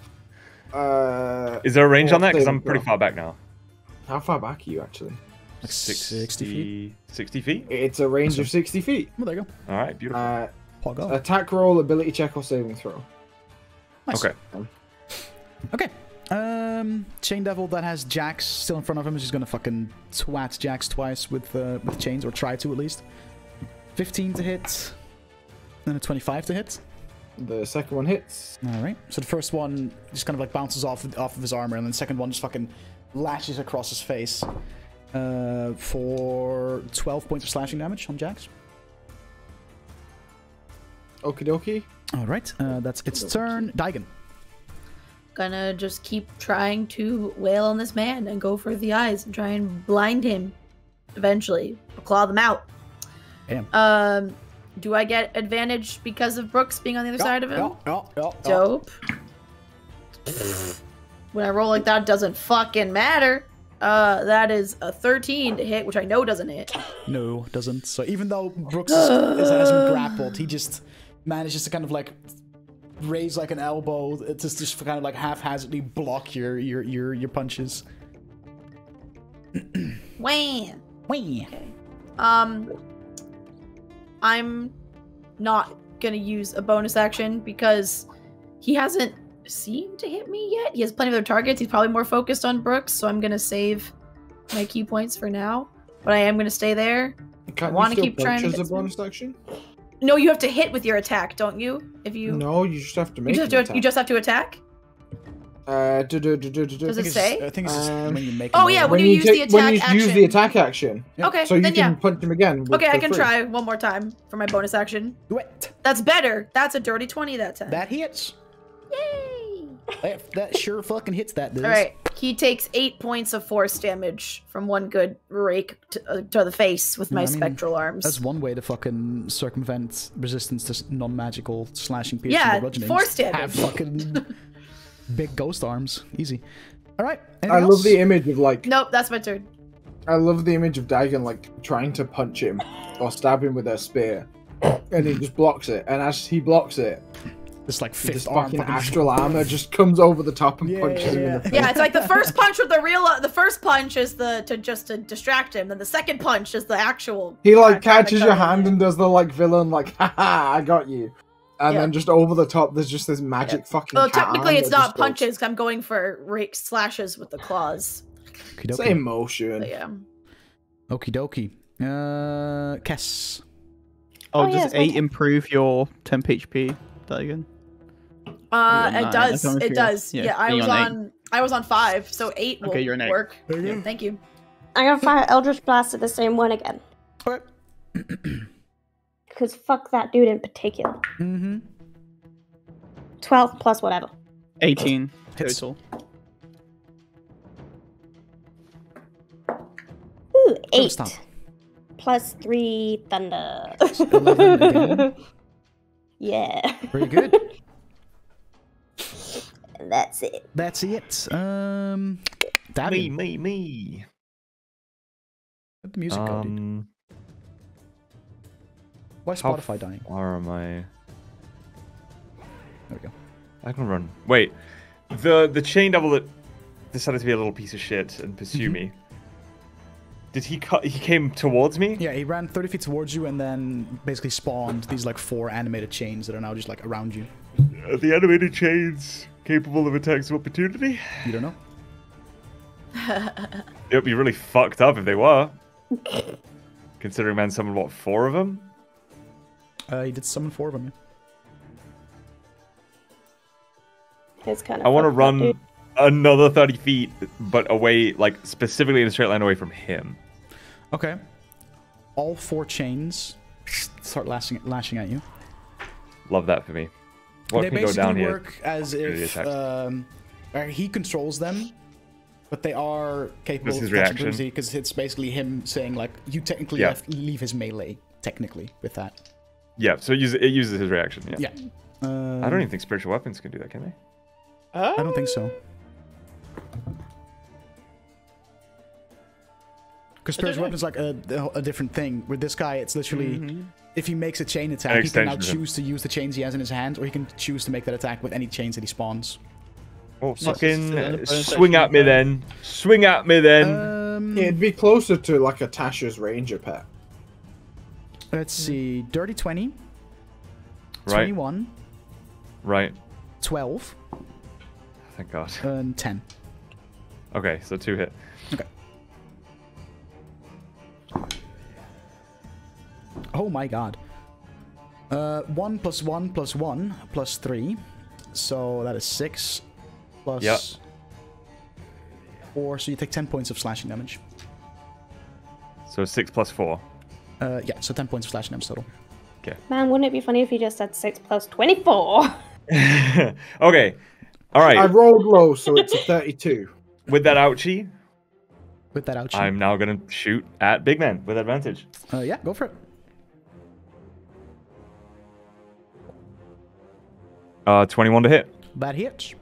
S4: Uh,
S2: Is there a range on that? Because I'm pretty
S4: throw.
S2: far back now.
S4: How far back are you actually?
S1: Like 60 feet.
S2: 60 feet?
S4: It's a range of sixty feet.
S1: Well, there you go.
S2: All right, beautiful.
S4: Uh,
S1: Pog
S4: attack roll, ability check, or saving throw.
S1: Nice.
S2: okay.
S1: Okay. Um, Chain Devil that has Jax still in front of him is just gonna fucking twat Jax twice with uh, with chains, or try to at least. 15 to hit, and a 25 to hit.
S4: The second one hits.
S1: All right. So the first one just kind of like bounces off off of his armor, and then the second one just fucking lashes across his face uh, for 12 points of slashing damage on Jax.
S4: Okie dokie.
S1: All right. Uh, that's its turn. Daigen.
S3: Gonna just keep trying to wail on this man and go for the eyes and try and blind him. Eventually, I'll claw them out.
S1: Damn.
S3: Um, do I get advantage because of Brooks being on the other side of him?
S1: Yeah, yeah, yeah, yeah.
S3: Dope. when I roll like that, it doesn't fucking matter. Uh, that is a 13 to hit, which I know doesn't hit.
S1: No, doesn't. So even though Brooks is, is, has him grappled, he just manages to kind of like raise like an elbow to just, just kind of like haphazardly block your your your, your punches.
S3: Wham!
S1: Whee!
S3: Um, I'm not gonna use a bonus action because he hasn't seemed to hit me yet. He has plenty of other targets. He's probably more focused on Brooks, so I'm gonna save my ki points for now. But I am gonna stay there.
S4: Can't
S3: wanna keep trying to
S4: as
S3: get
S4: a bonus action?
S3: No, you have to hit with your attack, don't you? If you
S4: No, you just have to
S3: you
S4: make
S3: just,
S4: an
S3: have to, you just have to attack.
S4: Uh, do, do, do, do, do, do.
S3: Does it say?
S1: I think it's just
S4: Um,
S1: when you make.
S3: Oh,
S1: a
S3: yeah,
S1: roll.
S3: when you use the
S4: when you
S3: attack
S4: use the
S3: action.
S4: attack action.
S3: Okay,
S4: So you
S3: then
S4: can
S3: yeah.
S4: punch him again.
S3: Okay, I can
S4: free.
S3: try one more time for my bonus action.
S1: Do it.
S3: That's better. That's a dirty 20 that time.
S1: That hits.
S3: Yay!
S1: That, that sure fucking hits that. Dude.
S3: All right. He takes eight points of force damage from one good rake to, uh, to the face with my
S1: Yeah, I mean,
S3: spectral arms.
S1: That's one way to fucking circumvent resistance to non-magical slashing, piercing,
S3: Yeah,
S1: or bludgeoning.
S3: force
S1: Have fucking big ghost arms. Easy. All right.
S4: I
S1: anything
S4: love the image of like
S3: Nope, that's my turn.
S4: I love the image of Dagon like trying to punch him or stab him with a spear, and he just blocks it. And as he blocks it,
S1: This like fifth
S4: this
S1: arm
S4: fucking
S1: fucking
S4: astral armor just comes over the top and
S1: Yeah,
S4: punches
S1: yeah,
S4: him in the face.
S3: Yeah, it's like the first punch with the real. Uh, the first punch is the to just to distract him, then the second punch is the actual.
S4: He like catches your hand and does the like villain like, haha, I got you. And
S3: Yeah.
S4: then just over the top, there's just this magic fucking.
S3: Well,
S4: cat
S3: technically, it's not punches. goes- I'm going for rake slashes with the claws.
S1: Okie
S4: Same
S1: dokie.
S4: motion.
S3: But yeah.
S1: Okie dokie. Uh, Kess.
S6: Oh,
S5: Oh,
S6: does
S5: it's my
S6: eight improve your temp HP, Dagon?
S3: Uh, it does.
S6: I don't know if
S3: It
S6: you're-
S3: does.
S6: yeah,
S3: Yeah, I was
S6: on eight.
S3: on. I was on five, so eight will
S6: Okay, you're an eight.
S3: work.
S1: There you go.
S3: Thank you.
S5: I'm gonna fire Eldritch Blast at the same one again.
S1: All right.
S5: Because fuck that dude in particular.
S1: Mm-hmm.
S5: 12 plus whatever.
S6: 18
S1: Hits.
S6: total.
S5: Ooh, 8. Plus 3 thunder. yeah.
S1: Pretty good.
S5: And that's it.
S1: That's it. Um,
S2: Me,
S1: Davian.
S2: me, me.
S1: Let the music go.
S2: Um,
S1: Why
S2: how
S1: Spotify dying?
S2: far am I?
S1: There we go.
S2: I can run. Wait, the the chain devil that decided to be a little piece of shit and pursue
S1: Mhm.
S2: me. Did he cut? He came towards me.
S1: Yeah, he ran 30 feet towards you and then basically spawned these like four animated chains that are now just like around you.
S2: Are the animated chains capable of attacks of opportunity?
S1: You don't know?
S2: It would be really fucked up if they were. Considering man summoned what four of them?
S1: Uh, he did summon four of them. yeah.
S5: It's kind of
S2: I want to
S5: fucked up,
S2: run
S5: dude.
S2: another thirty feet, but away, like specifically in a straight line away from him.
S1: Okay. All four chains start lashing, lashing at you.
S2: Love that for me. What
S1: they
S2: can go
S1: basically
S2: down here?
S1: work as if um, uh, he controls them, but they are capable
S2: This
S1: of
S2: is reaction.
S1: because it's basically him saying like you technically
S2: Yeah.
S1: have to leave his melee technically with that.
S2: Yeah, so it uses, it uses his reaction. Yeah.
S1: Yeah. Um,
S2: I don't even think spiritual weapons can do that, can they?
S1: I don't think so. Because spiritual
S6: know.
S1: weapons like a, a different thing. With this guy, it's literally
S6: Mm-hmm.
S1: If he makes a chain attack, he can now
S2: extension of him.
S1: choose to use the chains he has in his hand, or he can choose to make that attack with any chains that he spawns.
S2: Oh,
S6: so
S2: fucking
S6: it's,
S2: swing at me
S6: as
S2: then. Swing at me then.
S1: Um,
S4: It'd be closer to like a Tasha's Ranger pet.
S1: let's see. Dirty 20,
S2: right,
S1: 21,
S2: right.
S1: 12,
S2: Thank God.
S1: and 10.
S2: Okay, so two hit.
S1: Oh my god. Uh, 1 plus 1 plus 1 plus 3. So that is 6 plus
S2: Yep.
S1: 4. So you take 10 points of slashing damage.
S2: So six plus four.
S1: Uh, yeah, so 10 points of slashing damage total. Okay.
S5: Man, wouldn't it be funny if you just said 6 plus 24?
S2: okay. All right.
S4: I rolled low, so it's a 32.
S2: With that ouchie,
S1: With that ouchie.
S2: I'm now gonna shoot at big man with advantage.
S1: Uh, yeah, go for it.
S2: Uh, 21 to hit.
S1: That hits.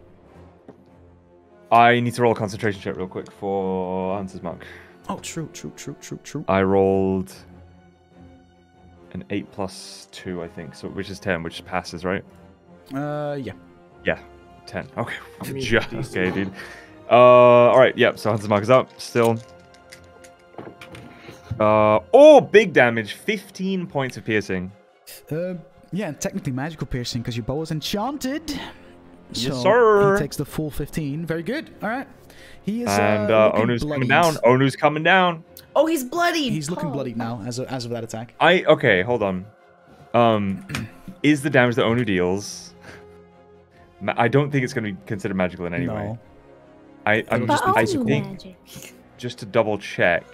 S2: I need to roll a concentration check real quick for Hunter's Mark.
S1: Oh, true, true, true, true, true.
S2: I rolled an 8 plus 2, I think, so which is 10, which passes, right?
S1: Uh, yeah.
S2: Yeah, 10. Okay.
S4: I mean,
S2: Ja-
S4: decent.
S2: okay, dude. Uh, alright, yep, so Hunter's Mark is up, still. Uh, oh, big damage. 15 points of piercing.
S1: Uh, yeah, and technically magical piercing because your bow is enchanted.
S2: Yes,
S1: so
S2: sir.
S1: He takes the full 15. Very good. All right. He is.
S2: And
S1: uh,
S2: uh,
S1: looking
S2: Onu's coming down. Onu's coming down.
S3: Oh, he's bloody.
S1: He's looking
S3: Oh.
S1: bloodied now as of, as of that attack.
S2: I okay, hold on. Um, is the damage that Onu deals I don't think it's going to be considered magical in any
S1: no.
S2: way. I, I'm
S1: It'll
S2: just,
S1: just be
S2: I
S1: physical.
S2: think just to double check.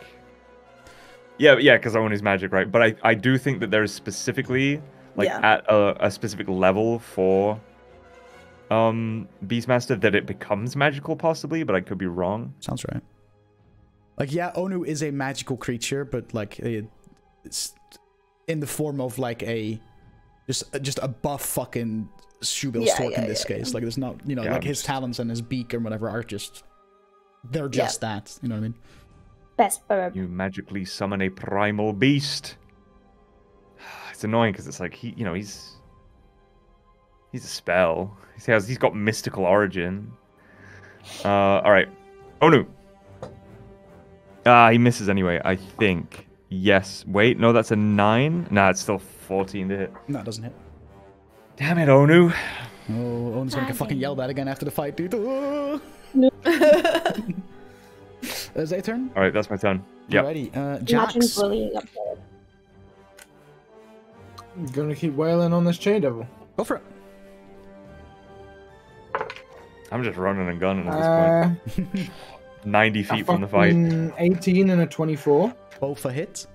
S2: Yeah, yeah, because Owen is magic, right? But I, I do think that there is specifically like
S3: Yeah.
S2: at a, a specific level for um Beastmaster that it becomes magical possibly, but I could be wrong.
S1: Sounds right. Like, yeah, Onu is a magical creature, but like, it's in the form of like a just just a buff fucking shoebill
S3: Yeah,
S1: stork in this
S3: yeah,
S1: case.
S3: yeah.
S1: Like, there's not, you know,
S2: Yeah,
S1: like
S2: I'm
S1: his
S2: just-
S1: talons and his beak or whatever are just they're
S3: Yeah.
S1: just that. You know what I mean?
S5: Best bird.
S2: You magically summon a primal beast. It's annoying because it's like he, you know, he's he's a spell. He has he's got mystical origin. Uh, all right, Onu. Ah, he misses anyway. I think. Yes. Wait, no, that's a nine. Nah, it's still fourteen to hit.
S1: No, it doesn't hit.
S2: Damn it, Onu.
S1: Oh, Onu's gonna fucking yell that again after the fight, dude. Oh. Is that your turn?
S2: All right, that's my turn. Yeah.
S1: Alrighty, uh,
S5: Imagine
S1: Jax.
S5: Bullying up there.
S4: I'm gonna keep wailing on this chain devil.
S1: Go for it.
S2: I'm just running and gunning at this point.
S4: Uh,
S2: Ninety feet from the fight.
S4: 18 and a 24.
S1: Both a hits.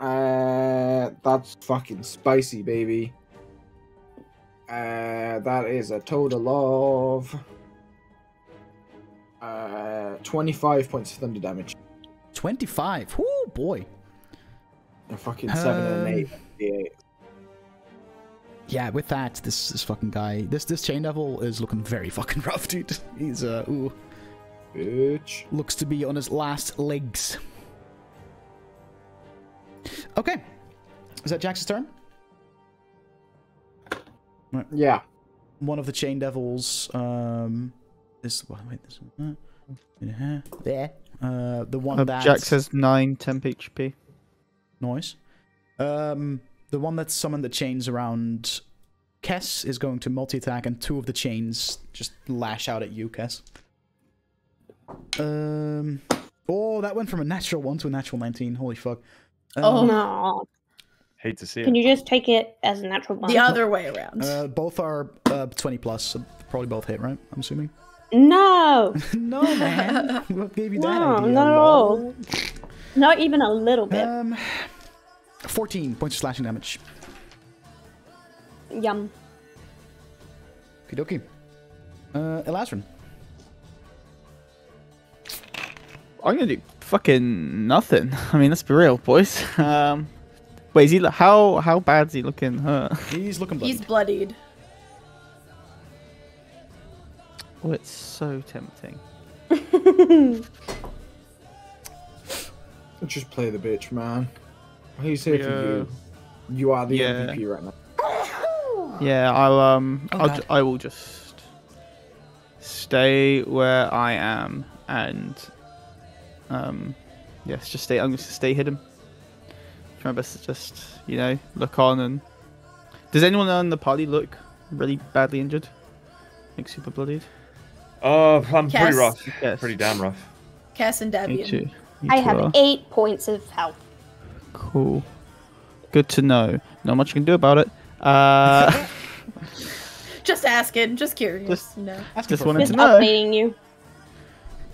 S4: Uh, that's fucking spicy, baby. Uh, that is a total of uh 25 points of thunder damage.
S1: 25. Oh boy.
S4: A fucking seven and an eight. D8.
S1: Yeah, with that, this this fucking guy, this this chain devil is looking very fucking rough, dude. He's uh, ooh,
S4: Bitch.
S1: looks to be on his last legs. Okay, is that Jax's turn?
S4: Yeah.
S1: One of the chain devils, um, this wait, wait this one, uh, there, uh, the one
S6: Uh,
S1: that
S6: Jack says 9 temp HP.
S1: Noise. Um, the one that summoned the chains around Kess is going to multi attack, and two of the chains just lash out at you, Kess. Um, oh, that went from a natural one to a natural nineteen. Holy fuck! Um,
S3: Oh.
S5: No.
S2: Hate to see it.
S5: Can you just take it as a natural one?
S3: the other way around.
S1: Uh, both are uh, twenty plus, so probably both hit, right? I'm assuming.
S5: No.
S1: no, man. what gave you that
S5: No,
S1: idea?
S5: not at all. Not even a little bit.
S1: Um, fourteen points of slashing damage.
S5: Yum.
S1: Okie dokie. Uh, Elazarin.
S6: I'm gonna do fucking nothing. I mean, let's be real, boys. Um, wait, is he? lo- How how bad's he looking hurt?
S1: He's looking bloody.
S3: He's bloodied.
S6: Oh, it's so tempting.
S4: Just play the bitch, man. He's here for
S6: Yeah.
S4: you. You are the
S6: Yeah.
S4: MVP right now.
S6: Yeah, I'll um,
S1: Oh,
S6: I'll,
S1: God.
S6: I will just stay where I am and um, yes, just stay. I'm going to stay hidden. Try my best to just you know look on and. Does anyone in the party look really badly injured? Like super bloodied?
S2: Uh, I'm
S3: Cass.
S2: pretty rough.
S6: Yes.
S2: Pretty damn rough.
S3: Cass and
S6: Me
S3: Debian.
S6: too.
S5: I have
S6: are.
S5: eight points of health.
S6: Cool. Good to know. Not much you can do about it. Uh,
S3: Just asking, just curious,
S6: Just-
S3: you know.
S1: Asking
S6: just
S1: for
S6: wanted
S5: Just
S6: to know.
S5: updating you.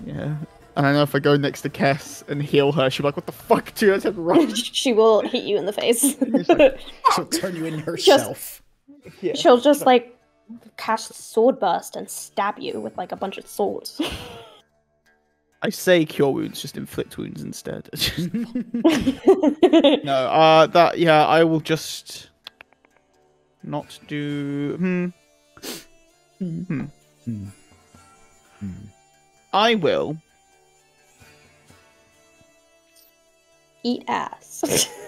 S6: yeah. And I know if I go next to Cass and heal her, she'll be like, "What the fuck, dude? I said run."
S5: she will hit you in the face.
S1: She'll turn you in herself.
S6: yeah.
S5: She'll just like cast sword burst and stab you with like a bunch of swords.
S6: I say cure wounds, just inflict wounds instead. no, uh, that yeah, I will just not do. Hmm. Hmm.
S1: Hmm. Hmm.
S6: I will.
S5: Eat ass.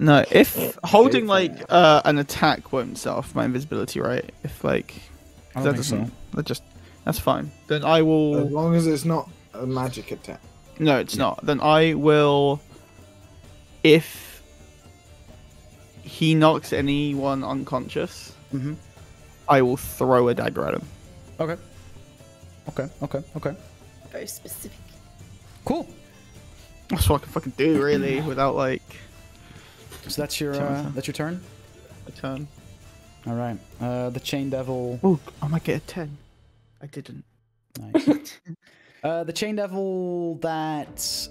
S6: No, if holding like uh, an attack won't set off my invisibility, right? If like
S1: I
S6: that
S1: don't think so.
S6: doesn't, that just that's fine. Then I will.
S4: As long as it's not a magic attack.
S6: No, it's not. Then I will. If he knocks anyone unconscious,
S1: Mm-hmm.
S6: I will throw a dagger at him.
S1: Okay. Okay. Okay. Okay.
S3: Very specific.
S1: Cool.
S6: That's what I can fucking do, really, without like.
S1: So that's your uh, that's your turn.
S6: A turn.
S1: All right. Uh, the chain devil.
S6: Oh, I might get a ten. I didn't.
S1: Nice. uh, the chain devil that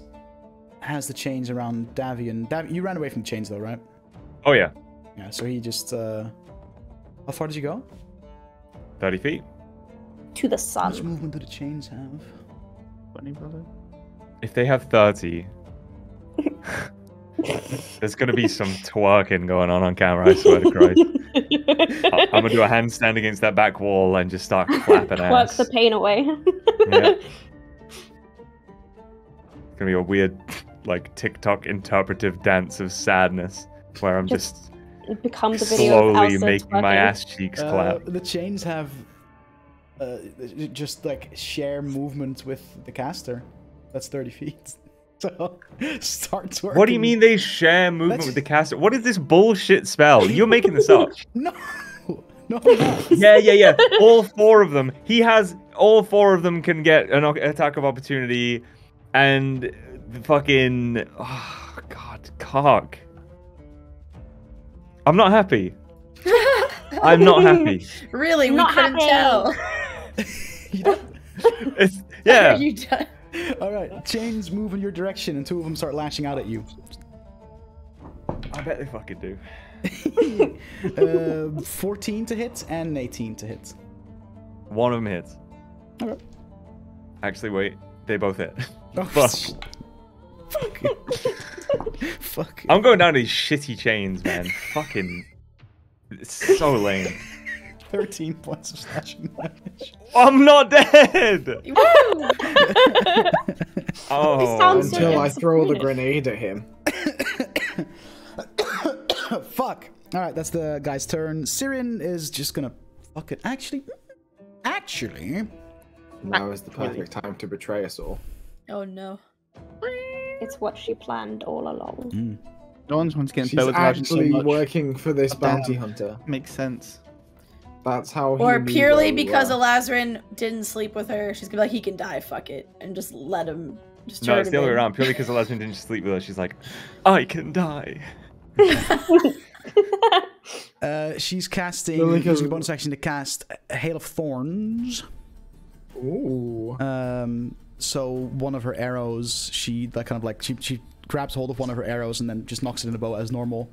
S1: has the chains around Davian. Dav- you ran away from the chains though, right?
S2: Oh yeah,
S1: Yeah. So he just. Uh, how far did you go?
S2: thirty feet.
S5: To the
S1: How much
S5: sun.
S1: movement do the chains have?
S6: Funny brother.
S2: If they have thirty, there's gonna be some twerking going on on camera. I swear to Christ. I- I'm gonna do a handstand against that back wall and just start clapping
S5: Work
S2: ass.
S5: the pain away.
S2: Yeah. It's gonna be a weird, like TikTok interpretive dance of sadness where I'm just,
S5: Become the video
S2: slowly
S5: Elsa
S2: making my ass cheeks
S1: Uh,
S2: clap.
S1: the chains have. Uh, just like share movement with the caster. That's 30 feet. So start twerking.
S2: What do you mean they share movement
S1: That's-
S2: with the caster? What is this bullshit spell? You're making this up.
S1: No. No, I'm.
S2: Yeah, yeah, yeah. All four of them. He has all four of them can get an attack of opportunity, and the fucking oh god, cock. I'm not happy. I'm not happy.
S3: Really, we
S5: Not
S3: couldn't
S5: happy.
S3: tell.
S1: You don't-
S2: It's yeah.
S3: Are you done?
S1: All right, chains move in your direction, and two of them start lashing out at you.
S2: I bet they fucking do.
S1: Uh, 14 to hit and 18 to hit.
S2: One of them hits.
S1: Okay.
S2: Actually, wait. They both hit.
S1: Oh,
S2: Fuck.
S1: Fuck. Fuck.
S2: I'm going down these shitty chains, man. Fucking. It's so lame.
S1: 13 points of slashing damage.
S2: I'm not dead. Oh.
S5: sounds so
S4: Until I throw the grenade at him.
S1: Fuck. All right, that's the guy's turn. Sirin is just gonna fuck it. Actually, actually,
S4: Now is the perfect time to betray us all.
S3: Oh no.
S5: It's what she planned all along. Mm.
S6: No one's one's getting
S4: She's
S6: belted out so
S4: actually
S6: much.
S4: working for this
S6: God
S4: bounty hunter.
S6: Makes sense.
S4: That's how he
S3: Or purely
S4: where
S3: because
S4: were.
S3: Elazarin didn't sleep with her, she's gonna be like, he can die, fuck it, and just let him. Just
S2: No,
S3: turn
S2: it's the other way around. Purely because the lesbian didn't sleep with her, she's like, I can die.
S1: uh, she's casting.
S4: Really, 'cause-
S1: using a bonus action to cast a Hail of Thorns.
S4: Ooh.
S1: Um, so one of her arrows, she like kind of like she she grabs hold of one of her arrows and then just knocks it in a bow as normal,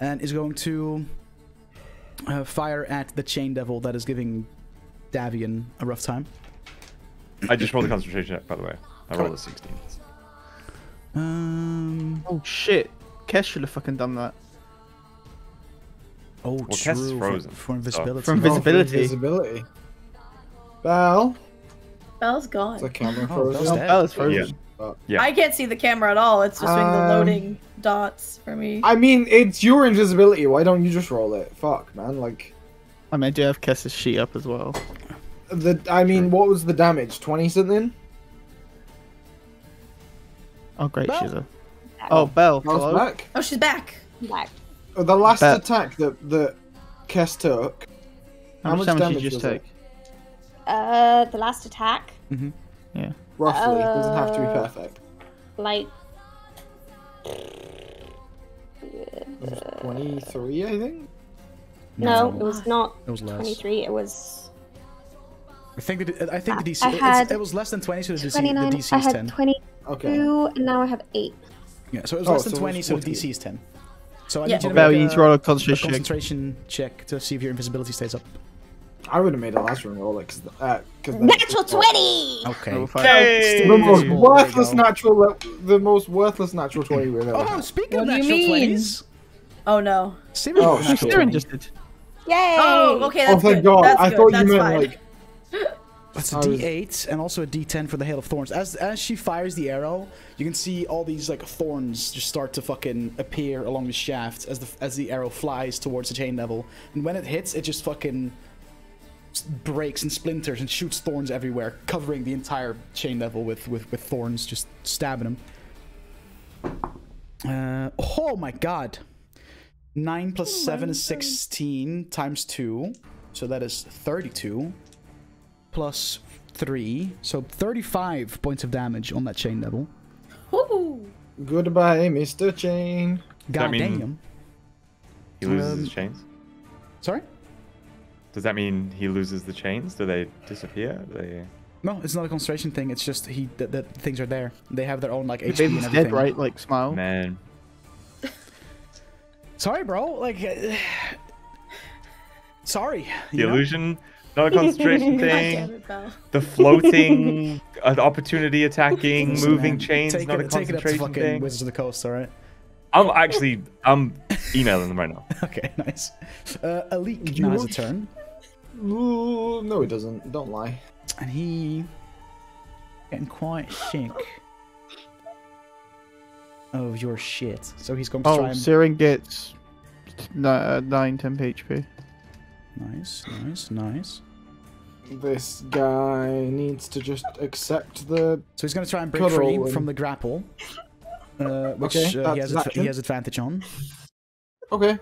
S1: and is going to uh, fire at the chain devil that is giving Davian a rough time.
S2: I just rolled a concentration check, by the way. I rolled a 16.
S1: Um.
S6: Oh shit. Kess should have fucking done that.
S1: Oh,
S2: Kess
S1: true.
S2: is
S1: for-
S2: frozen,
S1: for invisibility.
S6: From
S4: Oh, for
S6: visibility.
S4: Visibility. Belle.
S3: Belle's
S4: Is the
S3: gone.
S4: camera
S1: Oh,
S4: frozen?
S1: Belle's
S6: No,
S1: dead.
S6: Frozen.
S2: Yeah.
S3: I can't see the camera at all. It's just doing the
S4: Um,
S3: loading dots for me.
S4: I mean, it's your invisibility. Why don't you just roll it? Fuck, man. Like,
S6: I mean, I do have Kess's sheet up as well.
S4: the. I mean, what was the damage? Twenty something.
S6: Oh great,
S1: Belle.
S6: she's a. Oh, Belle.
S4: Belle's
S6: hello?
S4: back.
S3: Oh, she's back.
S5: Like,
S4: Uh, The last
S6: Bet.
S4: attack that that Kess took.
S6: How, much damage did you just take?
S4: it?
S5: uh, the last attack, Mm-hmm. Yeah.
S4: Roughly, doesn't have to be
S5: Uh,
S4: perfect.
S5: like,
S4: Twenty-three, I think.
S5: no, it was not
S1: It was less.
S5: 23, it was
S1: I think that I think the DC
S5: I had
S1: it was less than 20, so the DC,
S5: 29.
S1: the DC
S5: I had
S1: 10.
S5: 22,
S4: Okay.
S5: and now I have 8.
S1: Yeah, so it was
S4: Oh,
S1: less than
S4: so
S1: 20, so the DC is 10. So I
S3: Yeah.
S1: need you to
S6: Belle,
S1: make
S6: you
S1: a,
S6: need to roll a
S1: a
S6: concentration check.
S1: concentration check to see if your invisibility stays up.
S4: I would have made a last one roll like, because uh, cause
S5: Natural 20!
S1: Okay.
S6: Level five.
S2: Yay!
S4: The most worthless natural, the most worthless natural twenty we've ever
S1: Oh,
S4: had.
S1: speaking
S3: What
S1: of
S3: do
S1: natural
S3: mean?
S1: 20s,
S3: Oh no.
S1: Steven
S4: Oh,
S1: rolled a natural
S4: shit.
S1: Sirin
S6: just did.
S5: Yay!
S3: Oh, okay,
S4: Oh,
S3: that's
S4: thank
S3: good.
S4: God!
S3: That's
S4: I
S3: good.
S4: thought you
S3: That's
S4: meant
S3: fine.
S4: like
S1: That's a
S4: I was-
S1: D8 and also a D10 for the Hail of Thorns. As as she fires the arrow, you can see all these like thorns just start to fucking appear along the shaft as the as the arrow flies towards the chain devil. And when it hits, it just fucking s- breaks and splinters and shoots thorns everywhere, covering the entire chain devil with with, with thorns, just stabbing him. Uh, oh my god. 9 plus 7 is 16 times 2. So that is 32 plus 3. So 35 points of damage on that chain devil.
S3: Woo.
S4: goodbye, Mr. Chain.
S1: God
S2: mean-
S1: damn.
S2: He loses
S1: Um,
S2: his chains.
S1: Sorry?
S2: Does that mean he loses the chains? Do they disappear? Do they...
S1: No, it's not a concentration thing. It's just he the, the things are there. They have their own like HP and everything.
S6: dead, right? Like smile.
S2: Man,
S1: Sorry, bro. Like, uh, sorry.
S2: the
S1: you know?
S2: illusion, not a concentration
S3: God damn
S2: thing.
S3: it,
S2: The floating, uh, opportunity attacking,
S1: Listen,
S2: moving
S1: man,
S2: chains,
S1: take
S2: not
S1: it,
S2: a
S1: take it up to
S2: concentration
S1: fucking
S2: thing.
S1: Wizards of the Coast, all right?
S2: I'm actually, I'm emailing them right now.
S1: Okay, nice. Uh, Alik
S4: You
S1: now has a turn,
S4: Ooh, no, he doesn't. Don't lie.
S1: and he getting quite sick of your shit. So he's going to
S6: Oh,
S1: try and
S6: Sirin gets n- uh, 9 temp HP.
S1: nice, nice, nice.
S4: This guy needs to just accept the.
S1: So he's going to try and break free
S4: and-
S1: from the grapple, uh, which
S4: Okay,
S1: uh, he, has he has advantage on.
S4: Okay.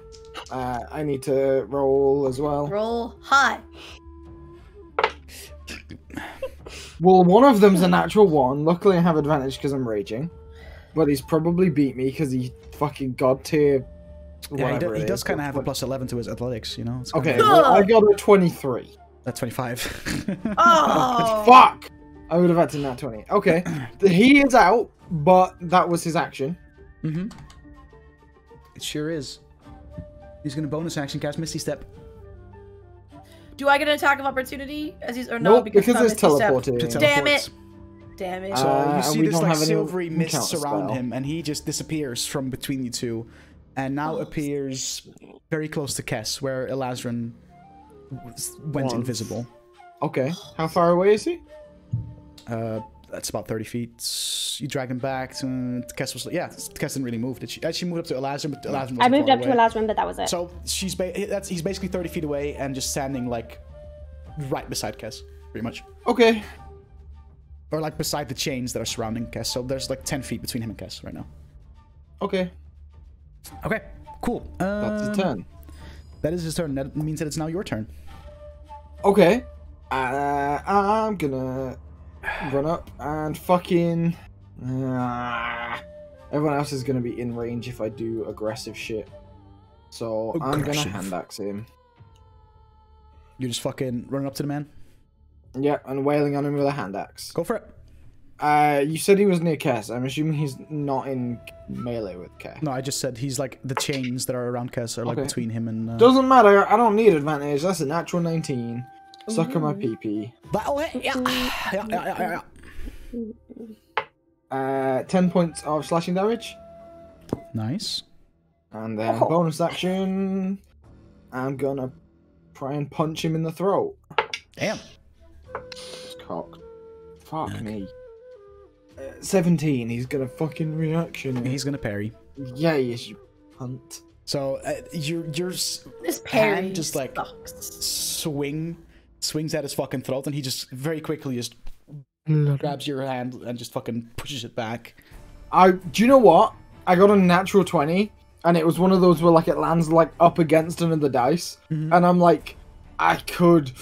S4: Uh, I need to roll as well.
S3: Roll high.
S4: Well, one of them's a natural one. Luckily, I have advantage because I'm raging. But he's probably beat me because he fucking god tier.
S1: Yeah, he, do, he does kind of have a plus 11 to his athletics, you know? It's kinda-
S4: Okay, well, I got a 23.
S1: That's 25.
S3: Oh.
S4: Fuck! I would have had to nat 20. Okay. he is out, but that was his action.
S1: Mm-hmm. It sure is. He's gonna bonus action cast Misty Step.
S3: Do I get an attack of opportunity as he's or no?
S4: nope, because,
S3: not
S4: it's
S3: Misty Step.
S4: teleporting.
S3: Damn it. Damn it.
S1: So
S4: Uh,
S1: you see this like silvery mist
S4: encounter
S1: surround
S4: spell.
S1: him, and he just disappears from between you two, and now
S3: Oh.
S1: appears very close to Kess, where Elazarin went
S6: Was.
S1: invisible.
S4: Okay. How far away is he?
S1: Uh, that's about 30 feet. You drag him back. To, Kess was yeah. Kess didn't really move. Did she? uh, She moved up to Elazarin, but Elazarin wasn't
S5: I moved
S1: far
S5: up to
S1: away.
S5: Elazarin, but that was it.
S1: So she's ba- that's he's basically 30 feet away and just standing like right beside Kess, pretty much.
S4: Okay.
S1: Or like beside the chains that are surrounding Kess. So there's like 10 feet between him and Kess right now.
S4: Okay.
S1: Okay, cool. Um,
S4: That's his turn.
S1: That is his turn. That means that it's now your turn.
S4: Okay. Uh, I'm gonna run up and fucking. Uh, everyone else is gonna be in range if I do aggressive shit. So I'm gonna
S1: Aggressive.
S4: hand axe him.
S1: You're just fucking running up to the man.
S4: Yeah, and wailing on him with a hand axe.
S1: Go for it.
S4: Uh, you said he was near Kess. I'm assuming he's not in melee with Kess.
S1: No, I just said he's like the chains that are around Kess are like
S4: Okay.
S1: between him and. Uh,
S4: Doesn't matter. I don't need advantage. That's a natural 19. Suck on my PP.
S1: That'll hit. Yeah. yeah, yeah, yeah, yeah.
S4: Uh, 10 points of slashing damage.
S1: Nice.
S4: And then
S5: Oh.
S4: bonus action. I'm gonna try and punch him in the throat.
S1: Damn.
S4: It's cocked. Fuck me. Uh, 17. He's gonna fucking reaction.
S1: He's gonna parry.
S4: Yeah, yes, you cunt.
S1: So uh, your your s-
S3: this
S1: hand just like
S3: sucks.
S1: swing swings at his fucking throat, and he just very quickly just grabs your hand and just fucking pushes it back.
S4: I. Do you know what? I got a natural 20, and it was one of those where like it lands like up against another dice,
S1: Mhm.
S4: and I'm like, I could,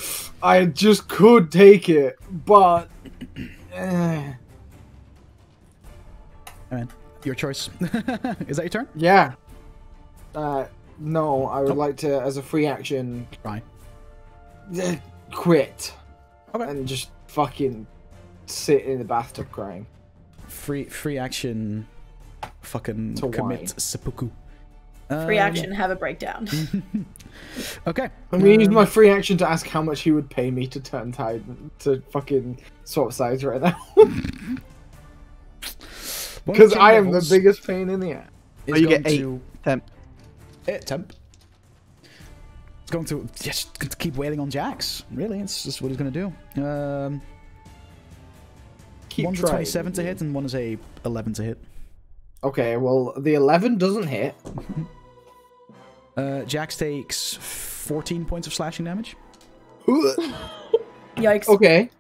S4: I just could take it, but. eh.
S1: I mean, your choice. is that your turn?
S4: Yeah. Uh, no, I would
S1: Nope.
S4: like to, as a free action,
S1: Right.
S4: Quit.
S1: Okay.
S4: And just fucking sit in the bathtub crying.
S1: Free free action. Fucking
S4: To
S1: commit
S4: whine.
S1: seppuku.
S3: Free
S1: Um,
S3: action, have a breakdown.
S1: Okay.
S4: I'm gonna use
S1: Um,
S4: my free action to ask how much he would pay me to turn tide to fucking swap sides right now. Because I am the biggest pain in the ass.
S1: is
S6: Oh, you get eight.
S1: to
S6: Temp.
S1: Eh, temp. It's going to just keep wailing on Jax. Really, it's just what he's going to do. Um,
S4: Keep
S1: one's a 27 to hit, and one is a 11 to hit.
S4: Okay, well, the 11 doesn't hit.
S1: Uh, Jax takes 14 points of slashing damage.
S3: Yikes.
S4: okay.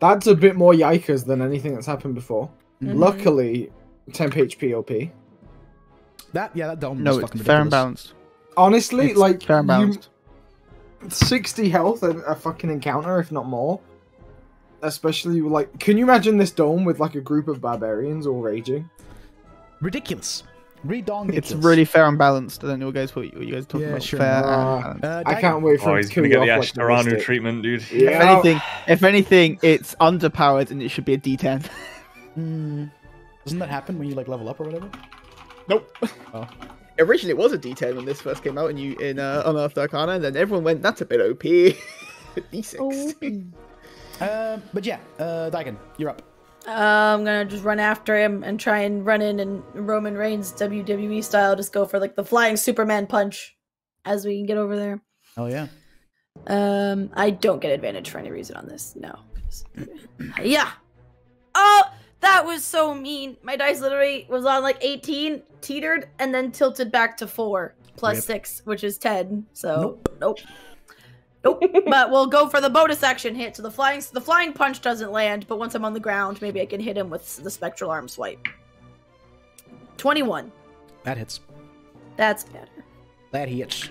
S4: That's a bit more yikers than anything that's happened before.
S1: Mhm.
S4: Luckily, temp HP OP.
S1: That yeah, that dome
S6: No,
S1: is
S6: it's
S1: fucking
S6: fair and balanced.
S4: Honestly,
S6: It's
S4: like,
S6: fair and
S4: you- 60 health a, a fucking encounter, if not more. Especially, like, can you imagine this dome with, like, a group of barbarians all raging?
S1: Ridiculous. Redong
S6: It's
S1: Nicholas.
S6: really fair and balanced. I don't know guys what you, what you guys are talking
S1: Yeah,
S6: about.
S1: sure.
S6: Fair
S4: Uh.
S1: Uh,
S4: I can't wait for
S2: Oh,
S4: him
S2: he's
S4: to
S2: gonna get the
S4: off like
S2: Ashtaranu treatment, dude.
S6: If anything, if anything, it's underpowered and it should be a D10.
S1: Hmm. Doesn't that happen when you like level up or whatever?
S6: Nope.
S1: Oh.
S6: Originally, it was a D10 when this first came out, and you in uh, Unearthed Arcana, and then everyone went, "That's a bit OP." D6.
S1: Uh, but yeah, uh, Daigen, you're up.
S3: Uh, I'm gonna just run after him and try and run in and Roman Reigns WWE style, just go for like the flying Superman punch as we can get over there.
S1: Oh yeah.
S3: Um, I don't get advantage for any reason on this. No. yeah. Oh, that was so mean. My dice literally was on like 18, teetered, and then tilted back to four plus
S1: Rip.
S3: six, which is 10. So
S1: Nope.
S3: nope. Nope. but we'll go for the bonus action hit. So the flying the flying punch doesn't land, but once I'm on the ground, maybe I can hit him with the spectral arm swipe. 21.
S1: That hits.
S3: That's better.
S1: That hits.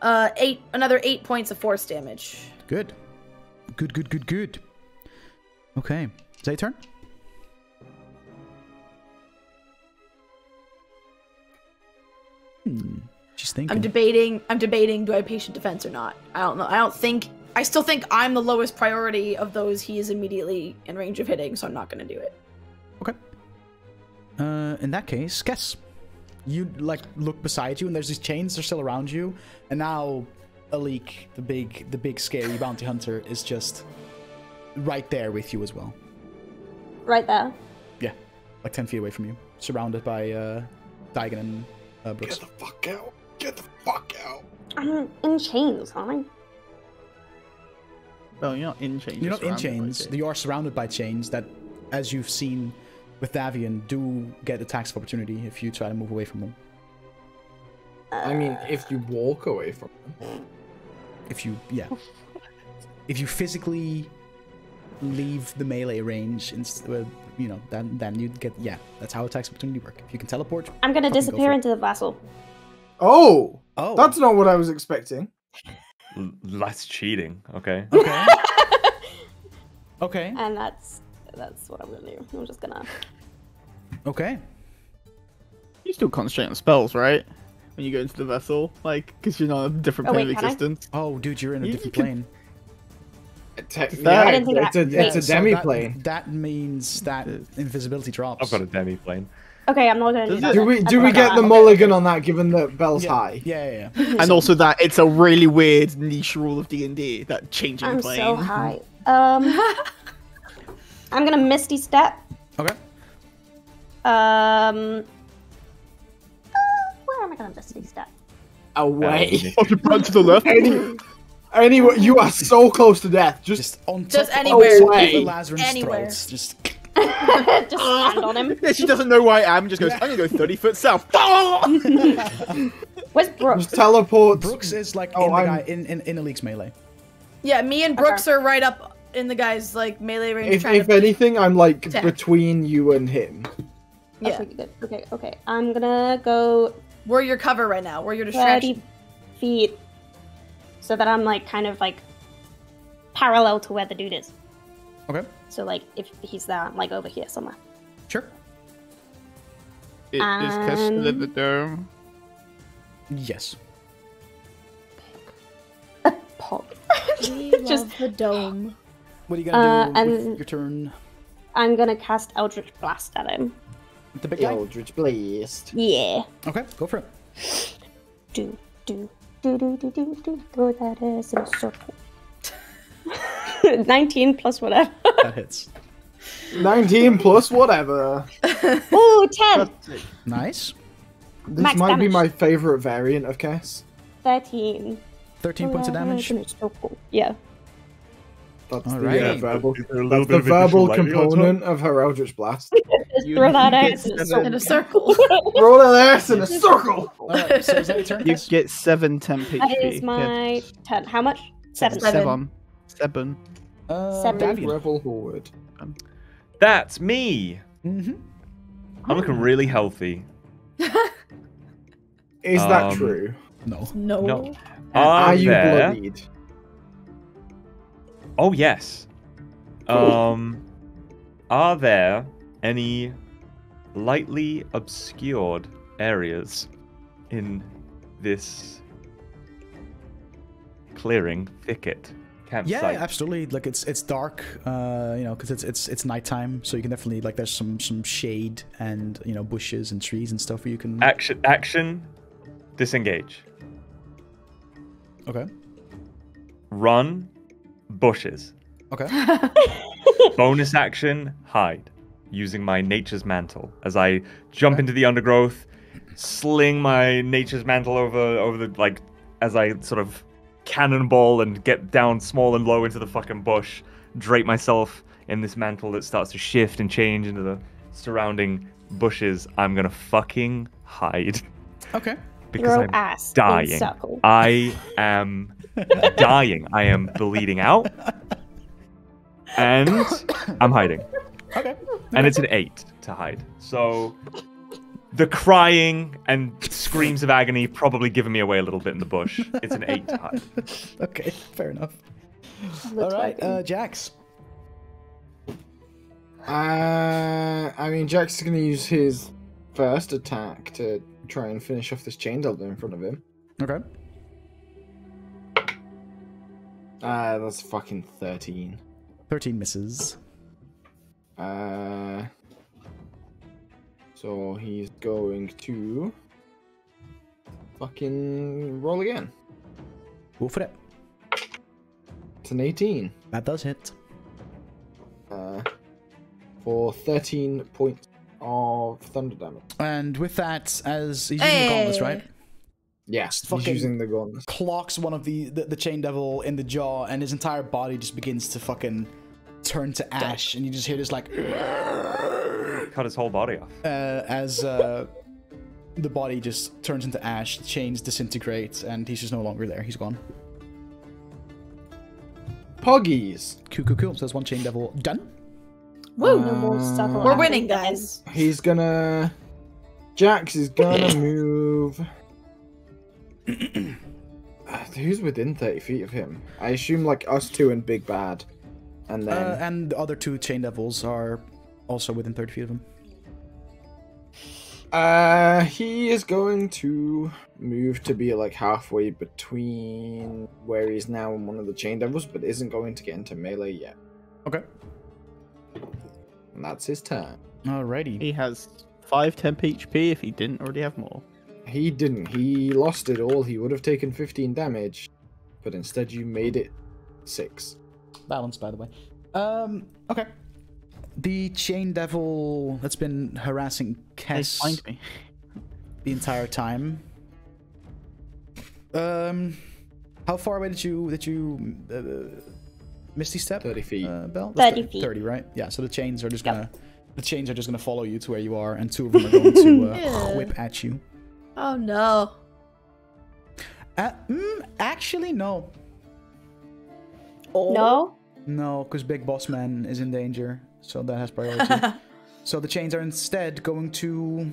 S3: Uh, eight. Another eight points of force damage.
S1: Good. Good, good, good, good. Okay. Is that your turn? Hmm. She's thinking.
S3: I'm debating. I'm debating. Do I patient defense or not? I don't know. I don't think. I still think I'm the lowest priority of those he is immediately in range of hitting, so I'm not going to do it. Okay.
S1: Uh, in that case, guess. You like look beside you, and there's these chains are still around you, and now Alik, the big, the big scary bounty hunter, is just right there with you as well.
S5: Right there.
S1: Yeah, like ten feet away from you, surrounded by uh, Daigen and uh, Brooks.
S4: Get the fuck out! Get the fuck out!
S5: I'm in chains, aren't
S6: Well, you're not in chains.
S1: You're not in
S6: surrounded by
S1: chains. You are surrounded by chains that, as you've seen with Davian, do get attacks of opportunity if you try to move away from them.
S5: I?
S4: I mean, if you walk away from them.
S1: If you, yeah, if you physically leave the melee range, inst- uh, you know, then then you'd get yeah. That's how attacks of opportunity work. If you can teleport.
S5: I'm gonna
S1: fucking go
S5: disappear into the vessel.
S4: Oh,
S1: Oh,
S4: that's not what I was expecting.
S2: L- That's cheating. Okay.
S1: okay. okay.
S5: And that's that's what I'm gonna do. I'm just gonna
S1: Okay.
S6: You still concentrate on spells, right? When you go into the vessel, like, because you're not a different
S5: Oh,
S6: plane
S5: wait,
S6: of
S5: can I?
S6: existence.
S1: Oh, dude, you're in a
S6: You
S1: different
S6: can-
S1: plane.
S4: Tech-
S6: that-
S4: yeah,
S6: I
S5: didn't think
S4: it's, a,
S5: that-
S4: it's a
S1: so
S4: demi
S1: that-
S4: plane.
S1: That means that invisibility drops.
S2: I've got a demi plane.
S5: Okay, I'm not gonna do
S6: Does
S5: that.
S4: Do we do we get
S5: got.
S4: the mulligan on that given that Belle's
S1: yeah.
S4: high?
S1: Yeah, yeah, yeah.
S6: And also that it's a really weird niche rule of D and D that changing
S5: I'm
S6: plane.
S5: so high. Um, I'm gonna misty step.
S1: Okay.
S5: Um, uh, where am I gonna misty step?
S4: Away.
S6: Oh, you run to the left.
S4: Any, anyway, you are so close to death. Just,
S1: Just on top
S3: Just
S1: on
S3: anywhere.
S1: top of the Lazarin's
S3: Anywhere.
S1: throats. Just
S5: just stand on him.
S6: Yeah, she doesn't know why I am. Just goes. I'm gonna go 30 foot south.
S5: Where's Brooks?
S4: just teleport.
S1: Brooks is like
S4: Oh,
S1: in the
S4: I'm-
S1: guy in, in in Alik's melee.
S3: Yeah, me and Brooks are right up in the guy's like melee range.
S4: If,
S3: trying
S4: if
S3: to...
S4: anything, I'm like
S3: Attack.
S4: between you and him.
S3: yeah,
S5: Okay, good. Okay, okay. I'm gonna go
S3: we're your cover right now. We're your distraction.
S5: 30 feet so that I'm like kind of like parallel to where the dude is.
S1: Okay.
S5: So like if he's there, I'm like over here somewhere.
S1: Sure.
S6: It is
S5: Um,
S6: Castle the dome.
S1: Yes.
S5: Pop.
S3: We
S5: Just-
S3: love the dome.
S1: What are you gonna
S5: Uh,
S1: do with
S5: and-
S1: your turn?
S5: I'm gonna cast Eldritch Blast at him.
S1: The big guy.
S4: Eldritch Blast.
S5: Yeah.
S1: Okay, go for it.
S5: Do do do do do do do do that a circle. 19 plus whatever.
S1: That hits.
S4: 19 plus whatever.
S5: Ooh, 10!
S1: Nice.
S4: This
S5: Max
S4: might be my favorite variant of Cass.
S5: 13.
S1: Thirteen points of damage.
S5: Yeah.
S4: That's the uh,
S1: Alrighty.
S4: verbal,
S2: a
S4: that's the verbal component of her Eldritch Blast.
S5: Just
S6: You-
S5: throw that ass in a
S6: seven-
S3: In a
S5: circle.
S3: circle.
S4: Roll an ass in a circle!
S1: Alright, so is that turn?
S6: You get seven temp HP.
S5: That is my 10. How much? 7.
S3: Seven.
S6: seven. Seven.
S1: Uh,
S5: Seven.
S4: Rebel forward.
S2: That's me.
S1: Mm-hmm.
S2: I'm looking really healthy.
S4: Is that
S2: Um,
S4: true?
S1: No.
S3: no.
S2: No.
S4: Are
S2: Are
S4: you
S2: there?
S4: bloodied?
S2: Oh yes. Um, are there any lightly obscured areas in this clearing thicket
S1: Yeah, absolutely. Like it's it's dark, uh, you know, because it's it's it's nighttime, so you can definitely like there's some some shade and you know bushes and trees and stuff where you can.
S2: Action, action, disengage.
S1: Okay.
S2: Run, bushes.
S1: Okay.
S2: Bonus action, hide, using my nature's mantle as I jump into the undergrowth, sling my nature's mantle over over the like as I sort of cannonball and get down small and low into the fucking bush, drape myself in this mantle that starts to shift and change into the surrounding bushes. I'm gonna fucking hide
S1: Okay.
S2: because
S5: Throw
S2: I'm
S5: ass
S2: dying. I am dying. I am bleeding out. And I'm hiding.
S1: Okay.
S2: And it's an eight to hide. So the crying and screams of agony probably giving me away a little bit in the bush. It's an eight to hide.
S1: okay. Fair enough. All right,
S5: twerking.
S1: uh, Jax.
S4: Uh, I mean, Jax is going to use his first attack to try and finish off this chain delta in front of him.
S1: Okay.
S4: Uh, that's fucking 13.
S1: Thirteen misses.
S4: Uh, so he's going to fucking roll again.
S1: Go for it.
S4: It's an 18
S1: That does hit.
S4: uh, for 13 points of thunder damage.
S1: And with that, as he's using the gauntlets,
S3: Hey.
S1: Right?
S4: Yes,
S1: Fucking-
S4: he's using the guns.
S1: Clocks one of the, the the chain devil in the jaw, and his entire body just begins to fucking turn to ash, and you just hear this like
S2: Cut his whole body off.
S1: uh, as uh, the body just turns into ash, the chains disintegrate, and he's just no longer there. He's gone.
S4: Poggies.
S1: Cool, cool, cool. So that's one chain devil done.
S3: Woo!
S5: No more circle
S3: We're winning, guys.
S4: He's gonna. Jax is gonna move. Uh, Who's within 30 feet of him? I assume like us two and Big Bad. And then.
S1: Uh, and the other two chain devils are also within 30 feet of him.
S4: Uh, he is going to move to be like halfway between where he's now and one of the chain devils, but isn't going to get into melee yet.
S1: Okay.
S4: And that's his turn.
S1: Alrighty.
S6: He has five temp HP if he didn't already have more.
S4: He didn't. He lost it all. He would have taken 15 damage, but instead you made it six.
S1: Balance, by the way. Um. Okay. The chain devil that's been harassing
S6: They
S1: Kess
S6: find me.
S1: the entire time. Um. How far away did you did you uh, Misty step?
S4: 30 feet.
S1: Uh, Belle.
S5: 30 feet.
S1: Thirty, right? Yeah. So the chains are just
S5: Yep.
S1: gonna the chains are just gonna follow you to where you are, and two of them are going to uh,
S3: Yeah.
S1: whip at you.
S3: Oh no.
S1: Uh, mm, actually, no.
S5: No?
S1: No, because Big Boss Man is in danger, so that has priority. so the chains are instead going to.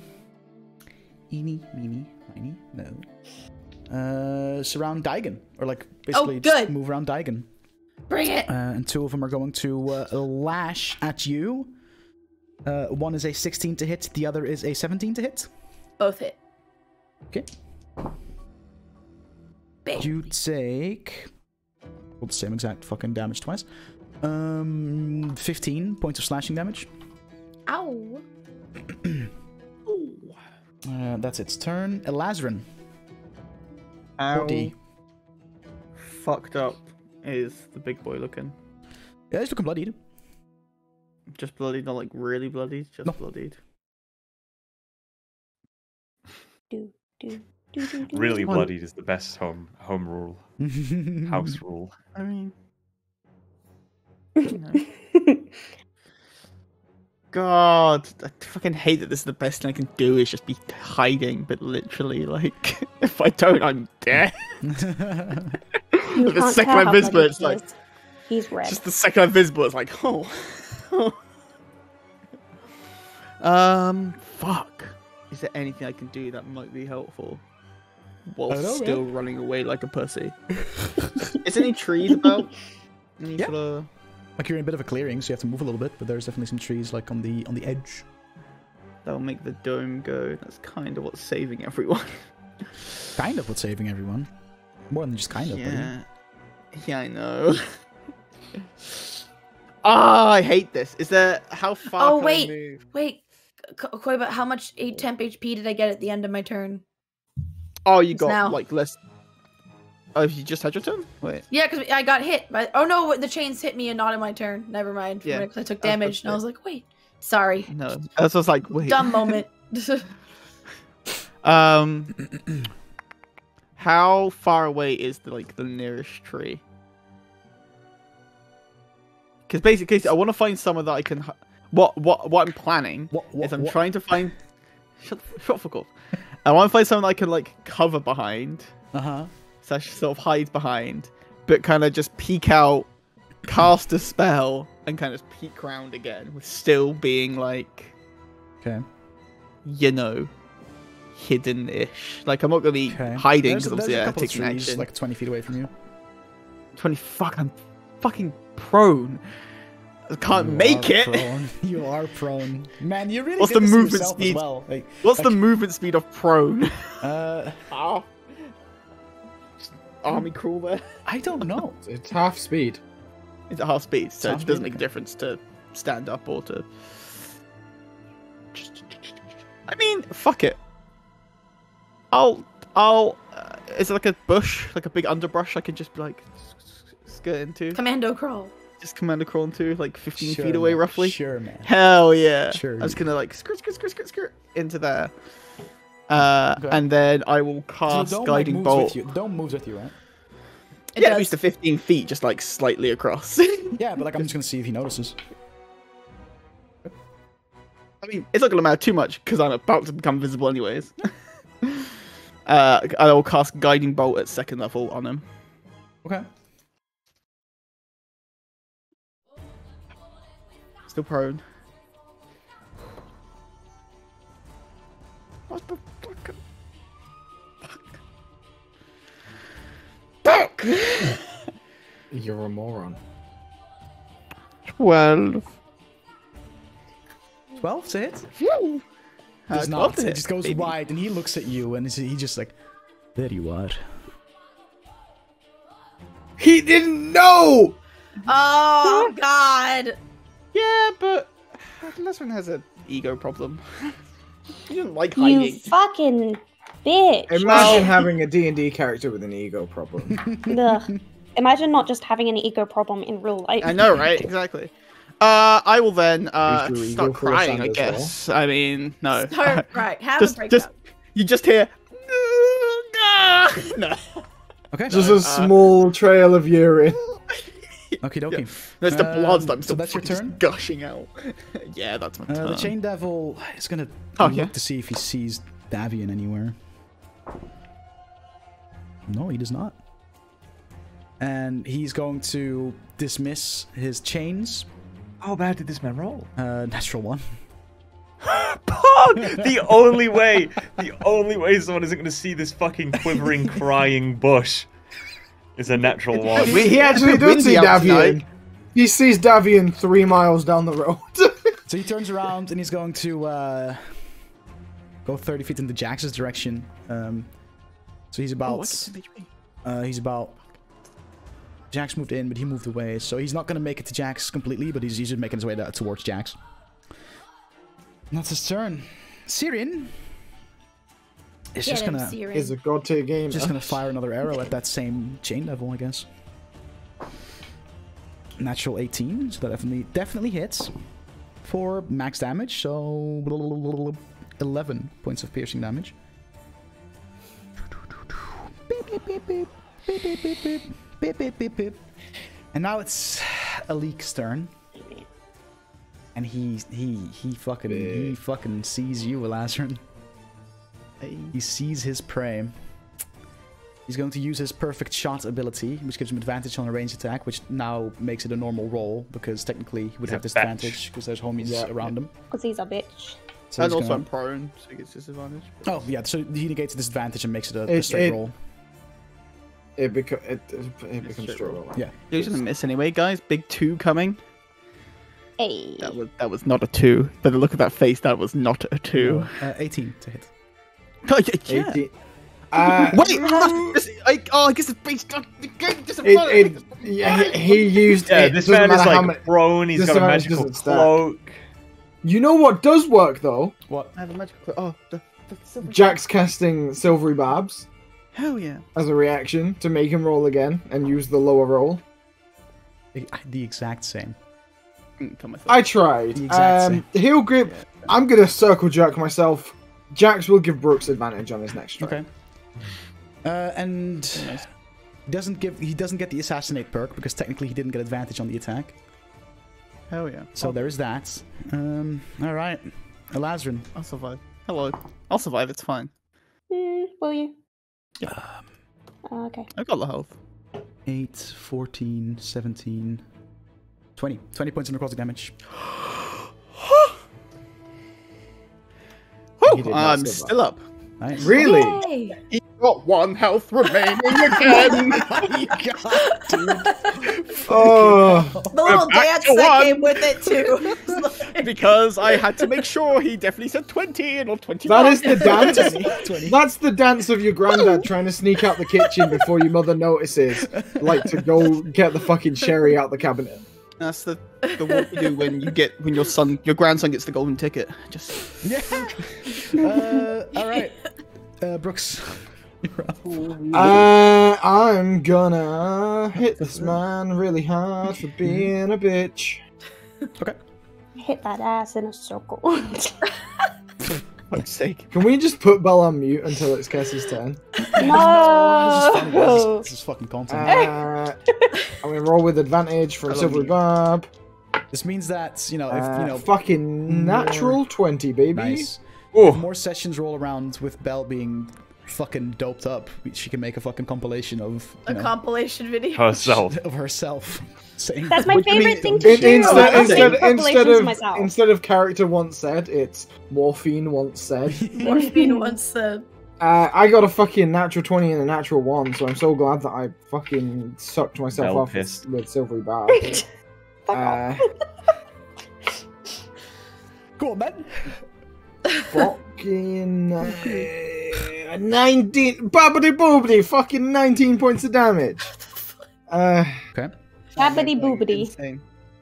S1: Eeny, meeny, miny, no. Uh, surround Daigen, or like basically just
S3: good.
S1: move around Daigen.
S3: Bring it.
S1: Uh, and two of them are going to uh, lash at you. Uh, one is a 16 to hit, the other is a 17 to hit.
S3: Both hit.
S1: Okay.
S3: Bang.
S1: You take well, the same exact fucking damage twice. Um, 15 points of slashing damage.
S3: Ow.
S1: Uh, that's its turn. Elazarin.
S6: How
S1: 40.
S6: fucked up is the big boy looking?
S1: Yeah, he's looking bloodied.
S6: Just bloodied, not like really bloodied, just
S1: No.
S6: bloodied.
S5: Do, do, do, do, do.
S2: Really
S6: One-
S2: bloodied is the best home home rule, house rule.
S6: I mean, you know. God, I fucking hate that this is the best thing I can do is just be hiding, but literally, like, if I don't, I'm dead.
S5: You
S6: the second I'm visible, it's like.
S5: He's red.
S6: just the second I'm visible, it's like, oh. um, fuck. Is there anything I can do that might be helpful? While
S1: I know,
S6: still running away like a pussy. is any trees about? Any
S1: Yeah.
S6: sort of...
S1: like you're in a bit of a clearing, so you have to move a little bit, but there's definitely some trees like on the on the edge.
S6: That'll make the dome go. That's kind of what's saving everyone.
S1: Kind of what's saving everyone. More than just kind of. buddy.
S6: yeah. Yeah, I know. Ah, I hate this. Is there how far?
S3: Oh,
S6: can I
S3: wait.
S6: move?
S3: Wait, K- Koi, but how much a temp HP did I get at the end of my turn?
S6: Oh, you got
S3: now.
S6: like less. Oh, you just had your turn. Wait.
S3: Yeah, because I got hit. But oh no, the chains hit me and not in my turn. Never mind.
S6: Yeah,
S3: I took damage, and I was like, wait, sorry,
S6: No, that's was like wait.
S3: dumb moment.
S6: Um, how far away is the like the nearest tree? Because basically, I want to find somewhere that I can. What what what I'm planning
S1: What, what,
S6: is I'm
S1: what-
S6: trying to find. Shut shut fuck off. I want to find something that I can like cover behind,
S1: Uh-huh.
S6: so I sort of hide behind, but kind of just peek out, cast a spell, and kind of peek round again, with still being like
S1: Okay.
S6: you know, hidden-ish. Like I'm not gonna be
S1: Okay.
S6: hiding because obviously
S1: a
S6: I'm
S1: couple of
S6: taking
S1: trees
S6: action.
S1: like 20 feet away from you.
S6: Twenty. Fuck, I'm fucking prone. I can't
S1: You
S6: make it.
S1: Prone. You are prone. Man, you really
S6: What's
S1: did
S6: the movement
S1: yourself
S6: speed?
S1: well. Like,
S6: What's the movement speed of prone?
S1: uh,
S6: Ah. Army crawl there.
S1: I don't know.
S4: It's half speed.
S6: It's at half speed, so
S1: Half
S6: it doesn't
S1: speed,
S6: make a difference to stand up or to. I mean, fuck it. I'll, I'll. Uh, is it like a bush, like a big underbrush? I can just like skirt into,
S3: Commando crawl.
S6: Just commander crawl into, like 15
S1: Sure,
S6: feet away,
S1: man.
S6: roughly.
S1: Sure, man.
S6: Hell yeah!
S1: Sure
S6: I was
S1: you-
S6: gonna like skirt, skirt, skirt, skirt, skirt into there. Uh,
S1: Okay.
S6: and then I will
S1: So
S6: cast
S1: don't
S6: guiding
S1: like, moves
S6: bolt.
S1: with you. Don't moves with you, right?
S3: It
S6: yeah, at
S3: does.
S6: least to 15 feet, just like slightly across.
S1: Yeah, but like I'm just gonna see if he notices.
S6: I mean, it's not gonna matter too much because I'm about to become visible anyways. uh, I will cast guiding bolt at second level on him.
S1: Okay.
S6: Still prone. What the fuck? Fuck!
S4: You're a moron.
S6: Twelve.
S1: 12 to hit?
S6: Phew. Uh,
S1: Does
S6: 12
S1: not. It just goes
S6: baby.
S1: wide, and he looks at you, and he just like, there you are.
S4: He didn't know.
S3: Oh God!
S6: Yeah, but Elazarin has an ego problem. he doesn't like hiding.
S5: You fucking bitch.
S4: Imagine having a D&D character with an ego problem.
S5: Ugh. Imagine not just having an ego problem in real life.
S6: I know, right? Exactly. Uh, I will then uh,
S4: Is
S6: start
S4: ego full of
S6: crying. I
S4: as well?
S6: guess. I mean, no.
S3: Start right. Have
S6: just,
S3: a breakdown.
S6: just you just hear. no.
S1: Okay.
S4: Just a small trail of urine.
S1: Okie dokie.
S6: There's the blood
S1: Um,
S6: that I'm
S1: so that's your turn?
S6: gushing out. yeah, that's my
S1: Uh,
S6: turn.
S1: the Chain Devil is gonna
S6: Oh,
S1: look
S6: yeah?
S1: to see if he sees Davian anywhere. No, he does not. And he's going to dismiss his chains.
S2: How bad did this man roll?
S1: Uh, natural one.
S2: Pog! The only way, the only way someone isn't going to see this fucking quivering, crying bush is a natural one.
S4: he he actually does see. Davian. He sees Davian three miles down the road.
S1: So he turns around and he's going to uh, go 30 feet in the Jax's direction. Um, so he's
S6: Oh,
S1: about
S6: I get some HP.
S1: Uh, he's about. Jax moved in, but he moved away, so he's not gonna make it to Jax completely, but he's, he's just making his way to, towards Jax. And that's his turn. Sirin is
S3: Get
S1: just
S3: him,
S1: gonna
S3: Sirin.
S4: Is a god tier game.
S1: just gonna fire another arrow at that same chain devil, I guess. Natural 18, so that definitely definitely hits for max damage. So 11 points of piercing damage. Beep, beep, beep, beep. Beep, beep, beep, beep. Beep, beep, beep, beep. And now it's Alik's turn. And he he he fucking he fucking sees you, Elazarin. He sees his prey. He's going to use his perfect shot ability, which gives him advantage on a ranged attack, which now makes it a normal roll because technically he would
S2: He's
S1: have
S2: a
S1: disadvantage because there's homies
S4: Yeah.
S1: around him.
S5: Because he's a bitch.
S1: So
S6: and also
S1: gonna-
S6: I'm prone, so he gets disadvantage.
S1: Oh yeah, so he negates the disadvantage and makes it a, a straight
S4: it-
S1: roll.
S4: It, beca- it, it, it becomes
S6: shit.
S4: struggle.
S1: Yeah.
S6: You're gonna miss anyway, guys. Big two coming.
S5: Hey.
S6: That was that was not a two. But the look of that face, that was not a two.
S1: Uh, 18 to hit.
S6: Oh, yeah, yeah.
S4: 18. Uh,
S6: Wait, oh, this- I, oh, I guess it's based on the game. Just
S4: it, it, yeah, he, he used
S2: Yeah,
S4: it.
S2: this
S4: Doesn't
S2: man is
S4: matter how
S2: like
S4: ma-
S2: prone. He's got a
S4: disadvantage
S2: magical
S4: doesn't stack.
S2: cloak.
S4: You know what does work though?
S1: What?
S6: I have a magical. clo- Oh, the, the silver.
S4: Jax casting silvery barbs
S6: Hell yeah.
S4: as a reaction to make him roll again and use the lower roll.
S1: The, the exact same.
S6: Mm, tell myself.
S4: I tried.
S1: The exact
S4: Um, heel grip. I'm gonna circle jerk myself. Jax will give Brooks advantage on his next strike.
S1: Okay. Uh, and
S6: Nice.
S1: he doesn't give he doesn't get the assassinate perk because technically he didn't get advantage on the attack.
S6: Hell yeah.
S1: So there is that. Um, all right, Elazarin.
S6: I'll survive. Hello. I'll survive. It's fine.
S5: Mm, will you?
S6: Yeah.
S5: Uh, okay.
S6: I've got the health.
S1: 8, 14, 17, 20. 20 points of necrotic damage.
S6: Whew,
S4: He did not
S6: um,
S4: I'm
S6: still up.
S1: Nice.
S4: Really?
S5: Yay!
S6: He got one health remaining again.
S4: Oh, oh,
S3: The little dance that
S6: one.
S3: came with it too.
S6: because I had to make sure he definitely said 20 and not 21.
S4: that is the dance.
S1: 20.
S4: That's the dance of your granddad trying to sneak out the kitchen before your mother notices, like to go get the fucking sherry out the cabinet.
S6: That's the the what you do when you get when your son your grandson gets the golden ticket. Just
S1: Yeah. uh, all right. Uh, Brooks. You're.
S4: Uh, I'm gonna hit this man really hard for being a bitch.
S1: Okay.
S5: Hit that ass in a circle.
S6: Fuck's sake.
S4: Can we just put Belle on mute until it's Cassie's turn?
S1: This is. This,
S5: no!
S1: is, this is fucking content.
S4: Uh, I'm gonna roll with advantage for
S6: I
S4: a
S6: love Silvery
S4: Barb.
S1: This means that you know if
S4: Uh,
S1: you know
S4: fucking natural twenty, baby.
S1: nice.
S2: Oh,
S1: If more sessions roll around with Belle being fucking doped up, she can make a fucking compilation of
S3: A
S1: know,
S3: compilation video.
S2: herself.
S1: of herself saying
S5: That's my
S6: What
S5: favorite
S6: mean?
S5: thing to do.
S4: instead, instead, instead of instead of character once said, it's morphine once said.
S3: Morphine once said.
S4: Uh, I got a fucking natural 20 and a natural 1, so I'm so glad that I fucking sucked myself
S2: Belle
S4: off
S2: pissed.
S4: with, with Silvery Barbs.
S5: Fuck off.
S4: uh,
S1: Go on, man.
S4: fucking uh, 19. Babbity boobity, fucking 19 points of damage. Uh,
S1: Okay.
S5: Babbity boobity.
S6: Insane.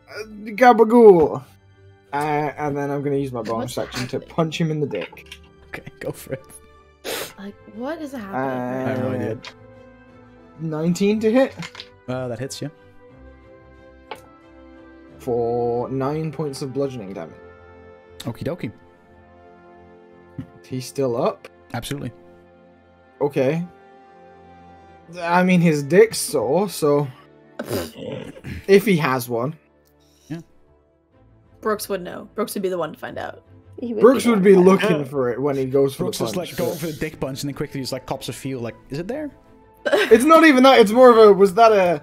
S4: uh, gabagool. Uh, and then I'm gonna use my bonus section to punch him in the dick.
S1: Okay, go for it.
S3: Like, what is
S4: Uh,
S3: happening?
S1: have no idea.
S4: 19 to hit
S1: Uh, that hits you.
S4: for 9 points of bludgeoning damage.
S1: Okie dokie.
S4: He's still up.
S1: Absolutely.
S4: Okay. I mean, his dick's sore, so. If he has one. Yeah.
S3: Brooks would know. Brooks would be the one to find out.
S5: He
S4: Brooks
S5: the
S4: would be
S5: that-
S4: looking for it when he goes for
S1: Brooks
S4: the
S1: is like going for the dick punch and then quickly just like cops a feel like, is it there?
S4: It's not even that. It's more of a. Was that a,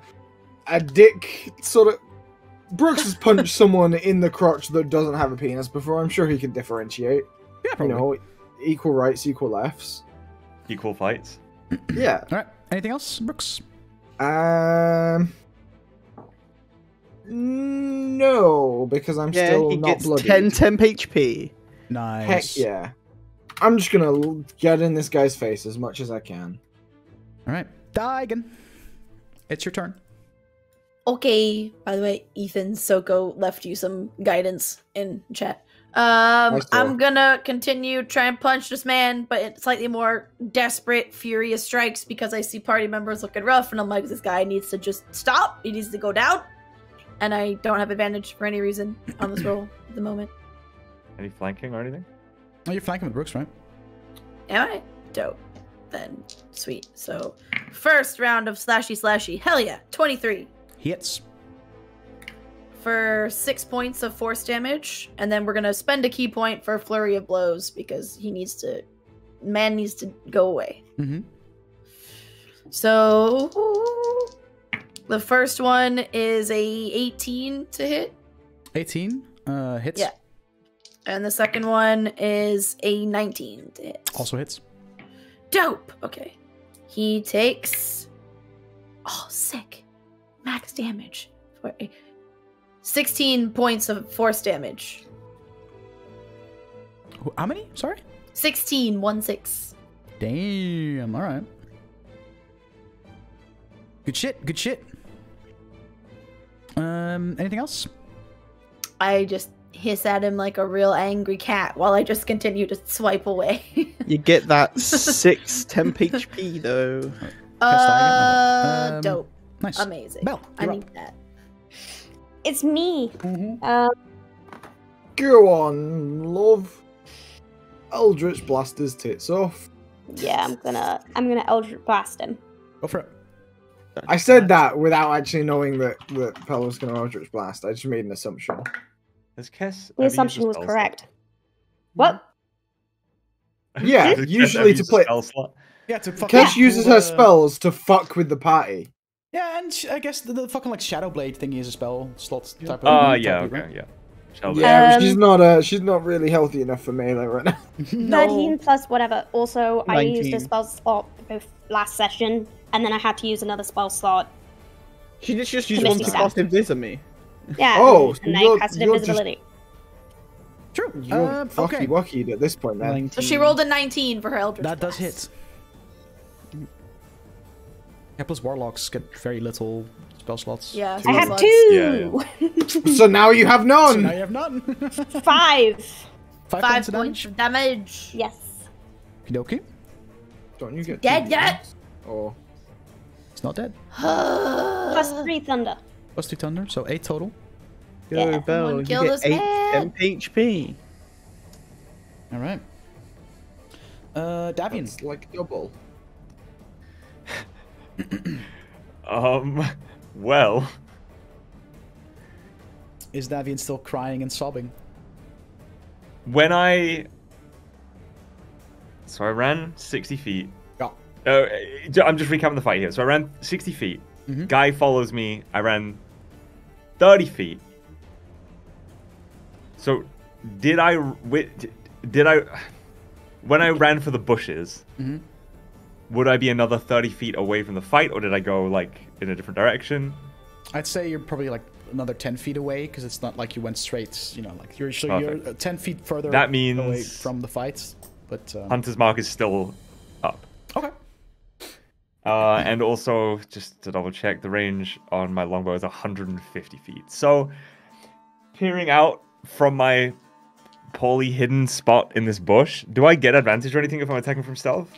S4: a dick sort of? Brooks has punched someone in the crotch that doesn't have a penis before. I'm sure he can differentiate.
S1: Yeah,
S4: You know, equal rights, equal lefts.
S2: Equal fights.
S4: Yeah.
S1: All right. Anything else, Brooks?
S4: Um. No, because I'm
S6: Yeah,
S4: still
S6: he
S4: not
S6: gets
S4: bloody.
S6: 10 temp HP.
S1: Nice.
S4: Heck yeah. I'm just gonna get in this guy's face as much as I can.
S1: All right. Daigen. It's your turn.
S3: Okay. By the way, Ethan Soko left you some guidance in chat. Um,
S4: Nice
S3: I'm gonna continue try and punch this man, but in slightly more desperate, furious strikes because I see party members looking rough, and I'm like, this guy needs to just stop. He needs to go down, and I don't have advantage for any reason on this roll at the moment.
S2: Any flanking or anything?
S1: Oh, you're flanking with Brooks, right?
S3: Am I? Dope. Then sweet. So first round of slashy slashy. Hell yeah. 23
S1: Hits.
S3: for six points of force damage, and then we're gonna spend a ki point for flurry of blows because he needs to. Man needs to go away.
S1: Mm-hmm.
S3: So the first one is a 18 to hit,
S1: 18. Uh, hits.
S3: Yeah. and the second one is a 19 to hit.
S1: Also hits.
S3: Dope. Okay. He takes. Oh, sick. Max damage for a 16 points of force damage.
S1: How many? Sorry.
S3: 16, 1 6.
S1: Damn. All right. Good shit. Good shit. Um. Anything else?
S3: I just hiss at him like a real angry cat while I just continue to swipe away.
S6: You get that six temp HP though.
S3: uh,
S1: Um,
S3: dope.
S1: Nice.
S3: Amazing.
S1: Belle,
S3: I
S1: you're
S3: need that.
S5: It's me.
S1: Mm-hmm.
S5: Um,
S4: Go on, love. Eldritch Blaster's tits off.
S5: yeah, I'm gonna I'm gonna Eldritch blast him.
S1: Go for it.
S4: I said that without actually knowing that that Pel was going to Eldritch Blast. I just made an assumption.
S2: Has Kess
S5: The
S2: ever used a
S5: assumption was
S2: spell
S5: correct. What?
S4: Yeah,
S2: slot? Has Kess
S4: usually to play-
S2: spell slot?
S1: Yeah. To fucking.
S4: Kess uses her
S1: uh,
S4: spells to fuck with the party.
S1: Yeah, and sh- I guess the, the fucking like Shadow Blade thingy is a spell slot type of.
S2: Ah,
S1: type
S2: yeah, okay,
S1: right?
S2: yeah. Shall?
S4: Yeah,
S5: Um,
S4: she's not. Uh, she's not really healthy enough for melee right now.
S3: No.
S5: 13 plus whatever. Also, I used a spell slot both last session, and then I had to use another spell slot.
S6: She just just used
S5: To
S6: one to
S5: Step.
S6: cast Invis
S5: Yeah.
S4: Oh,
S5: and,
S4: so
S5: and I
S4: you're-
S5: casted
S4: you're just-
S5: invisibility.
S1: True.
S4: You're
S1: uh,
S4: fucky
S1: okay.
S4: wucky at this point, man.
S3: So she rolled a 19 for her Eldritch
S1: That does hit. Yeah, plus warlocks get very little spell slots.
S3: Yeah.
S5: I have
S3: slots.
S5: two.
S4: So now you have
S1: So now you have none.
S5: Five.
S1: Five,
S3: Five
S1: points of
S3: points
S1: damage.
S3: of damage.
S5: Yes.
S1: Kidoki.
S4: Don't you get
S3: Dead yet?
S4: d8s? Or
S1: It's not dead.
S5: Plus three thunder.
S1: Plus two thunder, so eight total.
S6: Go,
S5: Yeah,
S3: Belle.
S6: You get eight
S3: man.
S6: temp HP.
S1: All right. Uh, Davian.
S4: it's like double.
S2: Um, well,
S1: Is Davian still crying and sobbing?
S2: when I so I ran sixty feet. Uh, I'm just recapping the fight here. So I ran sixty feet.
S1: Mhm.
S2: Guy follows me. I ran thirty feet. So did I? Did I? When I ran for the bushes,
S1: Mhm.
S2: would I be another thirty feet away from the fight, or did I go like in a different direction?
S1: I'd say you're probably like another ten feet away because it's not like you went straight. You know, like you're so you're uh, ten feet further
S2: That
S1: away
S2: means-
S1: from the fight. But um,
S2: Hunter's mark is still up.
S1: okay.
S2: Uh, and also, just to double check, the range on my longbow is 150 feet. So, peering out from my poorly hidden spot in this bush, do I get advantage or anything if I'm attacking from stealth?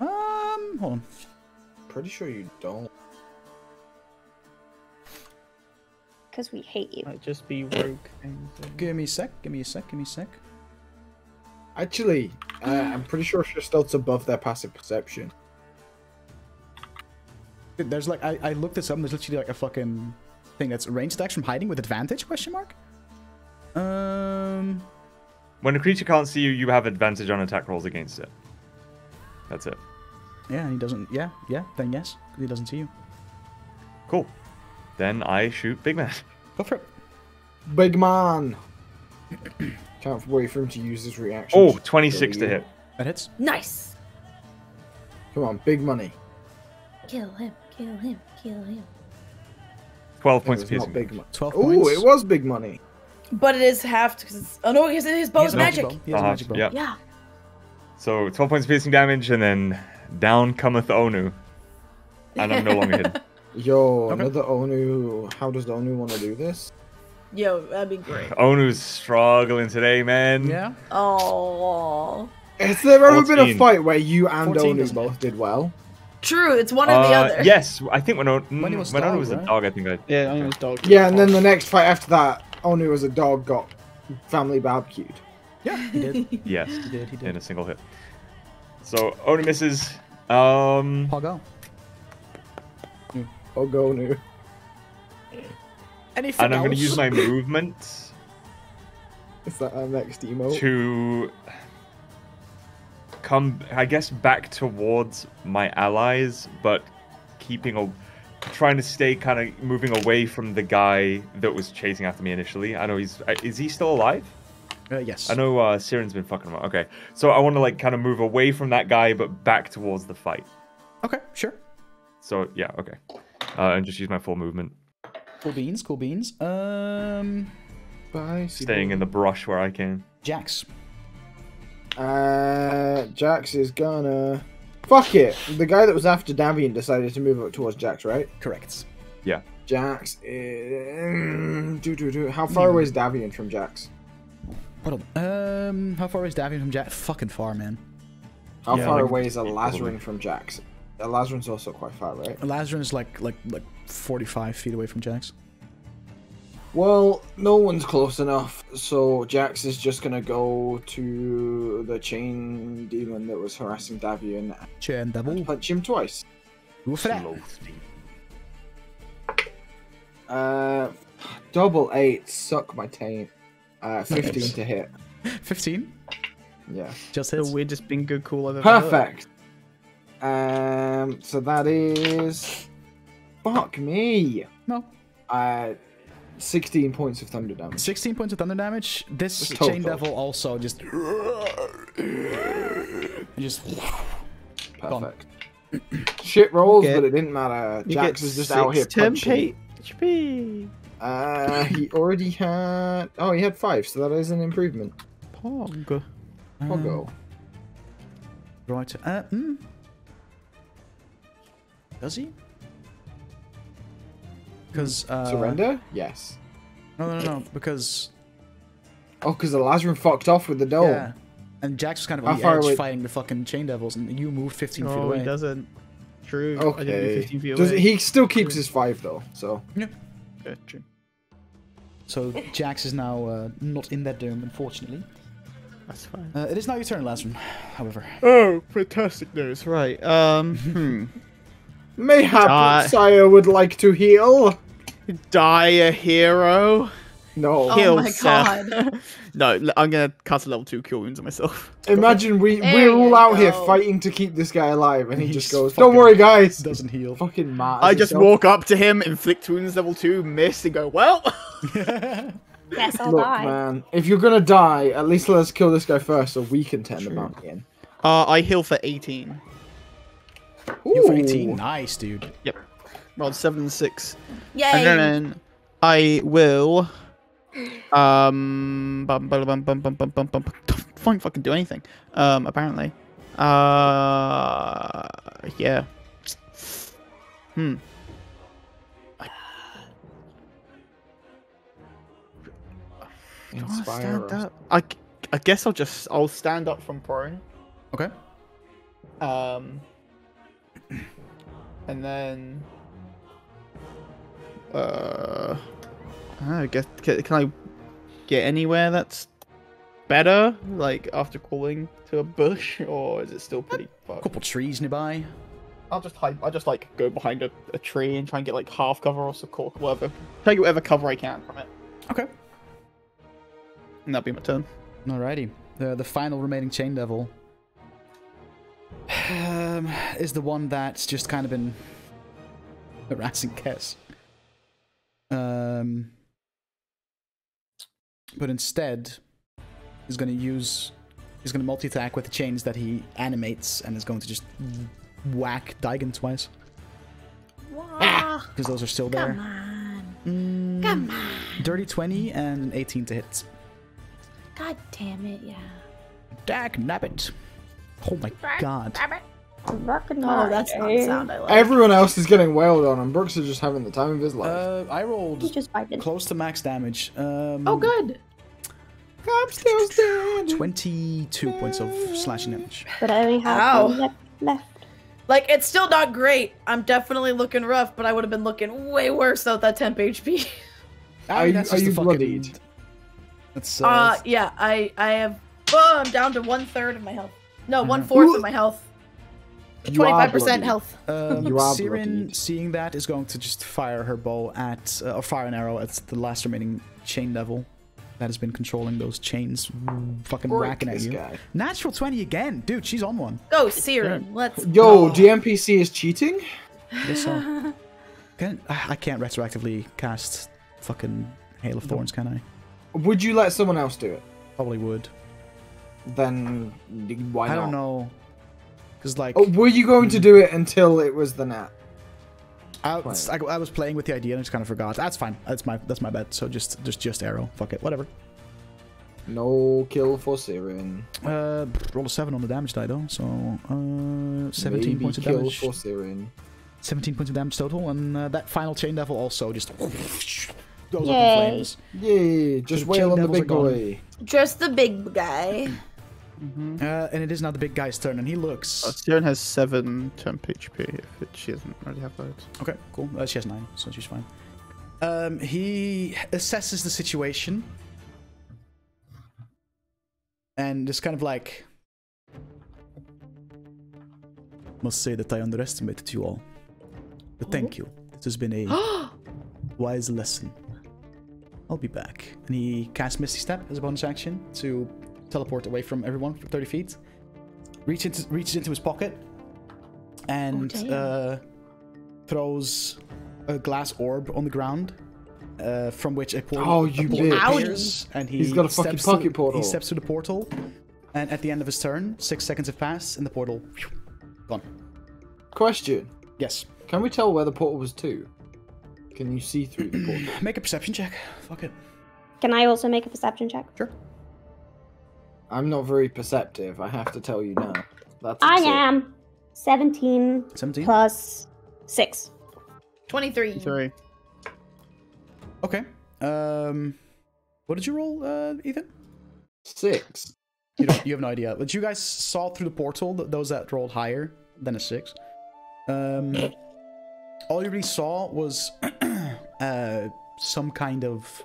S1: Um, hold on.
S4: Pretty sure you don't.
S5: Because we hate you.
S6: Might just be rogue. things.
S1: Give me a sec. Give me a sec. Give me a sec.
S4: Actually, uh, I'm pretty sure your stealth's above their passive perception.
S1: There's like I, I looked this up. and There's literally like a fucking thing that's ranged attacks from hiding with advantage? Question mark. Um.
S2: When a creature can't see you, you have advantage on attack rolls against it. That's it.
S1: Yeah, he doesn't. Yeah, yeah. Then yes, 'cause he doesn't see you.
S2: Cool. Then I shoot Big Man.
S1: Go for it.
S4: Big man. Can't wait for him to use his reaction.
S2: Oh,
S4: to
S2: 26
S4: kill
S2: to hit.
S1: That hits.
S3: Nice.
S4: Come on, big money.
S3: Kill him. Kill him. Kill him.
S2: 12
S4: It
S2: points of
S4: was
S2: piercing.
S4: big
S2: damage.
S4: money.
S1: Twelve
S4: Oh,
S1: points.
S4: it was big money.
S3: But it is halved because it's. oh no, his his
S1: He
S3: bow's
S1: has a
S3: magic.
S1: bow. He has
S2: Uh-huh,
S1: magic bow.
S2: yeah.
S3: Yeah.
S2: So 12 points of piercing damage, and then down cometh Onu. And I'm no longer hidden.
S4: Yo,
S1: Okay.
S4: another Onu. How does the Onu want to do this?
S3: Yo, that'd be great.
S2: Onu's struggling today, man.
S1: Yeah.
S3: Oh.
S4: Has there ever been a fight where you and
S1: 14
S4: Onu both did well?
S3: True, it's one or the
S2: Uh,
S3: other.
S2: Yes, I think when, Onu,
S1: When was
S2: when Onu
S1: dog,
S2: was a dog, I think I.
S6: Yeah, I was dog.
S4: Yeah, and then the next fight after that, Onu as a dog got family barbecued.
S1: Yeah, he did.
S2: Yes,
S1: He did. He did in
S2: a single hit. So Onu misses. Um,
S1: Poggo.
S4: Oh, go Onu.
S1: Anything
S2: and I'm going to use my movement
S4: Is that our next emote?
S2: to come, I guess, back towards my allies, but keeping a. Trying to stay kind of moving away from the guy that was chasing after me initially. I know he's. uh, Is he still alive?
S1: Uh, yes.
S2: I know uh, Sirin's been fucking him up. Okay, so I want to like kind of move away from that guy, but back towards the fight.
S1: Okay, sure.
S2: So yeah, okay, uh, and just use my full movement.
S1: Cool beans, cool beans. Um,
S4: Bye.
S2: Staying in the brush where I can.
S1: Jax.
S4: Uh, Jax is gonna. Fuck it. The guy that was after Davian decided to move up towards Jax, right?
S1: Correct. Yeah.
S4: Jax is. Do, do, do. How far away is Davian from Jax?
S1: Hold on. Um, how far is Davian from Jax? Fucking far, man.
S4: How
S2: Yeah,
S4: far
S2: like-
S4: away is
S2: probably.
S4: Elazarin from Jax? Elazarin's also quite far, right?
S1: Lazarin is like like like 45 feet away from Jax.
S4: Well, no one's close enough, so Jax is just gonna go to the chain demon that was harassing Davian
S1: Chain
S4: and
S1: devil.
S4: punch him twice.
S1: Go for that.
S4: Uh, double eight, suck my taint. Uh, 15 to hit.
S1: 15.
S4: Yeah.
S1: Just
S6: The
S1: hits.
S6: weirdest bingo cool I've ever heard.
S4: Perfect. Um, so that is. Fuck me.
S1: No.
S4: Uh, 16 points of thunder damage.
S1: 16 points of thunder damage. This
S4: Just
S1: chain
S4: total.
S1: devil also just just
S4: Perfect. Shit rolls,
S6: Okay.
S4: but it didn't matter.
S6: You
S4: Jax is just out here
S6: six
S4: punching.
S6: temp HP.
S4: Uh, he already had. Oh, he had five, so that is an improvement.
S6: Pog.
S4: I'll
S1: Um. Right. Uh, mm. Does he? Because uh,
S4: Surrender? Yes.
S1: No, no, no, no. Because
S4: Oh, because the Lazarin fucked off with the dome.
S1: yeah, and Jax was kind of
S4: How
S1: on the
S4: far
S1: edge
S4: away-
S1: fighting the fucking chain devils, and you moved 15 feet
S6: Oh,
S1: away.
S6: he doesn't. True. I didn't move
S4: Okay.
S6: 15 feet
S4: Does,
S6: away.
S4: he still keeps his five though, so.
S6: Okay, true.
S1: So Jax is now uh, not in that dome, unfortunately.
S6: That's fine.
S1: Uh, it is now your turn, Lazarus. However,
S6: Oh, fantastic news. Right. Um. hmm.
S4: Mayhap
S6: Uh,
S4: Sire would like to heal.
S6: Die a hero.
S4: No.
S3: Oh
S6: Kill
S3: my
S6: Seth.
S3: God.
S6: no, l- I'm gonna cast a level two cure wounds on myself.
S4: Imagine we
S3: There
S4: we're all
S3: you
S4: out here fighting to keep this guy alive, and he
S1: He's
S4: just goes,
S1: fucking-
S4: "Don't worry, guys."
S1: doesn't heal.
S4: Fucking mad.
S6: I just walk up to him, inflict wounds level two, miss, and go, well.
S5: Guess I'll
S4: Look,
S5: die.
S4: man, if you're gonna die, at least let us kill this guy first, so we can turn the bounty in.
S6: Uh, I heal for 18.
S1: Heal for 18. Nice, dude.
S6: Rolled seven and six.
S3: Yay!
S6: And then I will. Um. Bum, bum, bum, bum, bum, bum, bum, bum. Won't fucking do anything. Um. Apparently. Uh. Yeah. Hmm. I- Do I
S4: Inspire
S6: stand up? I, I guess I'll just I'll stand up from prone.
S1: Okay.
S6: Um, and then, uh, I guess can, can I get anywhere that's better, like after crawling to a bush, or is it still pretty A
S1: couple trees nearby.
S6: I'll just hide. I'll just like go behind a, a tree and try and get like half cover or some cork, whatever. Try and get whatever cover I can from it,
S1: Okay.
S6: and that'll be my turn.
S1: Alrighty. The the final remaining chain devil um, is the one that's just kind of been harassing Kess. Um, but instead, he's going to use he's going to multi attack with the chains that he animates, and is going to just whack Daigon twice because those are still there.
S3: come on.
S1: Mm,
S3: Come on.
S1: Dirty twenty and an eighteen to hit.
S3: God damn it, yeah.
S1: Dag nabbit. Oh my god.
S5: Rockin'
S3: Oh, that's not the sound I like.
S4: Everyone else is getting wailed on, and Brooks is just having the time of his life.
S1: Uh, I
S5: He
S1: rolled
S5: just vibed.
S1: close to max damage. Um,
S3: oh, good.
S4: I'm still standing.
S1: 22 points of slashing damage.
S5: But I only have one left. left.
S3: Like, it's still not great. I'm definitely looking rough, but I would have been looking way worse without that temp HP.
S4: Are you-
S1: that's
S4: are
S1: just
S4: you
S1: the fucking-
S4: bloodied?
S1: That's, uh,
S3: Uh, yeah, I I have. Oh, I'm down to one third of my health. No, one fourth of my health.
S4: You are
S3: Twenty-five percent health.
S1: um,
S4: You are Sirin,
S1: seeing that, is going to just fire her bow at, uh, or fire an arrow at the last remaining chain devil that has been controlling those chains, fucking
S4: Break
S1: whacking at you.
S4: guy.
S1: Natural 20 again. Dude, she's on one.
S3: Go, Sirin. Let's go.
S4: Yo,
S3: go.
S4: DMPC is cheating?
S1: I guess so. Can, I can't retroactively cast fucking Hail of Thorns, can I?
S4: Would you let someone else do it?
S1: Probably would.
S4: Then why not?
S1: I don't know. Because, like,
S4: Oh, were you going to do it until it was the nat?
S1: I, was- I, I was playing with the idea and I just kind of forgot. That's fine. That's my that's my bet. So just just just arrow. Fuck it. Whatever.
S4: No kill for Sirin.
S1: Uh, roll a seven on the damage die though. So uh, 17
S4: Maybe
S1: points of
S4: kill
S1: damage.
S4: for Sirin.
S1: 17 points of damage total, and uh, that final chain devil also just goes up in flames.
S4: Yay! Just
S1: The
S4: wail on the big
S1: gone.
S4: boy.
S3: Just the big guy.
S1: Uh, and it is now the big guy's turn, and he looks.
S6: Uh, Sirin has seven temp HP. If it, she doesn't already have loads.
S1: Okay, cool. Uh, she has nine, so she's fine. Um, he assesses the situation and just kind of like. Must say that I underestimated you all. But thank you. This has been a wise lesson. I'll be back. And he casts Misty Step as a bonus action to teleport away from everyone for 30 feet. Reach into, reaches into his pocket and
S3: damn.
S1: uh, throws a glass orb on the ground, uh, from which a portal,
S4: Oh,
S1: a
S4: you
S1: portal
S4: bitch.
S1: appears, and he
S4: He's got a fucking
S1: steps
S4: pocket
S1: through-
S4: portal.
S1: He steps through the portal, and at the end of his turn, six seconds have passed, and the portal gone.
S4: Question:
S1: Yes.
S4: Can we tell where the portal was to? Can you see through the portal?
S1: Make a perception check. Fuck it.
S5: Can I also make a perception check?
S1: Sure.
S4: I'm not very perceptive. I have to tell you now. That's a
S5: I
S4: six.
S5: am 17
S1: 17.
S5: plus 6.
S3: 23.
S6: Sorry.
S1: Okay. Um, what did you roll, uh, Ethan?
S4: Six.
S1: You, don't, you have no idea. But you guys saw through the portal th- those that rolled higher than a six. Um, all you really saw was uh, some kind of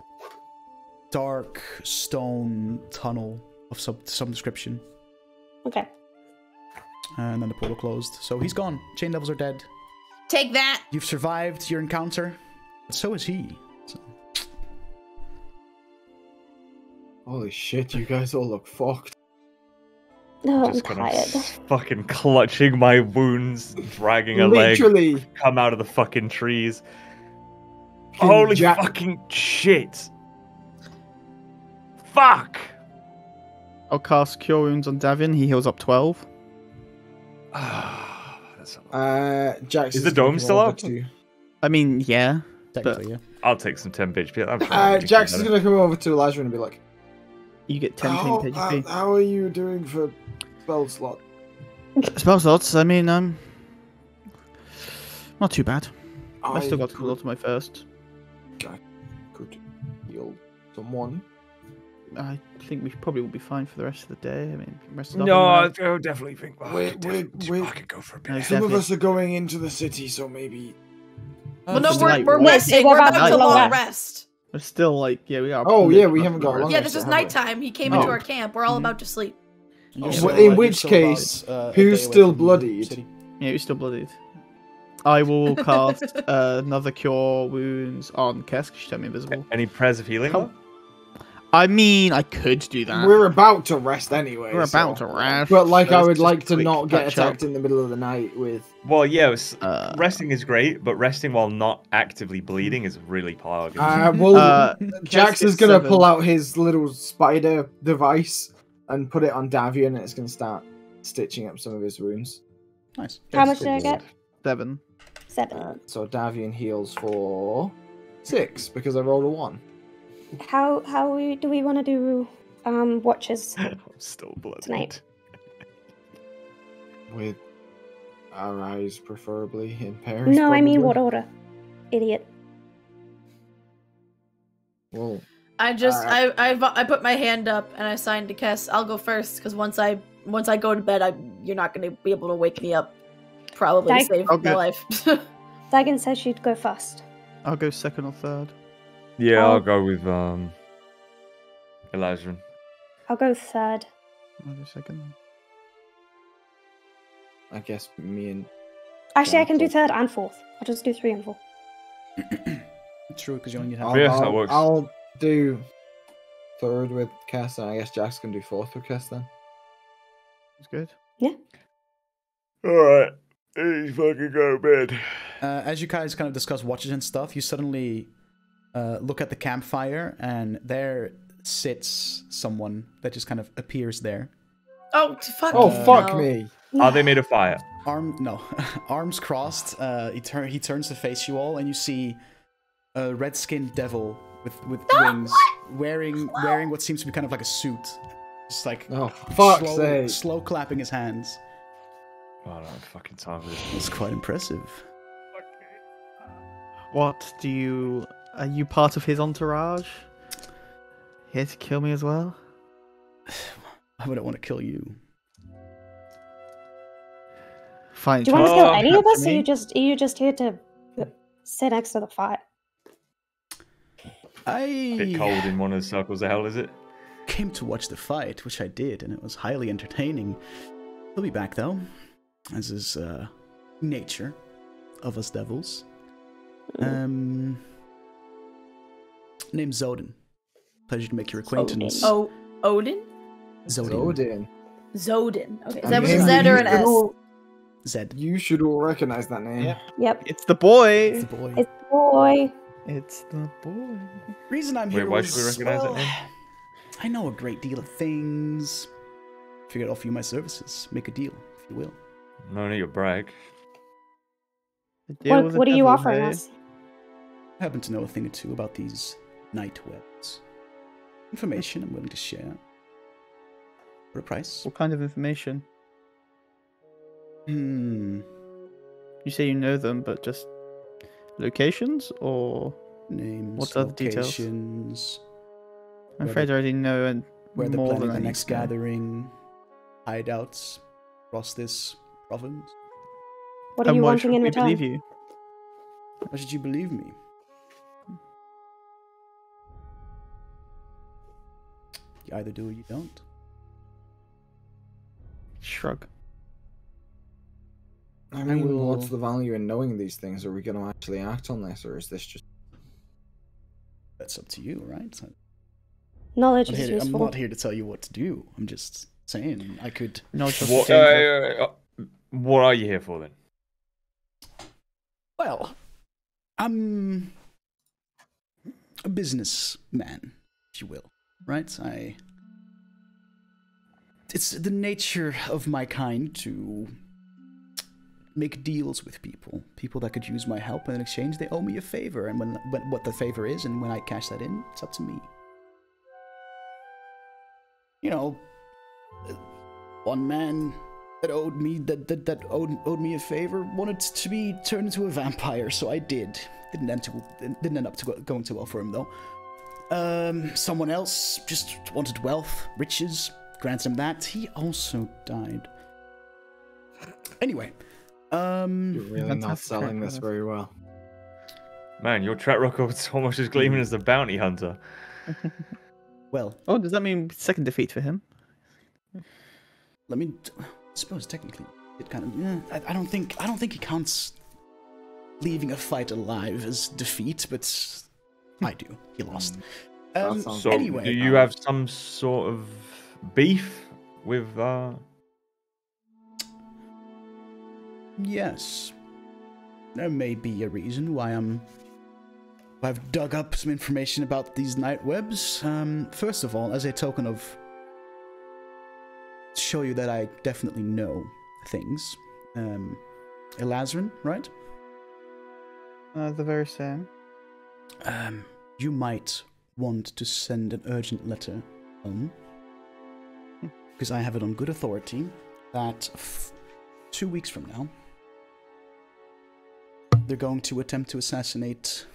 S1: dark stone tunnel of some some description,
S5: Okay.
S1: and then the portal closed. So he's gone. Chain devils are dead.
S3: Take that.
S1: You've survived your encounter. So is he. So-
S4: Holy shit! You guys all look fucked.
S5: No, I'm
S2: Just kind
S5: tired.
S2: of fucking clutching my wounds, dragging a leg, come out of the fucking trees.
S4: Fucking
S2: Holy
S4: Jack-
S2: fucking shit! Fuck!
S6: I'll cast Cure Wounds on Davin. He heals up 12.
S2: That's a lot.
S4: Uh, Jax
S2: Is the dome still up?
S6: I mean, yeah.
S1: Technically, yeah.
S2: I'll take some 10 HP. I'm sure
S4: Uh,
S2: I'll
S4: Jax is gonna come over to Elijah and be like,
S6: You get 10
S4: how,
S6: temp
S4: how,
S6: HP.
S4: how are you doing for spell slot?
S6: Spell slots, I mean, um. Not too bad. I,
S4: I
S6: still got to
S4: could,
S6: roll to my first.
S4: I could heal someone.
S6: I think we probably will be fine for the rest of the day. I mean, rest of the
S2: No, I
S6: afternoon.
S2: I definitely think. Well,
S4: Wait,
S2: I could
S4: wait,
S2: definitely-
S4: wait.
S2: I could go for a
S6: No,
S2: bit.
S4: Some of us are going into the city, so maybe.
S3: Well, no, we're,
S6: night
S3: we're
S6: rest.
S3: resting.
S5: We're
S3: We're
S5: about
S3: about
S6: to
S3: to
S5: long
S3: long
S5: rest.
S3: rest.
S6: We're still like, yeah, we are.
S4: Oh, yeah, we haven't
S6: and
S4: got a long
S3: Yeah,
S4: rest.
S3: this is nighttime. He came
S4: Oh.
S3: into our camp. We're all
S1: Mhm.
S3: about to sleep.
S4: Oh,
S1: you're
S4: well, in
S1: uh,
S4: which
S1: you're about,
S4: case,
S1: uh,
S4: who's still bloodied?
S6: Yeah, we're still bloodied. I will cast uh, another Cure Wounds on Kess. She turned me invisible.
S2: Any prayers of healing?
S6: How- I mean, I could do that.
S4: We're about to rest anyway.
S6: We're about to rest.
S4: But like, I would like to not get
S6: catch up.
S4: attacked in the middle of the night with.
S2: Well, yeah, was-
S6: Uh,
S2: resting is great, but resting while not actively bleeding is really hard.
S4: Uh, well,
S6: Uh,
S4: Jax is
S6: is
S4: gonna
S6: seven.
S4: pull out his little spider device and put it on Davian, and it's gonna start stitching up some of his wounds.
S1: Nice.
S5: How much did I get?
S6: Seven.
S5: 7.
S4: Uh, so Davian heals for six because I rolled a one.
S5: How how we, do we want to do um watches?
S2: I'm still bloodied.
S5: Tonight.
S4: With our eyes, preferably in pairs.
S5: No, I mean what order? Idiot.
S4: Well,
S3: I just
S4: Uh,
S3: I, I I put my hand up and I signed to Kess. I'll go first because once I once I go to bed, I you're not gonna be able to wake me up. Probably to save
S6: Okay.
S3: my life.
S5: Dagon says she'd go first.
S6: I'll go second or third.
S2: Yeah,
S5: Oh.
S2: I'll go with um Elijah.
S5: I'll go third.
S6: I'll go second.
S4: I guess me and
S5: Actually,
S4: Yeah,
S5: I can do third and fourth. I'll just do three and four.
S1: True, because you only need half.
S4: I'll,
S2: Yes,
S4: I'll,
S2: that works.
S4: I'll do third with Cass, and I guess Jax can do fourth with Cass then.
S6: It's good. Yeah.
S2: Alright. Let's fucking go to bed.
S1: Uh, as you guys kind of discuss watches and stuff, you suddenly uh, look at the campfire, and there sits someone that just kind of appears there.
S3: oh fuck!
S4: Oh
S1: Uh,
S4: fuck
S3: no.
S4: me!
S2: Are they made of fire?
S1: Arm no, arms crossed. Uh, he turn he turns to face you all, and you see a red-skinned devil with with wings, wearing wearing what seems to be kind of like a suit, just like
S4: Oh, fuck's
S1: slow,
S4: sake.
S1: slow clapping his hands.
S2: Oh, I don't have fucking time for this.
S1: It's quite impressive.
S6: What do you? Are you part of his entourage? Here to kill me as well?
S1: I wouldn't want to kill you.
S6: Fine.
S5: Do you want to
S2: Oh,
S5: kill any of us? Or are you just are you just here to uh, sit next to the fire?
S2: bit cold in one of the circles of hell, is it?
S1: came to watch the fight, which I did, and it was highly entertaining. He'll be back though, as is uh, nature of us devils. Um, name's Zodin. Pleasure to make your acquaintance.
S3: Oh, Odin?
S1: Zodin.
S4: Zodin.
S3: Zodin. Okay, is that with a
S4: mean,
S3: or
S4: you
S3: an
S4: should
S3: S?
S4: all-
S1: Zed.
S4: You should all recognize that name.
S6: Yeah.
S5: Yep.
S6: It's the boy.
S1: It's the boy.
S5: It's the boy.
S6: It's the boy.
S1: reason I'm
S2: Wait,
S1: here
S2: why
S1: was,
S2: should we recognize that
S1: well,
S2: name?
S1: I know a great deal of things. Figured I'd offer you my services. Make a deal, if you will.
S2: No need to brag.
S5: What, what are you offering
S6: eh?
S5: us?
S1: I happen to know a thing or two about these Nightwebs. Information I'm willing to share. For a price.
S6: What kind of information?
S1: Hmm.
S6: You say you know them, but just locations or
S1: Names,
S6: What other details? I'm afraid
S1: the-
S6: I already know and
S1: where they're
S6: more
S1: planning
S6: than I
S1: the
S6: need
S1: next
S6: to know.
S1: gathering, hideouts across this province.
S5: What are
S6: And
S5: you
S6: why
S5: wanting in
S6: we
S5: return?
S6: believe you?
S1: Why should you believe me? You either do or you don't.
S6: Shrug.
S4: I mean,
S1: will-
S4: what's the value in knowing these things? Are we going to actually act on this, or is this just?
S1: That's up to you, right? I'm
S5: Knowledge
S1: not,
S5: is
S1: here, I'm not here to tell you what to do. I'm just saying I could.
S6: No, just
S2: What, uh, uh, what are you here for then?
S1: Well, I'm a businessman, if you will, right? I. It's the nature of my kind to make deals with people, people that could use my help, and in exchange they owe me a favor. And when, when what the favor is, and when I cash that in, it's up to me. You know, one man that owed me that that, that owed, owed me a favor wanted to be turned into a vampire, so I did. Didn't end to didn't end up to go, going too well for him though. Um, someone else just wanted wealth, riches. Granted him that. He also died. Anyway, um,
S4: You're really not selling this very well.
S2: Man, your track record's almost as gleaming as the bounty hunter.
S1: well,
S6: Oh, does that mean second defeat for him?
S1: let me. I suppose technically it kind of. Yeah, I, I don't think I don't think he counts leaving a fight alive as defeat, but I do. He lost. Um,
S2: So,
S1: anyway,
S2: do you
S1: um,
S2: have some sort of beef with uh
S1: Yes. There may be a reason why I'm. I've dug up some information about these Nightwebs. Um, first of all, as a token of. show you that I definitely know things. Um, Elazarin, right?
S6: Uh, the very same.
S1: Um, you might want to send an urgent letter home. Because I have it on good authority that f- two weeks from now, they're going to attempt to assassinate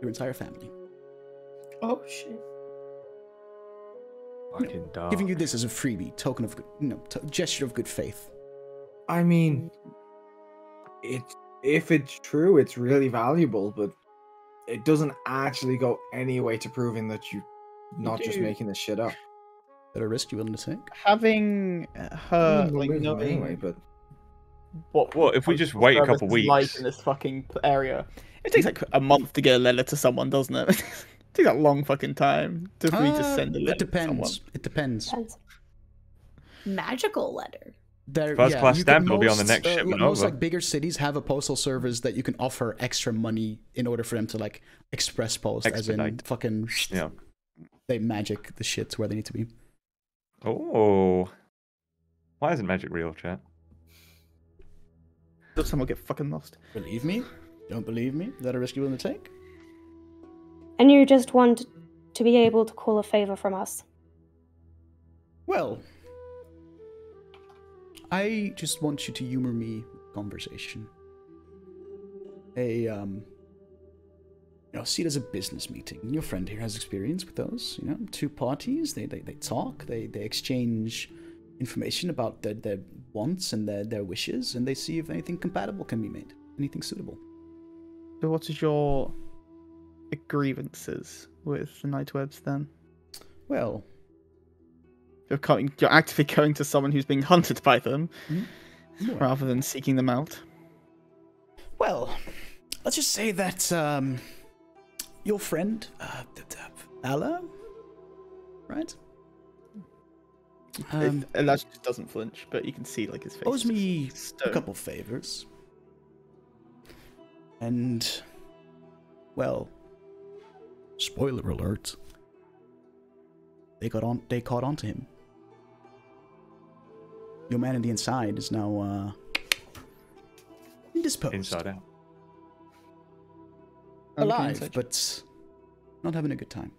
S1: your entire family.
S3: Oh shit.
S2: fucking dark?
S1: Giving you this as a freebie, token of, good, you know, t- gesture of good faith.
S4: I mean, it if it's true, it's really valuable, but it doesn't actually go any way to proving that you're not just making this shit up.
S1: Is that a risk you willing to take?
S6: Having her
S4: mean,
S6: like knowing
S4: anyway, but
S6: what
S2: Well, if we just
S6: postal
S2: wait a couple weeks-
S6: like in this fucking area, it takes like a month to get a letter to someone, doesn't it? it takes a long fucking time to for me to
S1: Uh,
S6: send a letter
S1: It
S6: to someone.
S1: depends. It depends.
S5: Depends.
S3: Magical letter.
S1: There,
S2: First class
S1: you
S2: stamp,
S1: could
S2: it'll be on the
S1: most,
S2: next
S1: uh,
S2: shipment
S1: Most
S2: over.
S1: like bigger cities have a postal service that you can offer extra money in order for them to like express post, as in fucking
S2: Yeah.
S1: they magic the shit to where they need to be.
S2: Oh, Why isn't magic real, chat?
S6: Does someone get fucking lost?
S1: Believe me? Don't believe me? Is that a risk you're willing to take?
S5: And you just want to be able to call a favor from us.
S1: Well, I just want you to humor me with conversation. A um you know, see it as a business meeting. Your friend here has experience with those, you know, two parties, they they, they talk, they, they exchange information about their, their wants and their, their wishes, and they see if anything compatible can be made. Anything suitable.
S6: So what is your grievances with the Nightwebs then?
S1: Well,
S6: You're coming, you're actively going to someone who's being hunted by them,
S1: well,
S6: rather than seeking them out.
S1: Well, let's just say that um, your friend, uh, th- th- Alla, right? Um,
S6: Elijah just doesn't flinch, but you can see like his face.
S1: owes me a
S6: stone.
S1: couple favors, and well, spoiler alert, they got on. They caught on to him. Your man in the inside is now uh, indisposed,
S2: Inside out.
S6: Can you
S1: alive, but not having a good time.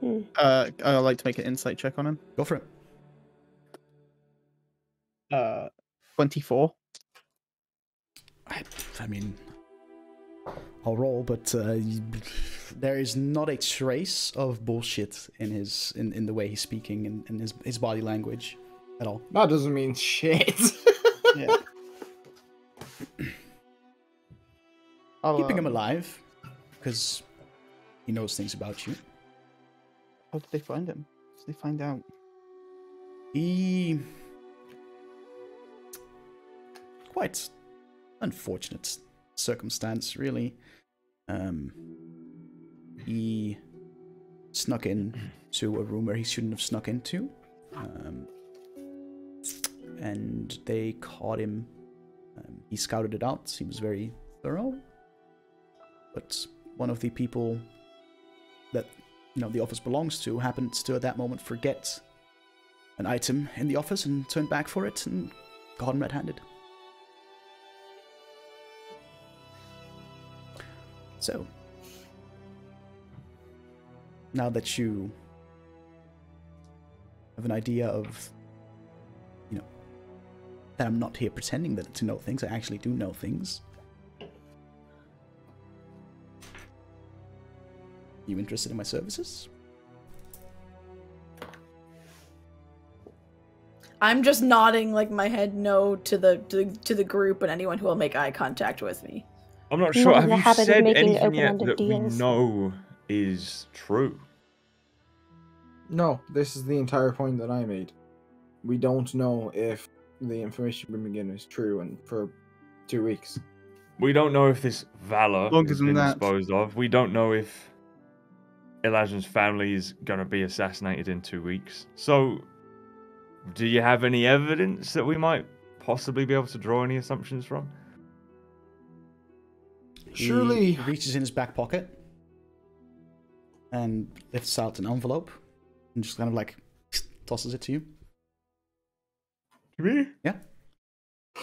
S5: Hmm.
S6: Uh, I'd like to make an insight check on him.
S1: Go for it.
S6: Uh, twenty-four.
S1: I, I mean, I'll roll, but uh, there is not a trace of bullshit in his in, in the way he's speaking and, and his his body language at all.
S4: That doesn't mean shit.
S6: Yeah. I'll,
S1: Keeping him
S6: um,
S1: alive because he knows things about you.
S6: How did they find him? Did they find out?
S1: He quite unfortunate circumstance, really. Um, he snuck in to a room where he shouldn't have snuck into, um, and they caught him. Um, he scouted it out. seems very thorough, but one of the people that you know the office belongs to happened to at that moment forget an item in the office and turned back for it and got him red-handed. So, now that you have an idea of, that I'm not here pretending that to know things, I actually do know things. You interested in my services?
S3: I'm just nodding like my head no to the to, the- to the group and anyone who will make eye contact with me.
S2: I'm not
S5: Not
S2: sure.
S5: in
S2: Have
S5: the
S2: you said anything yet
S5: open-ended
S2: that we know is true?
S4: no, this is the entire point that I made. We don't know if the information we've been given is true, and for two weeks.
S2: We don't know if this valor
S6: Longer
S2: has been
S6: that.
S2: disposed of. We don't know if Elijah's family is going to be assassinated in two weeks. So, do you have any evidence that we might possibly be able to draw any assumptions from?
S4: Surely,
S1: He reaches in his back pocket and lifts out an envelope and just kind of like tosses it to you.
S2: Me?
S1: Yeah.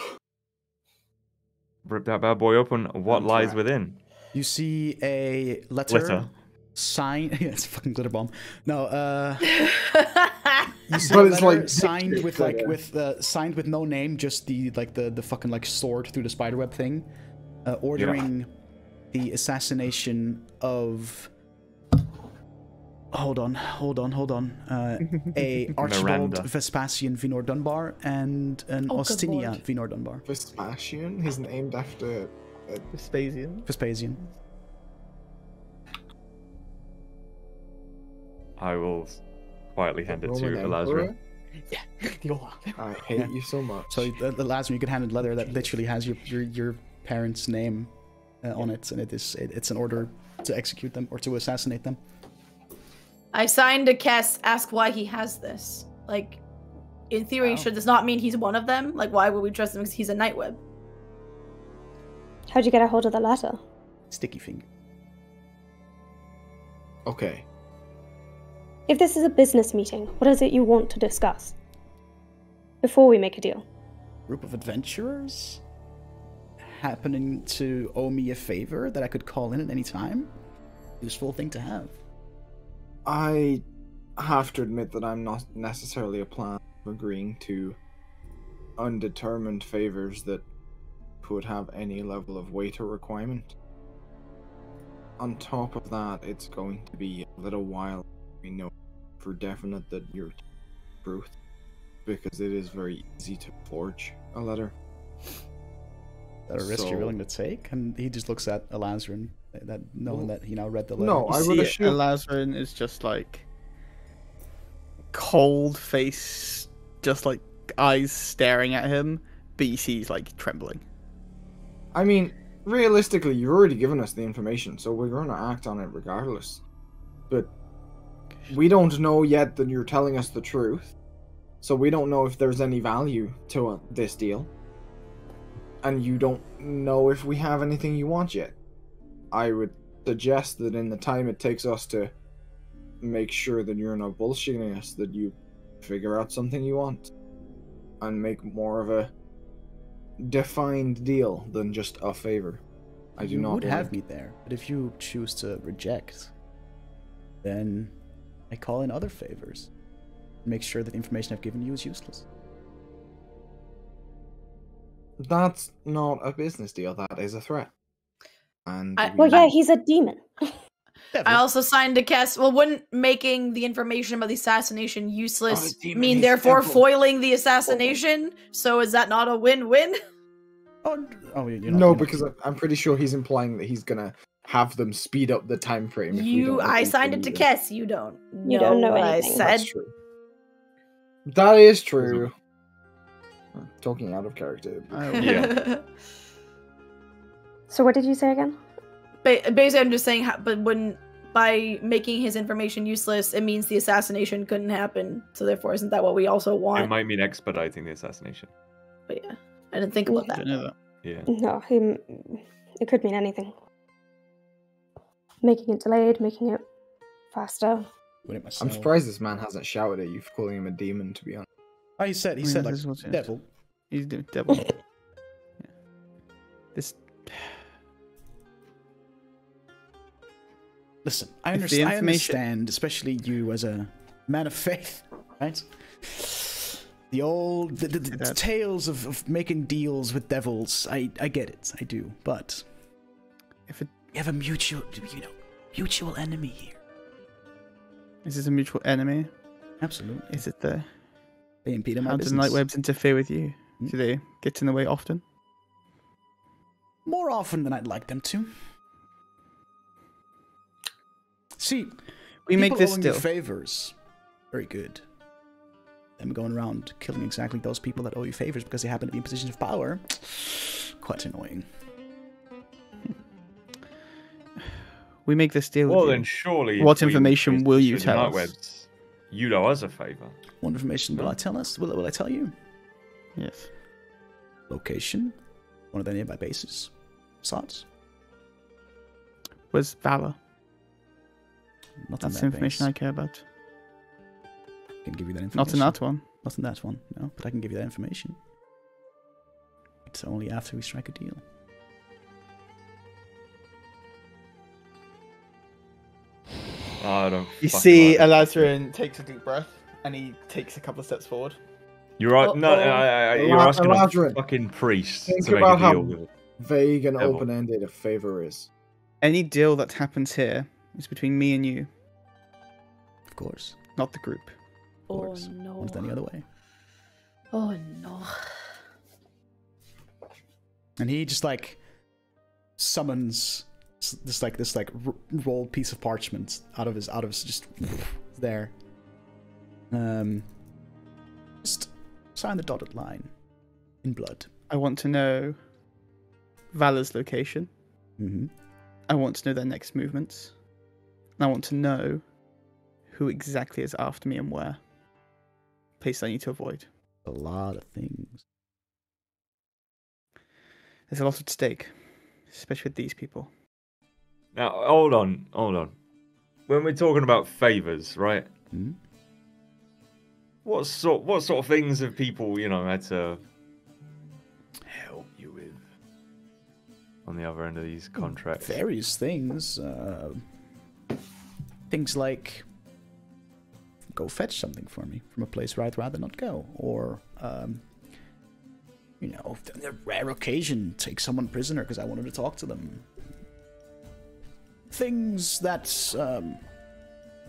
S2: Rip that bad boy open. What
S4: That's
S2: lies
S4: right.
S2: within?
S1: You see a letter,
S2: Glitter.
S1: signed. yeah, it's a fucking glitter bomb. No, uh, you see
S4: But
S1: a
S4: it's like
S1: signed with like with uh, signed with no name, just the like the the fucking like sword through the spiderweb thing, uh, ordering the assassination of. Hold on, hold on, hold on. Uh, a Archibald
S2: Miranda.
S1: Vespasian Vinor Dunbar and an
S3: Oh, good
S1: Austinia
S3: lord.
S1: Vinor Dunbar.
S4: Vespasian. He's named after.
S6: Vespasian.
S1: Vespasian.
S2: I will quietly hand it
S4: Roman
S2: to
S4: Emperor.
S2: Elazra.
S4: I hate
S1: Yeah.
S4: you so much.
S1: So the, the last one you could hand a letter that literally has your your, your parents' name uh, on it, and it is it, it's an order to execute them or to assassinate them.
S3: I signed a Kess ask why he has this. Like, in theory,
S1: Wow.
S3: should this not mean he's one of them? Like, why would we trust him because he's a Nightweb?
S5: How'd you get a hold of the letter?
S1: Sticky finger.
S4: okay.
S5: If this is a business meeting, what is it you want to discuss? before we make a deal.
S1: Group of adventurers happening to owe me a favor that I could call in at any time. Useful thing to have.
S4: I have to admit that I'm not necessarily a plan of agreeing to undetermined favors that could have any level of weight or requirement. On top of that, it's going to be a little while we know for definite that you're truth, because it is very easy to forge a letter.
S1: That a risk
S4: So-
S1: you're willing to take? And he just looks at Elazarin, that knowing
S4: Well,
S1: that he now read the letter.
S4: no,
S6: You
S4: I
S6: see
S4: would
S6: it,
S4: assume-
S6: Elazarin is just like cold face, just like eyes staring at him, but you see he's like trembling.
S4: I mean, realistically, you've already given us the information, so we're going to act on it regardless. But we don't know yet that you're telling us the truth, so we don't know if there's any value to uh, this deal. And you don't know if we have anything you want yet. I would suggest that in the time it takes us to make sure that you're not bullshitting us, that you figure out something you want and make more of a defined deal than just a favor. I do
S1: you
S4: not
S1: would have me there, but if you choose to reject, then I call in other favors. Make sure that the information I've given you is useless.
S4: That's not a business deal. That is a threat. And
S3: I-
S4: we-
S5: Well, yeah, he's a demon.
S3: I also signed to cast. Well, wouldn't making the information about the assassination useless
S4: Oh, demon,
S3: mean therefore
S4: devil.
S3: foiling the assassination? So is that not a win-win?
S1: Oh, oh you're not,
S4: no,
S1: you're
S4: because I- I'm pretty sure he's implying that he's gonna have them speed up the time frame.
S3: You, I signed it to
S4: either.
S3: Kess. You don't.
S5: You don't know
S3: what I said.
S4: That's true. That is true. Talking out of character.
S2: Oh, yeah.
S5: So what did you say again?
S3: Ba- basically, I'm just saying, how, but when by making his information useless, it means the assassination couldn't happen. So therefore, isn't that what we also want?
S2: It might mean expediting the assassination.
S3: But yeah, I didn't think about
S5: Yeah.
S3: that.
S6: Don't know that.
S2: Yeah.
S5: No, he, it could mean anything. Making it delayed, making it faster.
S1: It
S4: I'm surprised this man hasn't shouted at you for calling him a demon. To be honest.
S1: Oh, he said he
S6: I mean,
S1: said like
S6: is it.
S1: devil.
S6: He's the devil.
S1: Listen, I,
S6: the
S1: understand, I understand, especially you as a man of faith, right? The old the, the, the tales of, of making deals with devils. I I get it, I do, but
S6: if it
S1: we have a mutual, you know, mutual enemy here.
S6: is this a mutual enemy?
S1: Absolutely,
S6: Is it the
S1: they impede my
S6: how do the
S1: business.
S6: nightwebs interfere with you?
S1: Hmm?
S6: Do they get in the way often?
S1: more often than I'd like them to. See,
S6: We make this
S1: owing you
S6: deal.
S1: favors. Very good. Them going around killing exactly those people that owe you favors because they happen to be in positions of power. Quite annoying.
S6: We make this deal.
S2: Well,
S6: with
S2: then
S6: you.
S2: surely.
S6: What information will you tell us?
S2: nightwebs, You'd owe us a favor.
S1: What information will I tell us? Will, will I tell you?
S6: Yes.
S1: Location, one of the nearby bases, slots.
S6: Was Valor?
S1: Not in
S6: That's
S1: that
S6: the information
S1: base.
S6: I care about.
S1: I can give you that information.
S6: Not in that one.
S1: Not in that one. No, but I can give you that information. It's only after we strike a deal.
S2: Oh, I don't.
S6: You see,
S2: like it.
S6: Elazarin takes a deep breath and he takes a couple of steps forward.
S2: You're right. No,
S3: Uh-oh.
S2: I, I, you're
S4: Ela-
S2: asking a fucking priest
S4: think
S2: to make
S4: about
S2: a
S4: how-
S2: deal with it.
S4: Vague and open-ended a favor is.
S6: Any deal that happens here is between me and you,
S1: Of course.
S6: not the group.
S1: Of course.
S3: Oh no.
S1: One's done the other way.
S3: Oh no.
S1: And he just like summons s- this like this like r- rolled piece of parchment out of his out of his just there. Um, just sign the dotted line in blood.
S6: I want to know Valor's location.
S1: Mm-hmm.
S6: I want to know their next movements. And I want to know who exactly is after me and where. Place I need to avoid.
S1: A lot of things.
S6: There's a lot at stake, especially with these people.
S2: Now, hold on, hold on. When we're talking about favors, right?
S1: Hmm?
S2: What sort what sort of things have people, you know, had to help you with on the other end of these contracts?
S1: various things. Uh, things like go fetch something for me from a place where I'd rather not go, or um, you know, on a rare occasion, take someone prisoner because I wanted to talk to them. Things that um,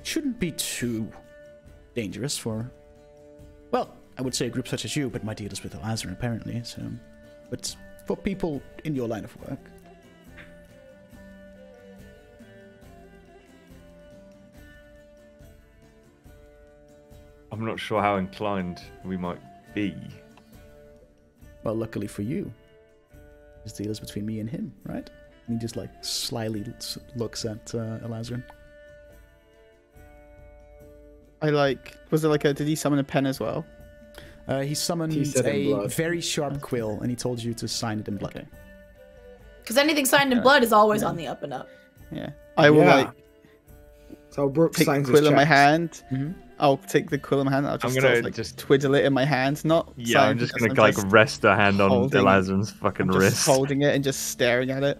S1: shouldn't be too dangerous for, well, I would say a group such as you, but my deal is with Lazarus apparently. So, but for people in your line of work.
S2: I'm not sure how inclined we might be.
S1: Well, luckily for you, this deal is between me and him, right? And he just like slyly looks at uh, Elazarin.
S6: I like. Was it like a? Did he summon a pen as well?
S1: Uh, he summoned
S4: He
S1: a very sharp quill, and he told you to sign it in blood.
S6: Okay.
S3: Because anything signed in blood is always on the up and up.
S6: Yeah. I will
S4: Yeah.
S6: like
S4: So Brooks
S6: take the
S4: signs his
S6: quill in my
S4: checks.
S6: hand.
S1: Mhm.
S6: I'll take the quill in my hand. I'll just,
S2: gonna
S6: sort of, like,
S2: just-
S6: twiddle it in my hand. Not
S2: Yeah, I'm just gonna like
S6: just-
S2: rest a hand on
S6: holding-
S2: Elazarin's fucking
S6: I'm just
S2: wrist.
S6: holding it and just staring at it.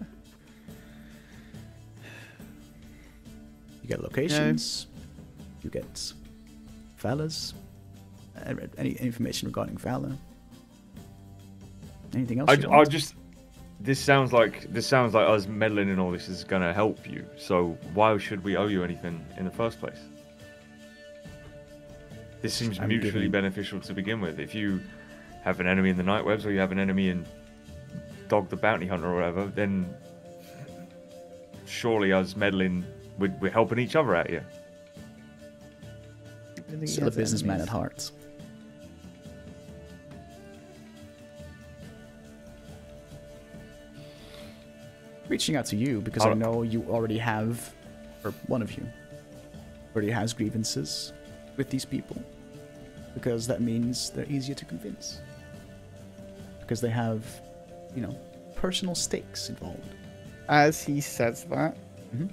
S1: You get locations. You get Valor's. uh, Any information regarding Vala? Anything else?
S2: I,
S1: you
S2: I
S1: want?
S2: just this sounds like this sounds like us meddling in all this is gonna help you. So why should we owe you anything in the first place? This seems
S1: I'm
S2: mutually
S1: giving-
S2: beneficial to begin with. If you have an enemy in the Nightwebs or you have an enemy in Dog the Bounty Hunter or whatever, then surely us meddling we're, we're helping each other out here.
S6: I think he
S1: Still a businessman at heart. Reaching out to you because I
S2: I'll-
S1: know you already have, or one of you, already has grievances with these people. Because that means they're easier to convince. Because they have, you know, personal stakes involved.
S6: As he says that,
S1: Mhm.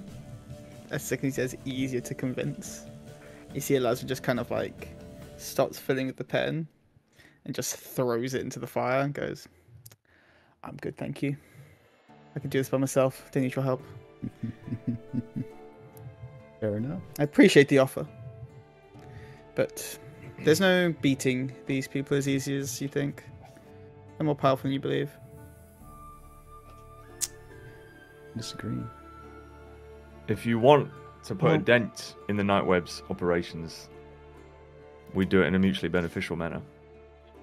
S6: as second he says easier to convince, you see Elijah just kind of like stops filling with the pen and just throws it into the fire and goes, I'm good, thank you. I can do this by myself. Don't need your help.
S1: Fair enough.
S6: I appreciate the offer. But there's no beating these people as easy as you think. They're more powerful than you believe.
S1: Disagree.
S2: If you want to put a dent in the Nightwebs operations, we do it in a mutually beneficial manner.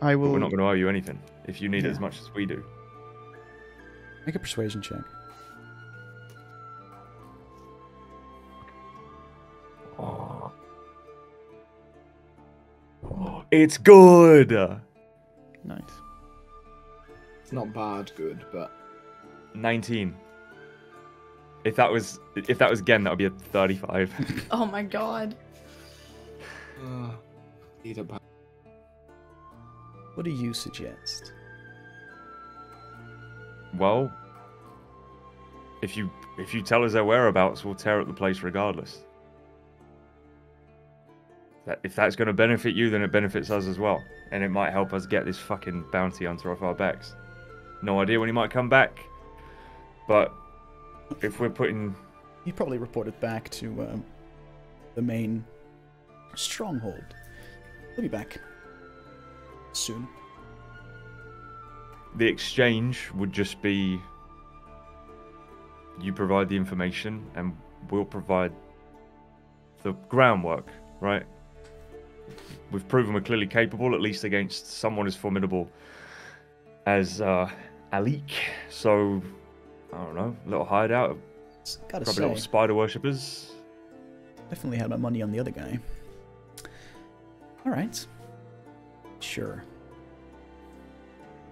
S6: I
S2: But
S6: will.
S2: we're not going to owe you anything if you need it as much as we do.
S1: Make a persuasion check.
S2: It's good.
S6: Nice.
S4: It's not bad, good, but
S2: 19. If that was if that was again, that would be a 35.
S3: Oh my god.
S4: uh, either bad.
S1: What do you suggest?
S2: well, if you if you tell us their whereabouts, we'll tear up the place regardless. That if that's going to benefit you, then it benefits us as well, and it might help us get this fucking bounty hunter off our backs. No idea when he might come back, but if we're putting
S1: He probably reported back to um, the main stronghold. He'll be back soon.
S2: the exchange would just be you provide the information and we'll provide the groundwork, right? We've proven we're clearly capable, at least against someone as formidable as uh, Alik. So, I don't know, a little hideout,
S1: Gotta
S2: probably
S1: say,
S2: little spider worshippers.
S1: definitely had my money on the other guy. All right. Sure.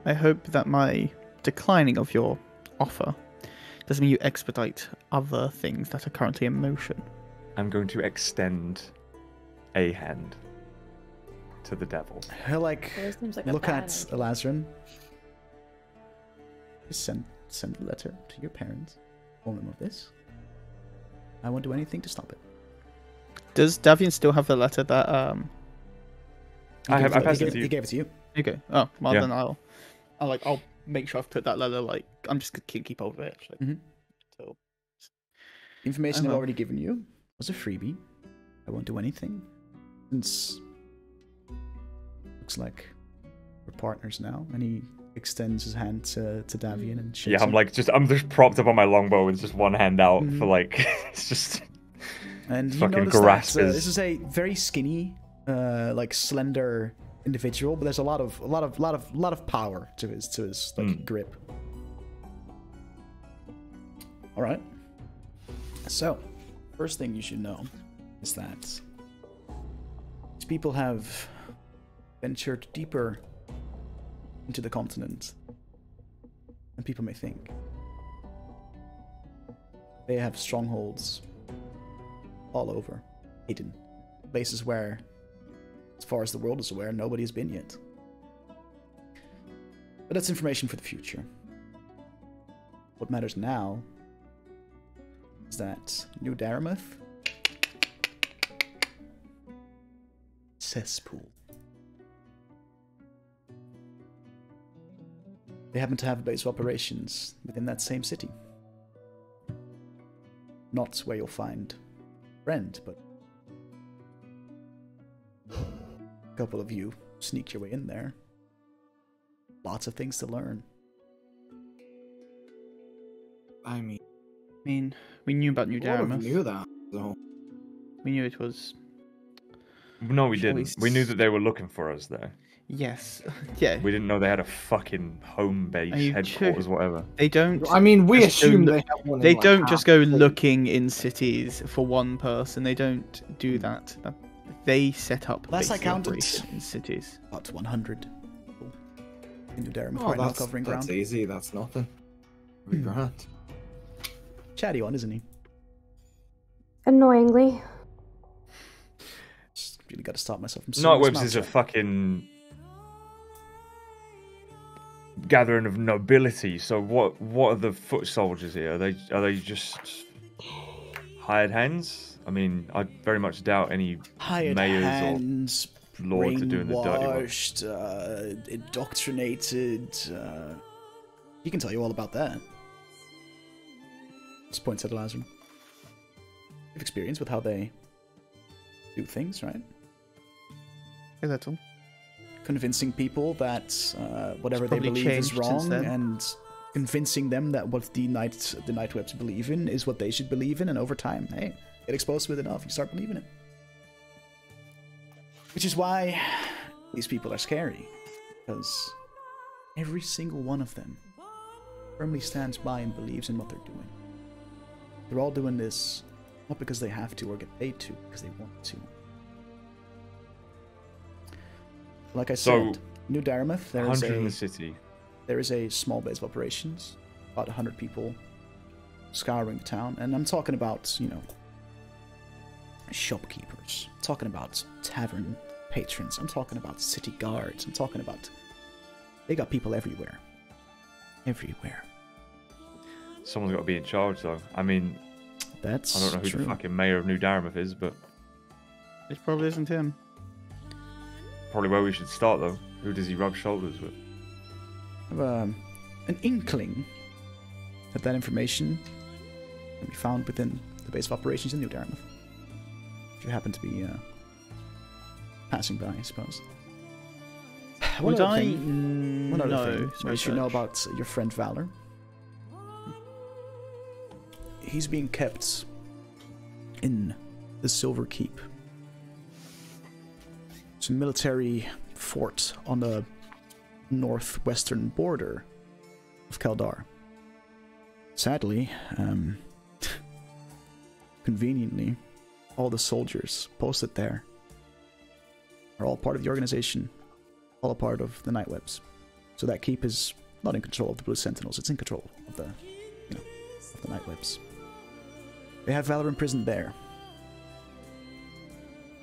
S6: I hope that my declining of your offer doesn't mean you expedite other things that are currently in motion.
S2: I'm going to extend a hand to the devil.
S1: He'll like
S3: like
S1: look at
S3: idea.
S1: Elazarin. Just send send a letter to your parents. Inform them of this. I won't do anything to stop it.
S6: Does Davian still have the letter that um
S2: I have-
S1: it-
S2: I
S1: he
S2: passed it
S1: gave-
S2: to you.
S1: He gave it to you.
S6: Okay. Oh, well
S2: Yeah.
S6: then I'll, I'll like I'll make sure I've put that letter like I'm just gonna keep keep hold of it actually.
S1: Mhm.
S6: So
S1: information I've already given you was a freebie. I won't do anything. Since looks like we're partners now, and he extends his hand to, to Davian and shakes
S2: Yeah, I'm
S1: him.
S2: like just I'm just propped up on my longbow with just one hand out for like it's just
S1: and you
S2: fucking
S1: notice
S2: grasp
S1: that uh, this is a very skinny, uh, like slender individual, but there's a lot of a lot of lot of lot of power to his to his like
S2: Mm.
S1: grip. All right. So, first thing you should know is that these people have ventured deeper into the continent than people may think. They have strongholds all over, hidden places where, as far as the world is aware, nobody has been yet. But that's information for the future. What matters now is that New Daramoth cesspool. They happen to have a base of operations within that same city. Not where you'll find friend, but a couple of you sneak your way in there. Lots of things to learn.
S4: I mean,
S6: I mean, we knew about New
S4: all of
S6: Daramus.
S4: knew that. So
S6: We knew it was
S2: No, we didn't. We knew that they were looking for us there.
S6: Yes, yeah.
S2: We didn't know they had a fucking home base,
S6: Are you
S2: headquarters, whatever.
S6: They don't.
S4: I mean, we assume they have one. in,
S6: They
S4: like,
S6: don't just go
S4: the
S6: looking in cities for one person. They don't do that. That- They set up
S1: Last I
S6: base of
S1: counted.
S6: in cities.
S1: About 100 people in New Daramoth
S4: Oh,
S1: right now
S4: that's,
S1: covering
S4: that's
S1: ground.
S4: easy. That's nothing. Be
S1: Hmm.
S4: grand.
S1: Chatty one, isn't he?
S5: Annoyingly.
S1: Just really got to stop myself from
S2: Nightwebs is a fucking gathering of nobility. So what? What are the foot soldiers here? Are they are they just hired hands? I mean, I very much doubt any
S1: hired
S2: mayors or
S1: hands,
S2: lords are doing the dirty work.
S1: brainwashed, uh, indoctrinated. Uh, he can tell you all about that. Just points at Lazarus. You've experience with how they do things, right?
S6: Yeah, that's all.
S1: Convincing people that uh, whatever they believe is wrong, and convincing them that what the night the Nightwebs believe in is what they should believe in, and over time, hey, get exposed to it enough, you start believing it. Which is why these people are scary, because every single one of them firmly stands by and believes in what they're doing. They're all doing this not because they have to or get paid to, because they want to. Like I
S2: So,
S1: said, New Daramoth, there is
S2: 100 in
S1: a
S2: the city.
S1: there is a small base of operations, about 100 people scouring the town, and I'm talking about, you know, shopkeepers, I'm talking about tavern patrons, I'm talking about city guards, I'm talking about. They got people everywhere. Everywhere.
S2: Someone's got to be in charge, though. I mean,
S1: That's
S2: I don't know who
S1: true.
S2: the fucking mayor of New Daramoth is, but
S6: It probably isn't him.
S2: Probably where we should start, though. Who does he rub shoulders with?
S1: I have um, an inkling that that information can be found within the base of operations in New Daramoth. If you happen to be uh, passing by, I suppose. One
S6: Would
S1: other
S6: I
S1: thing-
S6: mm,
S1: One other
S6: know?
S1: thing you should know about your friend Valor. He's being kept in the Silver Keep. It's a military fort on the northwestern border of Kaldar. Sadly, um, conveniently, all the soldiers posted there are all part of the organization, all a part of the Nightwebs. So that keep is not in control of the Blue Sentinels; it's in control of the, you know, of the Nightwebs. They have Valor imprisoned there,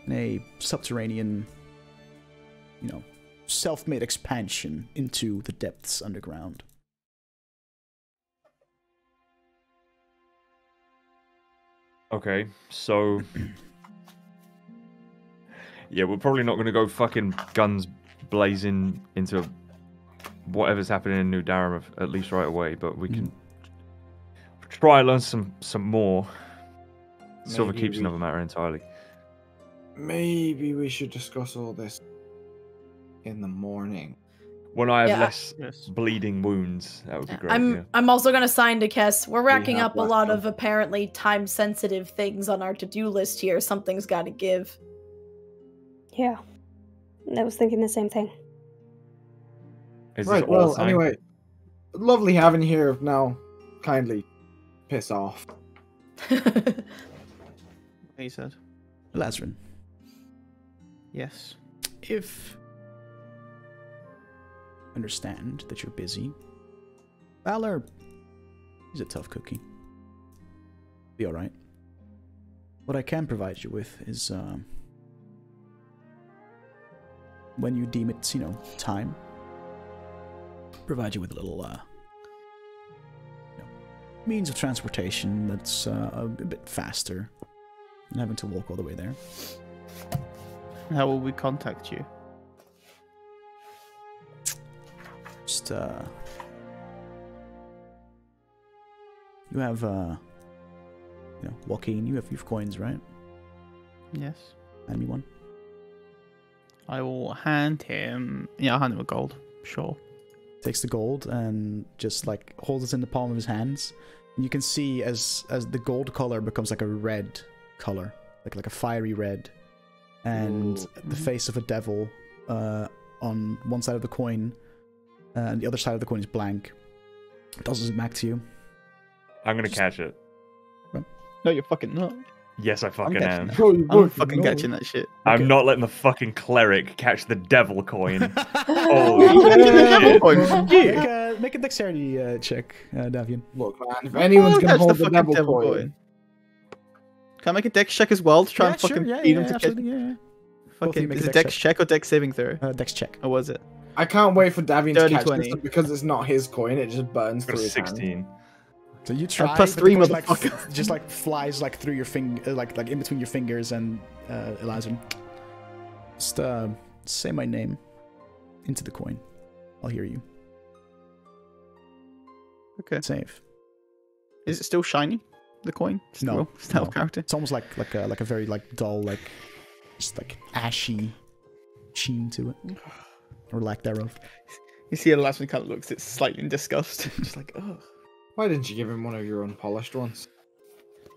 S1: in a subterranean, you know, self-made expansion into the depths underground.
S2: Okay, so Yeah, we're probably not going to go fucking guns blazing into whatever's happening in New Durham at least right away, but we can mm. try and learn some some more. Silver
S4: Maybe
S2: keeps
S4: we-
S2: another matter entirely.
S4: Maybe we should discuss all this in the morning.
S2: When I have
S3: Yeah.
S2: less
S6: Yes.
S2: bleeding wounds, that would be great.
S3: I'm
S2: yeah.
S3: I'm also gonna sign to Kess. We're racking
S4: have
S3: up a lot
S4: left
S3: of apparently time sensitive things on our to do list here. Something's got to give.
S5: Yeah. I was thinking the same thing.
S2: Is
S4: right,
S2: all
S4: well,
S2: time?
S4: anyway, lovely having you here. Now, kindly piss off.
S6: He said.
S1: Lazarin,
S6: Yes.
S1: if I understand that you're busy, Valor, he's a tough cookie. Be alright. What I can provide you with is, um, when you deem it, you know, time, provide you with a little, uh, you know, means of transportation that's uh, a bit faster than having to walk all the way there.
S6: How will we contact you?
S1: Just uh You have uh you know, Joaquin, you have you have coins, right?
S6: Yes.
S1: Hand me one.
S6: I will hand him. Yeah, I'll hand him a gold. Sure.
S1: Takes the gold and just like holds it in the palm of his hands. And you can see as as the gold color becomes like a red color, like like a fiery red. And
S4: Ooh.
S1: the face of a devil uh on one side of the coin, and the other side of the coin is blank. Does it back to you.
S2: I'm gonna
S1: Just-
S2: catch it.
S6: No, you're fucking not.
S2: Yes, I fucking
S6: catching
S2: am.
S6: that.
S4: Oh,
S6: I'm
S4: both
S6: fucking
S4: know.
S6: catching that shit.
S2: I'm
S1: Okay.
S2: not letting the fucking cleric catch the devil coin.
S1: oh,
S2: shit.
S1: Make a, make a dexterity uh, check, uh, Davian.
S4: Look, man, if anyone's
S6: Oh,
S4: gonna
S6: catch
S4: hold the,
S6: fucking
S4: devil,
S6: devil
S4: coin,
S6: coin. Can I make a dex check as well to try
S1: yeah,
S6: and fucking
S1: sure, yeah,
S6: beat
S1: yeah,
S6: him to
S1: absolutely,
S6: catch?
S1: yeah, yeah. Both
S6: Fucking,
S1: make
S6: is
S1: a
S6: it
S1: dex
S6: dex check or dex saving throw?
S1: Uh, dex check.
S6: Or was it?
S4: I can't wait for Davian to catch
S6: 20.
S4: this one because it's not his coin. It just burns
S2: Got
S4: through his hand.
S2: 16.
S1: So you try,
S6: plus
S1: but
S6: three,
S1: the like, just like flies like through your finger, like like in between your fingers, and uh, Elijah. Just uh, say my name into the coin. I'll hear you.
S6: Okay.
S1: Save.
S6: Is it still shiny? The coin?
S1: No,
S6: Still? Stealth
S1: no.
S6: character?
S1: It's almost like like a like a very like dull like just like ashy sheen to it, or lack thereof.
S6: You see, the last one kind of looks it's slightly in disgust. Just like, oh.
S4: Why didn't you give him one of your unpolished ones?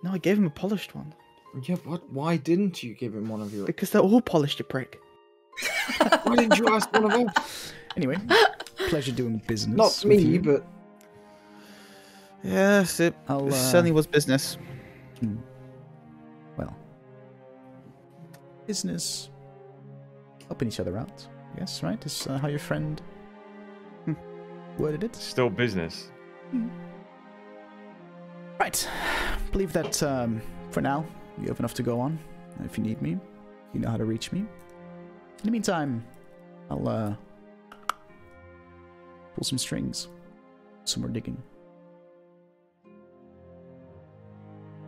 S6: No, I gave him a polished one.
S4: Yeah, what? Why didn't you give him one of your?
S6: Because they're all polished, you prick.
S4: Why didn't you ask one of them?
S1: Anyway, pleasure doing business.
S4: Not
S1: with
S4: me,
S1: you.
S4: but
S6: Yes, it,
S1: I'll, uh,
S6: certainly was business.
S1: Hmm. Well, business helping each other out. Yes, right? Is uh, how your friend
S6: Hmm.
S1: worded it.
S2: Still business.
S1: Right. Believe that um, for now you have enough to go on. If you need me, you know how to reach me. In the meantime, I'll uh, pull some strings, some more digging.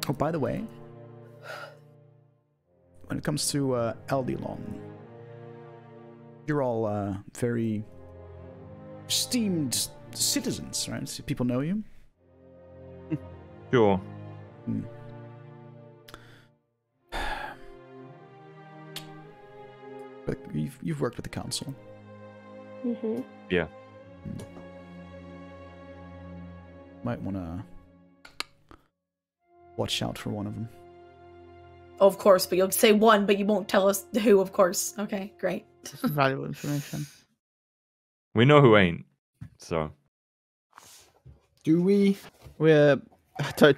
S1: Oh, by the way, when it comes to uh, Eldilon, you're all uh, very esteemed citizens, right? So people know you.
S2: Sure.
S1: Hmm. But you've, you've worked with the council.
S5: hmm Yeah.
S1: Might want to watch out for one of them.
S3: Of course, but you'll say one, but you won't tell us who, of course. Okay, great.
S6: Valuable information.
S2: We know who ain't. So
S4: do we?
S6: We're.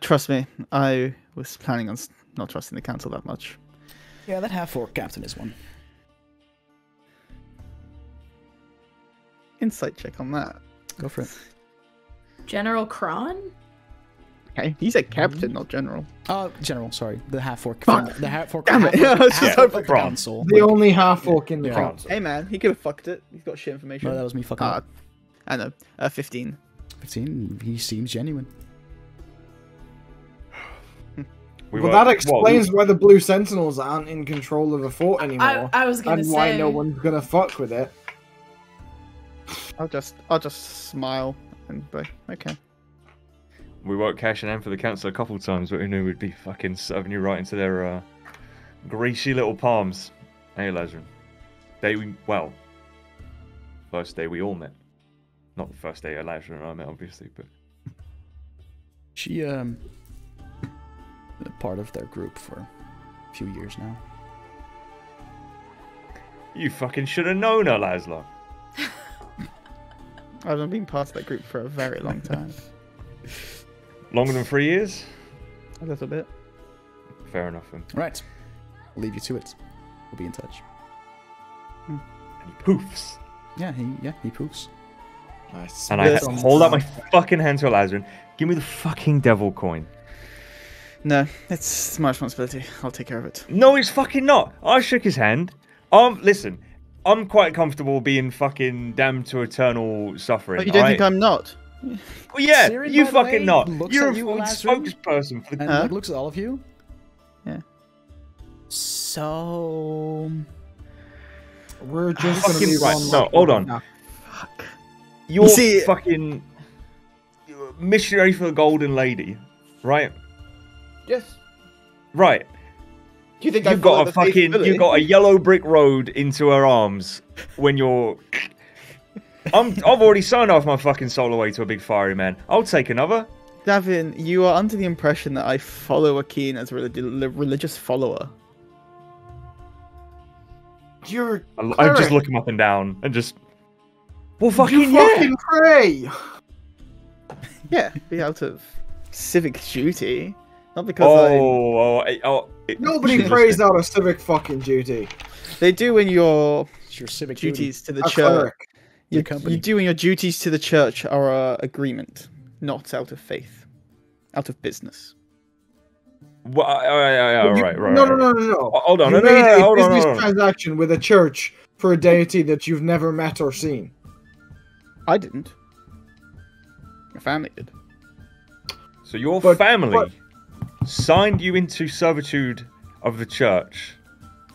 S6: Trust me. I was planning on not trusting the council that much.
S1: Yeah, that half orc captain is one.
S6: Insight check on that.
S1: Go for it.
S3: General Kron?
S6: Okay, he's a captain, not general.
S1: Uh, general, sorry, the half orc.
S6: Fuck.
S1: The half orc.
S6: Damn it.
S1: half
S6: I was
S1: orc,
S6: just
S1: half orc
S6: hoping-
S1: council.
S4: The only half orc in the
S1: Yeah.
S4: council.
S6: Hey man, he could have fucked it. He's got shit information.
S1: No, that was me fucking.
S6: Ah,
S1: up.
S6: I know. Uh, 15.
S1: 15. He seems genuine.
S2: We
S4: well,
S2: were-
S4: that
S2: well,
S4: explains why the Blue Sentinels aren't in control of the fort anymore,
S3: I, I was gonna
S4: and
S3: say.
S4: why no one's gonna fuck with it.
S6: I'll just I'll just smile and be okay.
S2: We weren't cashing in for the council a couple times, but we knew we'd be fucking serving you right into their uh, greasy little palms. Hey, Lazarus. Day we well, first day we all met. Not the first day Lazarus and I met, obviously, but
S1: She um been a part of their group for a few years now.
S2: you fucking should have known her, Laszlo.
S6: I've been part of that group for a very long time.
S2: Longer than three years?
S6: a little bit.
S2: Fair enough. Then.
S1: Right. I'll leave you to it. We'll be in touch.
S2: And he poofs.
S1: Yeah, he yeah, he poofs.
S4: I
S2: And I
S4: spit
S2: ha-
S4: on
S2: hold out my fucking hand to Lazarus. Give me the fucking devil coin.
S6: No, it's my responsibility. I'll take care of it.
S2: No, it's fucking not. I shook his hand. Um, listen, I'm quite comfortable being fucking damned to eternal suffering.
S6: But you don't
S2: alright?
S6: think I'm not?
S2: Well, yeah,
S1: Sirin,
S2: you
S1: by the way,
S2: fucking not. You're a
S1: you,
S2: fucking spokesperson for the.
S1: And
S6: Huh?
S1: looks at all of you.
S6: Yeah.
S1: So
S4: We're ah, just gonna
S2: Fucking right, no, hold
S4: we
S2: on.
S4: have.
S2: You're
S6: see-
S2: fucking you're missionary for the Golden Lady, right?
S6: Yes.
S2: Right.
S6: Do you think
S2: You've got a fucking, you've got a yellow brick road into her arms when you're. I'm, I've already signed off my fucking soul away to a big fiery man. I'll take another.
S6: Davian, you are under the impression that I follow Akeen as a religious follower.
S4: You're.
S2: I, I just
S4: Cleric.
S2: look him up and down and just. Well, fucking
S4: you
S2: yeah.
S4: fucking pray.
S6: Yeah, be out of civic duty, not because
S2: Oh,
S6: I.
S2: oh, oh, it-
S4: Nobody prays out of civic fucking duty.
S6: They do in your
S1: it's your civic
S6: duties to the
S4: A
S6: church.
S4: cleric.
S6: You,
S1: The company.
S6: you do in your duties to the church are a agreement, not out of faith, out of business.
S2: Well, all right, all right, all
S4: You-
S2: right, right.
S4: No,
S2: right.
S4: no, no, no, no.
S2: Oh, Hold on,
S4: You
S2: no, no,
S4: made
S2: no,
S4: a
S2: hold on,
S4: business
S2: hold on.
S4: transaction with a church for a deity that you've never met or seen.
S6: I didn't. My family did.
S2: So your
S4: But-
S2: family
S4: but-
S2: signed you into servitude of the church.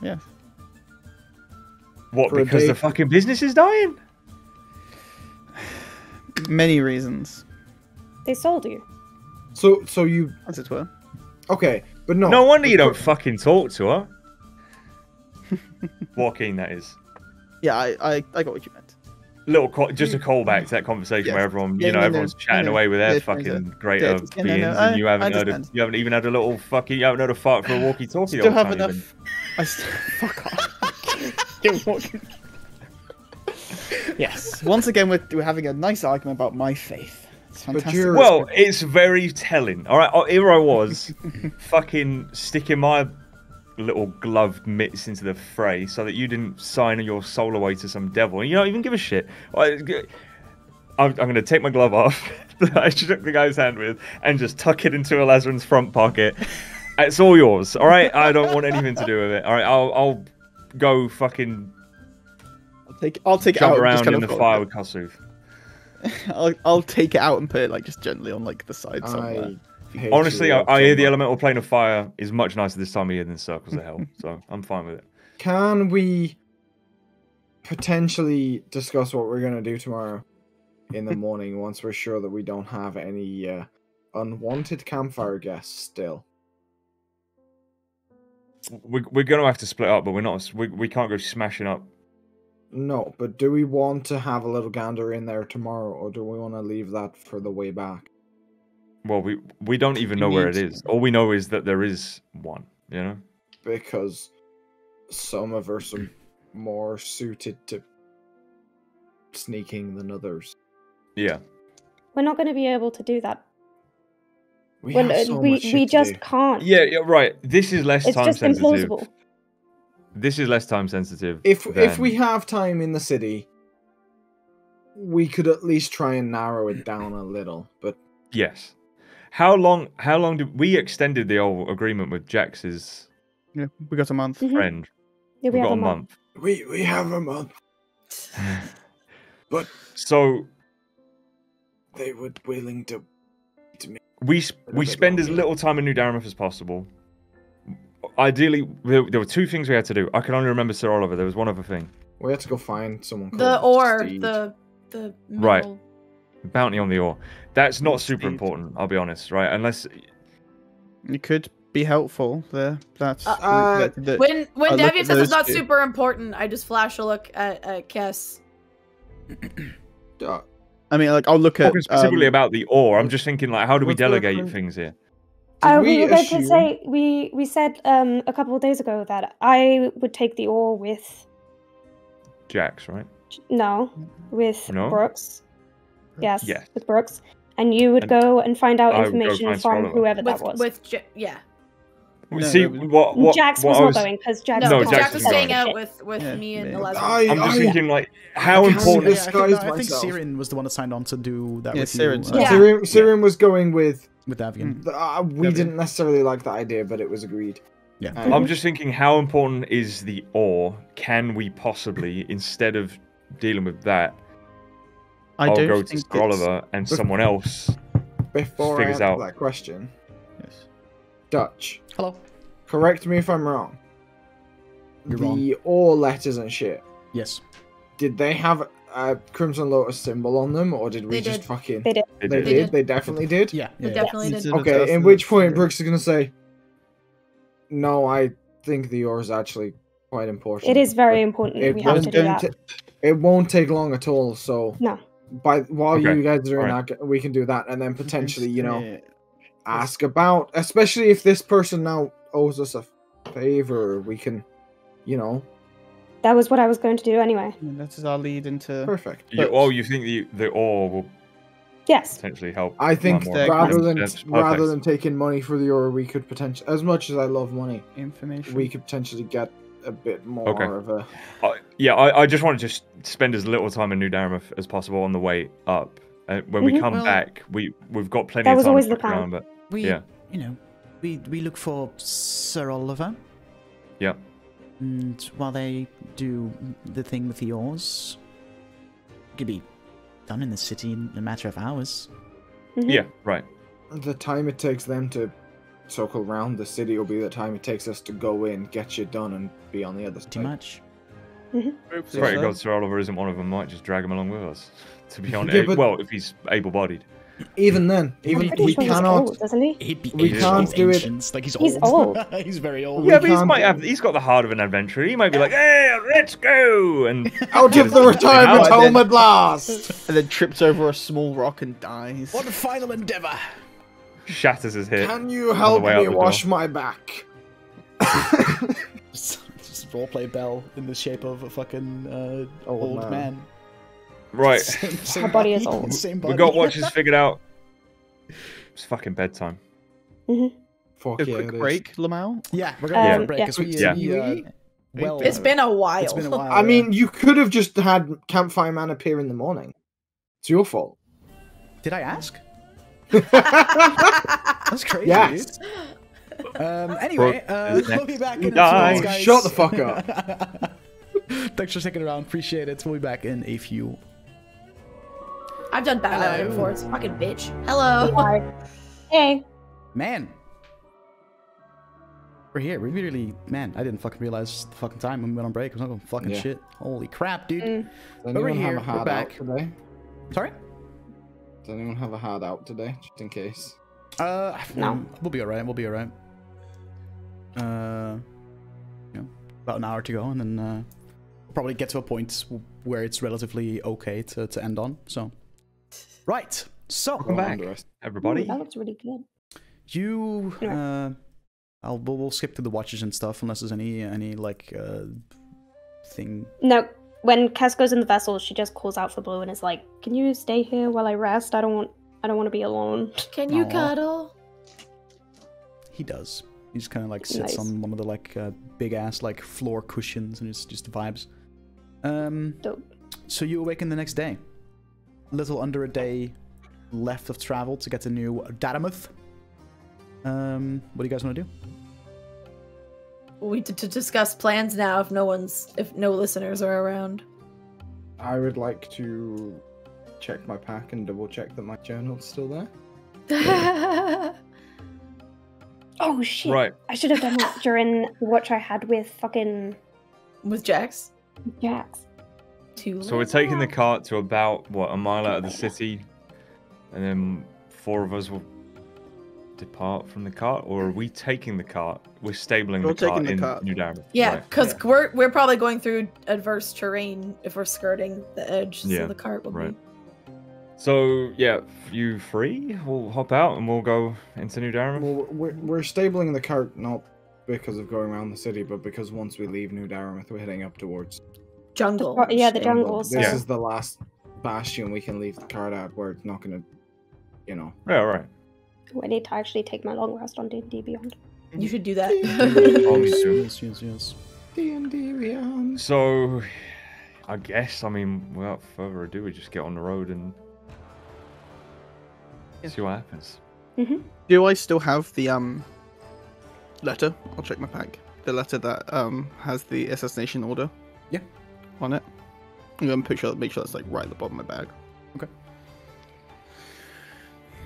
S6: Yes.
S2: What?
S4: For
S2: Because the fucking business is dying?
S6: Many reasons,
S5: They sold you.
S4: So, so you
S6: as it were.
S4: okay, but no.
S2: No wonder you don't fucking talk to her. Joaquin, that is.
S6: Yeah, I, I, I got what you meant.
S2: Little, co- just a mm. callback to that conversation
S6: Yes.
S2: where everyone,
S6: Yeah,
S2: you know,
S6: no, no,
S2: everyone's
S6: I
S2: chatting
S6: know.
S2: away with their
S6: Yeah,
S2: fucking
S6: yeah,
S2: greater
S6: yeah, no, no,
S2: beings,
S6: I-
S2: and you haven't heard, a, you haven't even had a little fucking, you haven't had a fart for a walkie-talkie. the
S6: Still
S2: whole
S6: have
S2: time you've
S6: enough. I st- fuck off. You're walking- yes. Once again, we're, we're having a nice argument about my faith. It's fantastic.
S2: Well, it's very telling. All right, oh, here I was, fucking sticking my little gloved mitts into the fray so that you didn't sign your soul away to some devil. And you don't even give a shit. I- I'm, I'm going to take my glove off that I shook the guy's hand with and just tuck it into Lazarus' front pocket. It's all yours, all right? I don't want anything to do with it. All right, I'll, I'll go fucking
S6: I'll take, I'll take it out. and
S2: around
S6: just kind
S2: in
S6: of
S2: the fire with Kasuf.
S6: I'll, I'll take it out and put it like just gently on like the side somewhere.
S4: I
S2: Honestly, I, I hear the elemental plane of fire is much nicer this time of year than circles of hell, so I'm fine with it.
S4: Can we potentially discuss what we're gonna do tomorrow in the morning once we're sure that we don't have any uh, unwanted campfire guests still?
S2: We're, we're going to have to split up, but we're not. We, we can't go smashing up.
S4: No, but do we want to have a little gander in there tomorrow, or do we want to leave that for the way back?
S2: Well, we we don't even
S6: You
S2: know where it
S6: need-
S2: is. All we know is that there is one. You know.
S4: Because some of us are more suited to sneaking than others.
S2: Yeah.
S5: We're not going to be able to do that.
S4: We
S5: When,
S4: have
S5: uh,
S4: so
S5: we
S4: much shit
S5: we
S4: to
S5: just
S4: do.
S5: can't.
S2: Yeah. Yeah. Right. This is less
S5: it's
S2: time
S5: just
S2: sensitive.
S5: implausible.
S2: This is less time sensitive.
S4: If if we have time in the city, we could at least try and narrow it down a little. But
S2: Yes. How long? How long did we extended the old agreement with Jax's
S6: Yeah, we got a month.
S5: Mhm.
S2: friend?
S5: Yeah,
S2: we
S5: have
S2: got a
S5: month.
S2: month.
S4: we we have a month. But
S2: So
S4: they were willing to to make
S2: we s- we
S4: bit
S2: spend as little time in New Daramoth as possible. Ideally, there, there were two things we had to do. I can only remember Sir Oliver. There was one other thing.
S4: We had to go find someone.
S3: the ore,
S4: Steed.
S3: the the
S2: Right. Bounty on the ore. That's not super
S6: Indeed.
S2: important. I'll be honest, right? Unless
S6: It could be helpful there. That's
S4: Uh,
S6: that- that-
S3: When when
S6: I
S3: Davia says it's not
S6: two.
S3: super important, I just flash a look at, at Kess.
S4: Uh,
S6: I mean, like I'll look at
S2: talking specifically
S6: um,
S2: about the ore, I'm just thinking like, how do we
S4: was there a
S2: delegate things here?
S5: Uh, we,
S4: we
S5: were going to say we we said um, a couple of days ago that I would take the ore with
S2: Jax, right?
S5: no with
S2: No?
S5: Brooks. Yes,
S2: Yes.
S5: with Brooks, and you would
S2: And
S5: go and find out
S2: I would go
S5: information
S2: find
S5: from
S2: Scarlet.
S5: whoever
S3: With
S5: that was.
S3: with J- yeah.
S2: We
S6: No,
S2: see
S6: no,
S2: what what
S5: Jax
S2: what
S5: was
S2: I
S5: not going because Jax.
S3: No,
S2: No, Jax
S3: was
S2: was
S3: staying
S2: going.
S3: out with with
S6: Yeah,
S3: me and
S6: yeah.
S3: Eliza.
S4: I-
S2: I'm just
S4: I-
S2: thinking like, how
S4: can't
S2: important?
S4: see
S1: I
S4: this
S1: think,
S4: disguise
S1: no, I think
S4: myself.
S1: Sirin was the one that signed on to do that
S6: Yeah,
S1: with
S6: Sirin
S1: you,
S6: signed
S1: uh,
S3: Yeah.
S4: Sirin, Sirin was going with.
S1: With Davian.
S4: The, uh, we
S6: Yeah,
S4: didn't necessarily like the idea, but it was agreed.
S1: Yeah.
S4: And-
S2: I'm just thinking, how important is the ore? Can we possibly, instead of dealing with that,
S6: I
S2: will go to
S6: think
S2: Oliver and someone else?
S4: Before I
S2: figures
S4: answer
S2: out.
S4: that question,
S6: Yes.
S4: Dutch,
S1: Hello.
S4: correct me if I'm wrong.
S1: You're
S4: the
S1: wrong.
S4: ore letters and shit.
S1: Yes.
S4: Did they have a Crimson Lotus symbol on them, or did we
S3: They
S4: just
S3: did.
S4: fucking?
S5: They did.
S2: They
S4: They
S2: did.
S4: Did.
S3: did.
S4: They definitely did.
S1: Yeah.
S3: We
S1: yeah, yeah.
S3: definitely did.
S4: Okay.
S6: that's
S4: In which point Brooks is gonna say, "No, I think the ore is actually quite important."
S5: It is very important.
S4: It
S5: we have
S4: won't,
S5: to do that.
S4: ta- it won't take long at all. So
S5: No.
S4: by while
S2: Okay,
S4: you guys are doing
S2: alright.
S4: that, we can do that, and then potentially, you know,
S6: Yeah.
S4: ask about, especially if this person now owes us a favor, we can, you know,
S5: That was what I was going to do anyway.
S6: Yeah, That is our lead into.
S4: perfect.
S2: You, oh, you think the the ore will
S5: Yes.
S2: potentially help?
S4: I think
S2: more
S4: rather than
S2: Yes,
S4: rather than taking money for the ore, we could potentially, as much as I love money,
S6: Information.
S4: we could potentially get a bit more
S2: Okay.
S4: of a.
S2: I yeah, I, I just want to just spend as little time in New Daramoth as possible on the way up. Uh, when we
S5: Mhm.
S2: come
S1: Well-
S2: back, we we've got plenty
S5: That
S2: of
S5: was
S2: time
S5: always
S2: to
S5: the plan.
S2: around. But
S1: We,
S2: Yeah.
S1: you know, we we look for Sir Oliver.
S2: Yeah.
S1: And while they do the thing with the oars, it could be done in the city in a matter of hours.
S5: Mhm.
S2: yeah, right.
S4: The time it takes them to circle around the city will be the time it takes us to go in, get shit done, and be on the other side.
S1: Too much.
S6: Hopefully
S2: Pray to
S6: so.
S2: God, Sir Oliver isn't one of them. Might just drag him along with us. To be honest,
S4: Yeah, but-
S2: well, if he's able-bodied.
S4: Even then, even
S5: Pretty
S4: we
S5: sure
S4: cannot.
S5: old, doesn't he?
S1: He'd be
S4: We can't
S1: He's
S4: do it.
S1: Like he's,
S5: He's
S1: old.
S5: old.
S1: he's very old.
S2: Yeah, but he might have. He's got the heart of an adventurer. He might be like, "Hey, let's go!" And
S4: Out of the retirement
S6: Now
S4: home at last.
S6: And then trips over a small rock and dies.
S1: What a final endeavor!
S2: shatters his head.
S4: Can you help me wash
S2: door.
S4: my back?
S1: Just, just roleplay Belle in the shape of a fucking uh,
S4: Old
S1: old,
S4: man.
S1: man.
S2: Right,
S1: Same, same
S5: Her body is old.
S1: Same body.
S2: we
S1: body.
S2: got watches figured out. It's fucking bedtime. Mhm.
S4: Fuck
S6: a
S4: yeah,
S6: quick break, Lamau.
S1: Yeah, we're gonna
S5: Um,
S1: take a break
S5: yeah.
S1: because we,
S2: Yeah.
S1: we, uh, well,
S3: It's been a while.
S1: it's been a while.
S4: I mean, you could have just had Campfire Man appear in the morning. It's your fault.
S1: did I ask? That's crazy.
S4: Yes.
S1: Um. Anyway,
S2: Brooke
S1: uh,
S2: is
S1: we'll be back
S2: to
S1: in a few guys.
S4: Shut the fuck up.
S1: Thanks for sticking around. Appreciate it. We'll be back in a few.
S3: I've done Batman
S1: Hello.
S3: before. It's fucking bitch. Hello.
S5: Hey.
S1: Man. We're here. We really, man, I didn't fucking realize the fucking time when we went on break. I was not going fucking
S4: Yeah.
S1: shit. Holy crap, dude.
S5: Mm.
S4: Does
S1: But we're
S4: have
S1: here,
S4: a
S1: we're back.
S4: today?
S1: Sorry?
S4: Does anyone have a hard out today, just in case?
S1: Uh,
S5: No.
S1: We'll be alright. We'll be alright. Uh, you know, about an hour to go, and then uh, we'll probably get to a point where it's relatively okay to, to end on. So, right. So
S2: Welcome back, everybody.
S5: Ooh, that looks really good.
S1: you, uh, I'll we'll, we'll skip to the watches and stuff unless there's any any like uh thing.
S5: No, when Cass goes in the vessel, she just calls out for Blue and is like, "Can you stay here while I rest? I don't want, I don't want to be alone."
S3: Can you
S1: Aw.
S3: cuddle?
S1: He does. He just kind of like sits
S5: Nice.
S1: on one of the like uh, big ass like floor cushions and it's just the vibes. Um.
S5: Dope.
S1: So you awaken the next day. Little under a day left of travel to get to New Daramoth. Um, what do you guys want to do?
S3: We to, to discuss plans now. If no one's, if no listeners are around.
S4: I would like to check my pack and double check that my journal's still there.
S5: Oh shit!
S2: Right.
S5: I should have done that during the watch I had with fucking
S3: With Jax.
S5: Jax.
S3: Too
S2: So we're taking the cart to about what a mile out of the city, and then four of us will depart from the cart, or are we taking the cart? We're stabling
S6: We're
S2: the cart
S6: the
S2: in
S6: cart.
S2: New Darren.
S3: Yeah,
S2: Right.
S3: because we're we're probably going through adverse terrain if we're skirting the edge,
S2: Yeah,
S3: so the cart will
S2: right.
S3: be.
S2: So yeah, you free? We'll hop out and we'll go into New Darren.
S4: Well, we're, we're stabling the cart not because of going around the city, but because once we leave New Daramoth, we're heading up towards
S3: Jungle.
S5: Oh, yeah, the
S4: jungle.
S5: jungle.
S4: This
S5: So
S4: is the last bastion we can leave the cart at where it's not gonna, you know.
S2: Yeah, all right.
S5: I need to actually take my long rest on D&D Beyond.
S3: You should do that.
S2: Oh, me.
S1: Yes, yes, yes.
S4: D&D Beyond.
S2: So, I guess I mean, without further ado, we just get on the road and see what happens.
S6: Do I still have the um letter? I'll check my pack. The letter that um has the assassination order.
S1: Yeah.
S6: On it. I'm gonna make sure make sure that's like right at the bottom of my bag. Okay?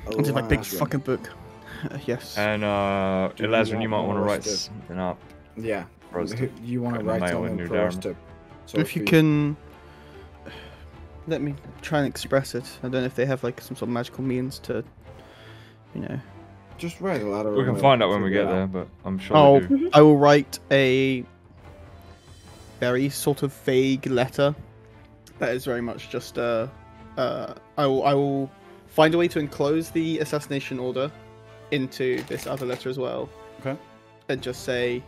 S6: It's in my big
S4: Aladdin.
S6: fucking book. yes.
S2: And uh,
S4: Do you
S2: you might want to write something up
S4: Yeah.
S2: for us.
S4: Who-
S2: To...
S4: You want to write something
S2: New
S4: for us to. So
S6: if you can let me try and express it. I don't know if they have like some sort of magical means to you know.
S4: just write a letter.
S2: We can find out when we get
S4: it
S2: there, but I'm sure
S6: Oh. I will write a very sort of vague letter. That is very much just uh, uh, I will I will find a way to enclose the assassination order into this other letter as well.
S1: Okay.
S6: And just say,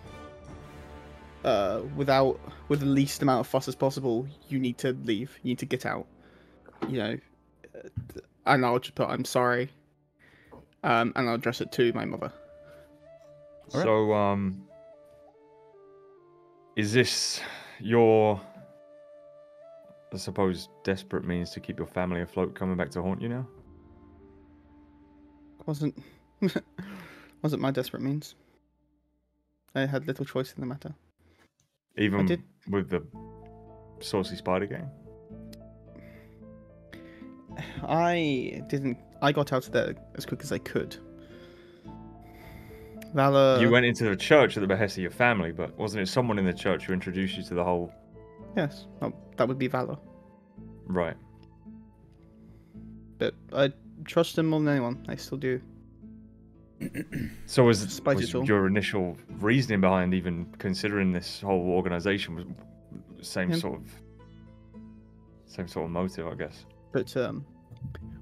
S6: uh, without with the least amount of fuss as possible, you need to leave. You need to get out. You know, uh, and I'll just put I'm sorry. Um, and I'll address it to my mother.
S1: Alright.
S2: So, um, is this your, I suppose, desperate means to keep your family afloat, coming back to haunt you now?
S6: wasn't wasn't my desperate means. I had little choice in the matter.
S2: Even
S6: did-
S2: with the saucy spider game.
S6: I didn't. I got out of there as quick as I could. Valor.
S2: you went into the church at the behest of your family, but wasn't it someone in the church who introduced you to the whole?
S6: Yes, oh, that would be Valor.
S2: Right.
S6: But I trust him more than anyone. I still do.
S2: So was, was your initial reasoning behind even considering this whole organization was same
S6: Yeah.
S2: sort of same sort of motive, I guess.
S6: But um,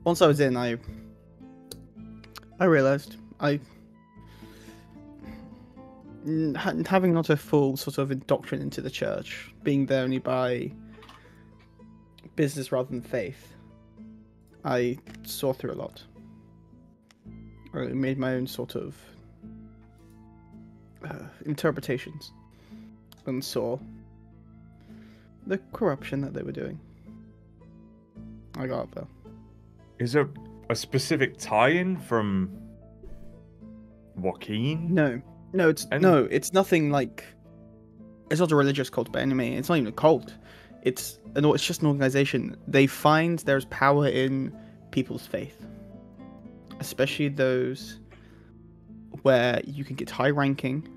S6: once I was in, I I realized I having not a full sort of indoctrination into the church, being there only by business rather than faith, I saw through a lot. I made my own sort of uh, interpretations and saw the corruption that they were doing. I got up there.
S2: Is there a specific tie-in from Joaquin?
S6: No, no, it's
S2: And-
S6: no, it's nothing like. It's not a religious cult by any means. It's not even a cult. It's an. It's just an organization. They find there's power in people's faith, especially those where you can get high ranking,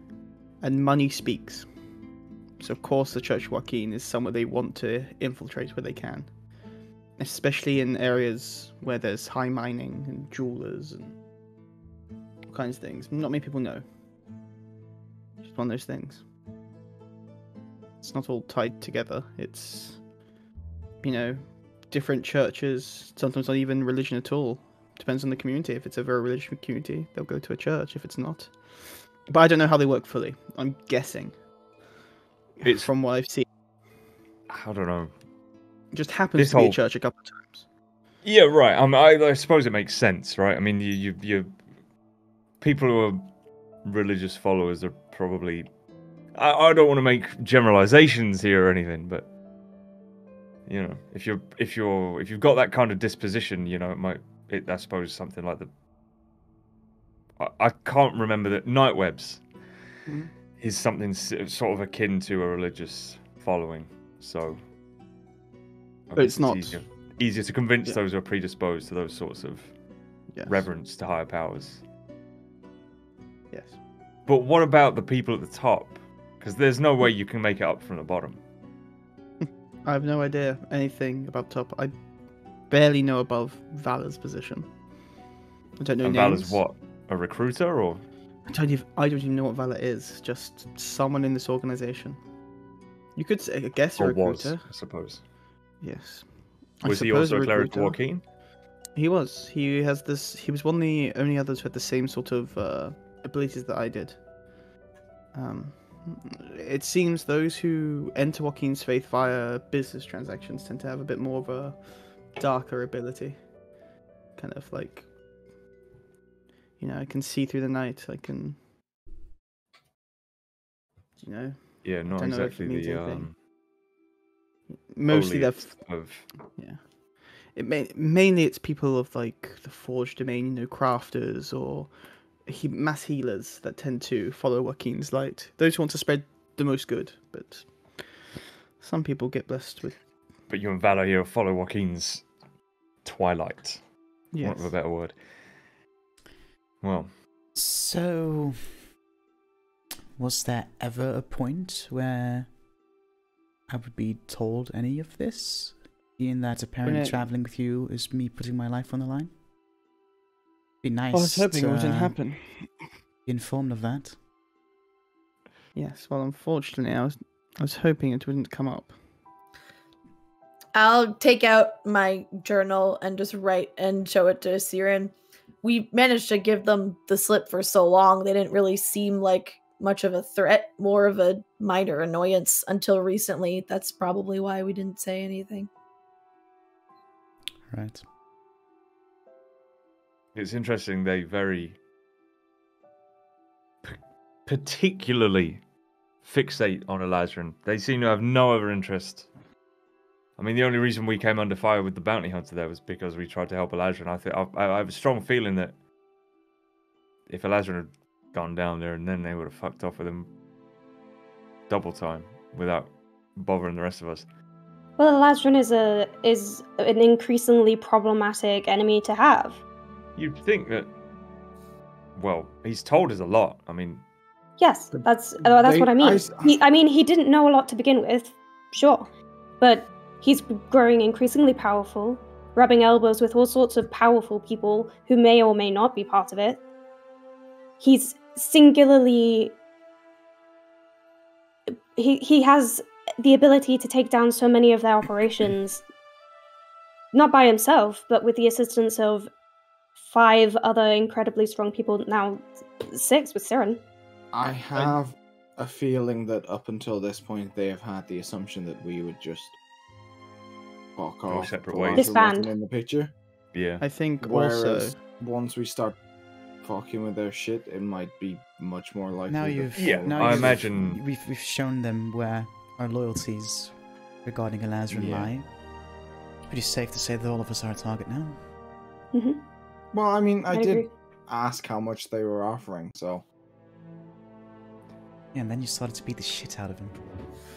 S6: and money speaks. So of course, the Church of Joaquin is somewhere they want to infiltrate where they can, especially in areas where there's high mining and jewelers and all kinds of things. Not many people know. One of those things. It's not all tied together. It's, you know, different churches, sometimes not even religion at all. Depends on the community. If it's a very religious community, they'll go to a church. If it's not. But I don't know how they work fully. I'm guessing.
S2: It's-
S6: from what I've seen.
S2: I don't know.
S6: It just happens
S2: This
S6: to be
S2: whole-
S6: a church a couple of times.
S2: Yeah, right. Um, I, I suppose it makes sense, right? I mean, you, you, you, people who are religious followers are probably. I, I don't want to make generalizations here or anything, but you know, if you're, if you're, if you've got that kind of disposition, you know, it might. It, I suppose something like the. I, I can't remember that Nightwebs
S6: Mhm.
S2: is something sort of akin to a religious following, so.
S6: It's
S2: guess
S6: not-
S2: easier, easier to convince
S6: Yeah.
S2: those who are predisposed to those sorts of
S6: Yes.
S2: reverence to higher powers.
S6: Yes.
S2: But what about the people at the top? Because there's no way you can make it up from the bottom.
S6: I have no idea anything about top. I barely know above Valor's position. I don't know
S2: and
S6: names.
S2: Valor's what? A recruiter or?
S6: I don't even. I don't even know what Valor is. Just someone in this organization. You could say, I guess, a
S2: Or was,
S6: recruiter.
S2: I suppose.
S6: Yes. I
S2: Was he also a cleric
S6: recruiter.
S2: Joaquin?
S6: He was. He has this. He was one of the only others who had the same sort of uh, abilities that I did. Um, it seems those who enter Joaquin's faith via business transactions tend to have a bit more of a darker ability. Kind of like, you know, I can see through the night. I can, you know,
S2: Yeah, not exactly the um,
S6: mostly they're
S2: of
S6: Yeah. It may, mainly it's people of like the Forge domain, you know, crafters or he, mass healers that tend to follow Joaquin's light. Those who want to spread the most good, but some people get blessed with.
S2: But you and Valor here follow Joaquin's twilight. for
S6: Yes.
S2: Want of a better word. Well,
S1: So, was there ever a point where I would be told any of this? Being that apparently
S6: it-
S1: traveling with you is me putting my life on the line? Be nice
S6: I was hoping
S1: to
S6: it wouldn't
S1: uh,
S6: happen.
S1: be informed of that.
S6: Yes, well, unfortunately, I was I was hoping it wouldn't come up.
S3: I'll take out my journal and just write and show it to Sirin. We managed to give them the slip for so long, they didn't really seem like much of a threat, more of a minor annoyance until recently. That's probably why we didn't say anything.
S1: Right.
S2: It's interesting. They very p- particularly fixate on Elazarin. They seem to have no other interest. I mean, the only reason we came under fire with the bounty hunter there was because we tried to help Elazarin. I think I, I have a strong feeling that if Elazarin had gone down there, and then they would have fucked off with him double time without bothering the rest of us.
S5: Well, Elazarin is a is an increasingly problematic enemy to have.
S2: You'd think that. Well, he's told us a lot. I mean,
S5: Yes, that's uh, that's
S4: They-
S5: what I mean.
S4: I s-
S5: He, I mean, he didn't know a lot to begin with, sure, but he's growing increasingly powerful, rubbing elbows with all sorts of powerful people who may or may not be part of it. He's singularly. He he has the ability to take down so many of their operations, not by himself, but with the assistance of five other incredibly strong people. Now, six with Sirin.
S4: I have a feeling that up until this point they have had the assumption that we would just fuck
S2: Go
S4: off.
S2: separate ways.
S4: wasn't
S5: Disband.
S4: in the picture.
S2: yeah.
S6: I think also
S4: Whereas once we start fucking with their shit, it might be much more likely.
S1: Now
S4: that
S1: you've
S2: Yeah,
S1: now
S2: I
S1: you've-
S2: imagine-
S1: we've we've shown them where our loyalties regarding Elazarin
S4: Yeah.
S1: lie. It's pretty safe to say that all of us are a target now.
S5: hmm
S4: Well, I mean, I
S5: I'd
S4: did
S5: agree.
S4: ask how much they were offering, so
S1: Yeah, and then you started to beat the shit out of him.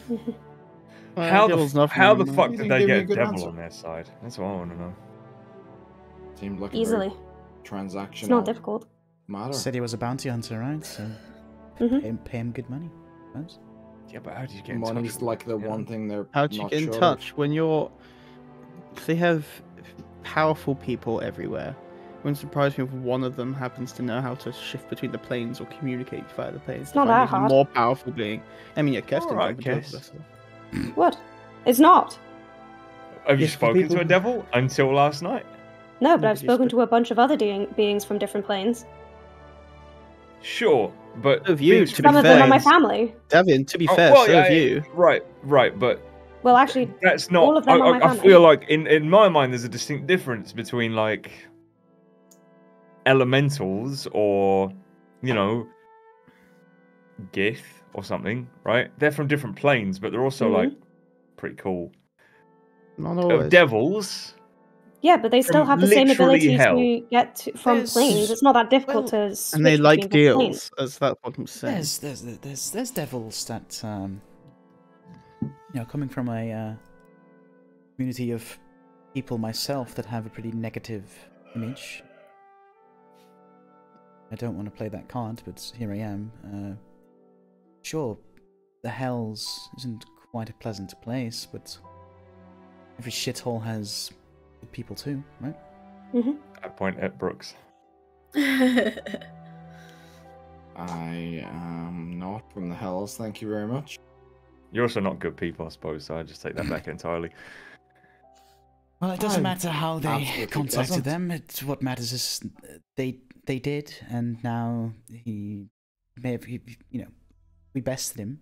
S6: Well,
S2: how the,
S6: Devil's
S2: f-
S6: not
S2: how the fuck did they
S4: give me a
S2: get a devil
S4: answer.
S2: on their side? That's what I want to know.
S4: seemed like a very
S5: Easily.
S4: transactional
S5: It's not difficult.
S4: matter.
S1: Said he was a bounty hunter, right? So
S5: hmm
S1: pay him, pay him good money. I.
S2: Yeah, but how did you get in touch
S4: Money's
S2: with
S4: like the
S2: them, you know?
S4: one thing they're
S6: How'd you
S4: not
S6: get in
S4: sure of.
S6: touch when you're? They have powerful people everywhere. It wouldn't surprise me if one of them happens to know how to shift between the planes or communicate via the planes.
S5: It's not that hard.
S6: More powerful being. I mean, yeah, Keston's
S2: Alright,
S6: like a devil
S2: Kes.
S6: vessel. Hmm.
S5: What? It's not.
S2: Have you
S6: Yes,
S2: spoken
S6: people
S2: to a devil until last night?
S5: No, but I've spoken
S6: sp-
S5: to a bunch of other de- beings from different planes.
S2: Sure, but
S6: Of you, to
S2: from
S6: be
S5: Some of them are my family.
S6: Devin, to be
S2: Oh,
S6: fair,
S2: well,
S6: so
S2: yeah,
S6: have you.
S2: Right, right, but
S5: Well, actually,
S2: that's not.
S5: All of them
S2: I,
S5: are my
S2: I, I feel like in in my mind, there's a distinct difference between like elementals or you know Gith or something, right? They're from different planes, but they're also
S5: Mhm.
S2: like pretty cool.
S6: Not
S2: Uh,
S6: always.
S2: devils,
S5: yeah, but they still have the same
S2: literally
S5: ability
S2: hell.
S5: to get to, from
S1: There's-
S5: planes. It's not that difficult
S1: well,
S5: to switch
S6: and they like
S5: between planes.
S6: deals, as that's what I'm saying.
S1: There's there's there's there's devils that um you know coming from a uh, community of people myself that have a pretty negative image. I don't want to play that card, but here I am. Uh, sure, the Hells isn't quite a pleasant place, but every shithole has good people too, right?
S5: hmm
S2: I point at Brooks.
S4: I am not from the hells, thank you very much.
S2: You're also not good people, I suppose, so I just take that back entirely.
S1: Well, it doesn't
S4: I'm
S1: matter how they
S4: absolutely
S1: contacted
S4: doesn't.
S1: them. It's what matters is they they did, and now he may have he, you know we bested him,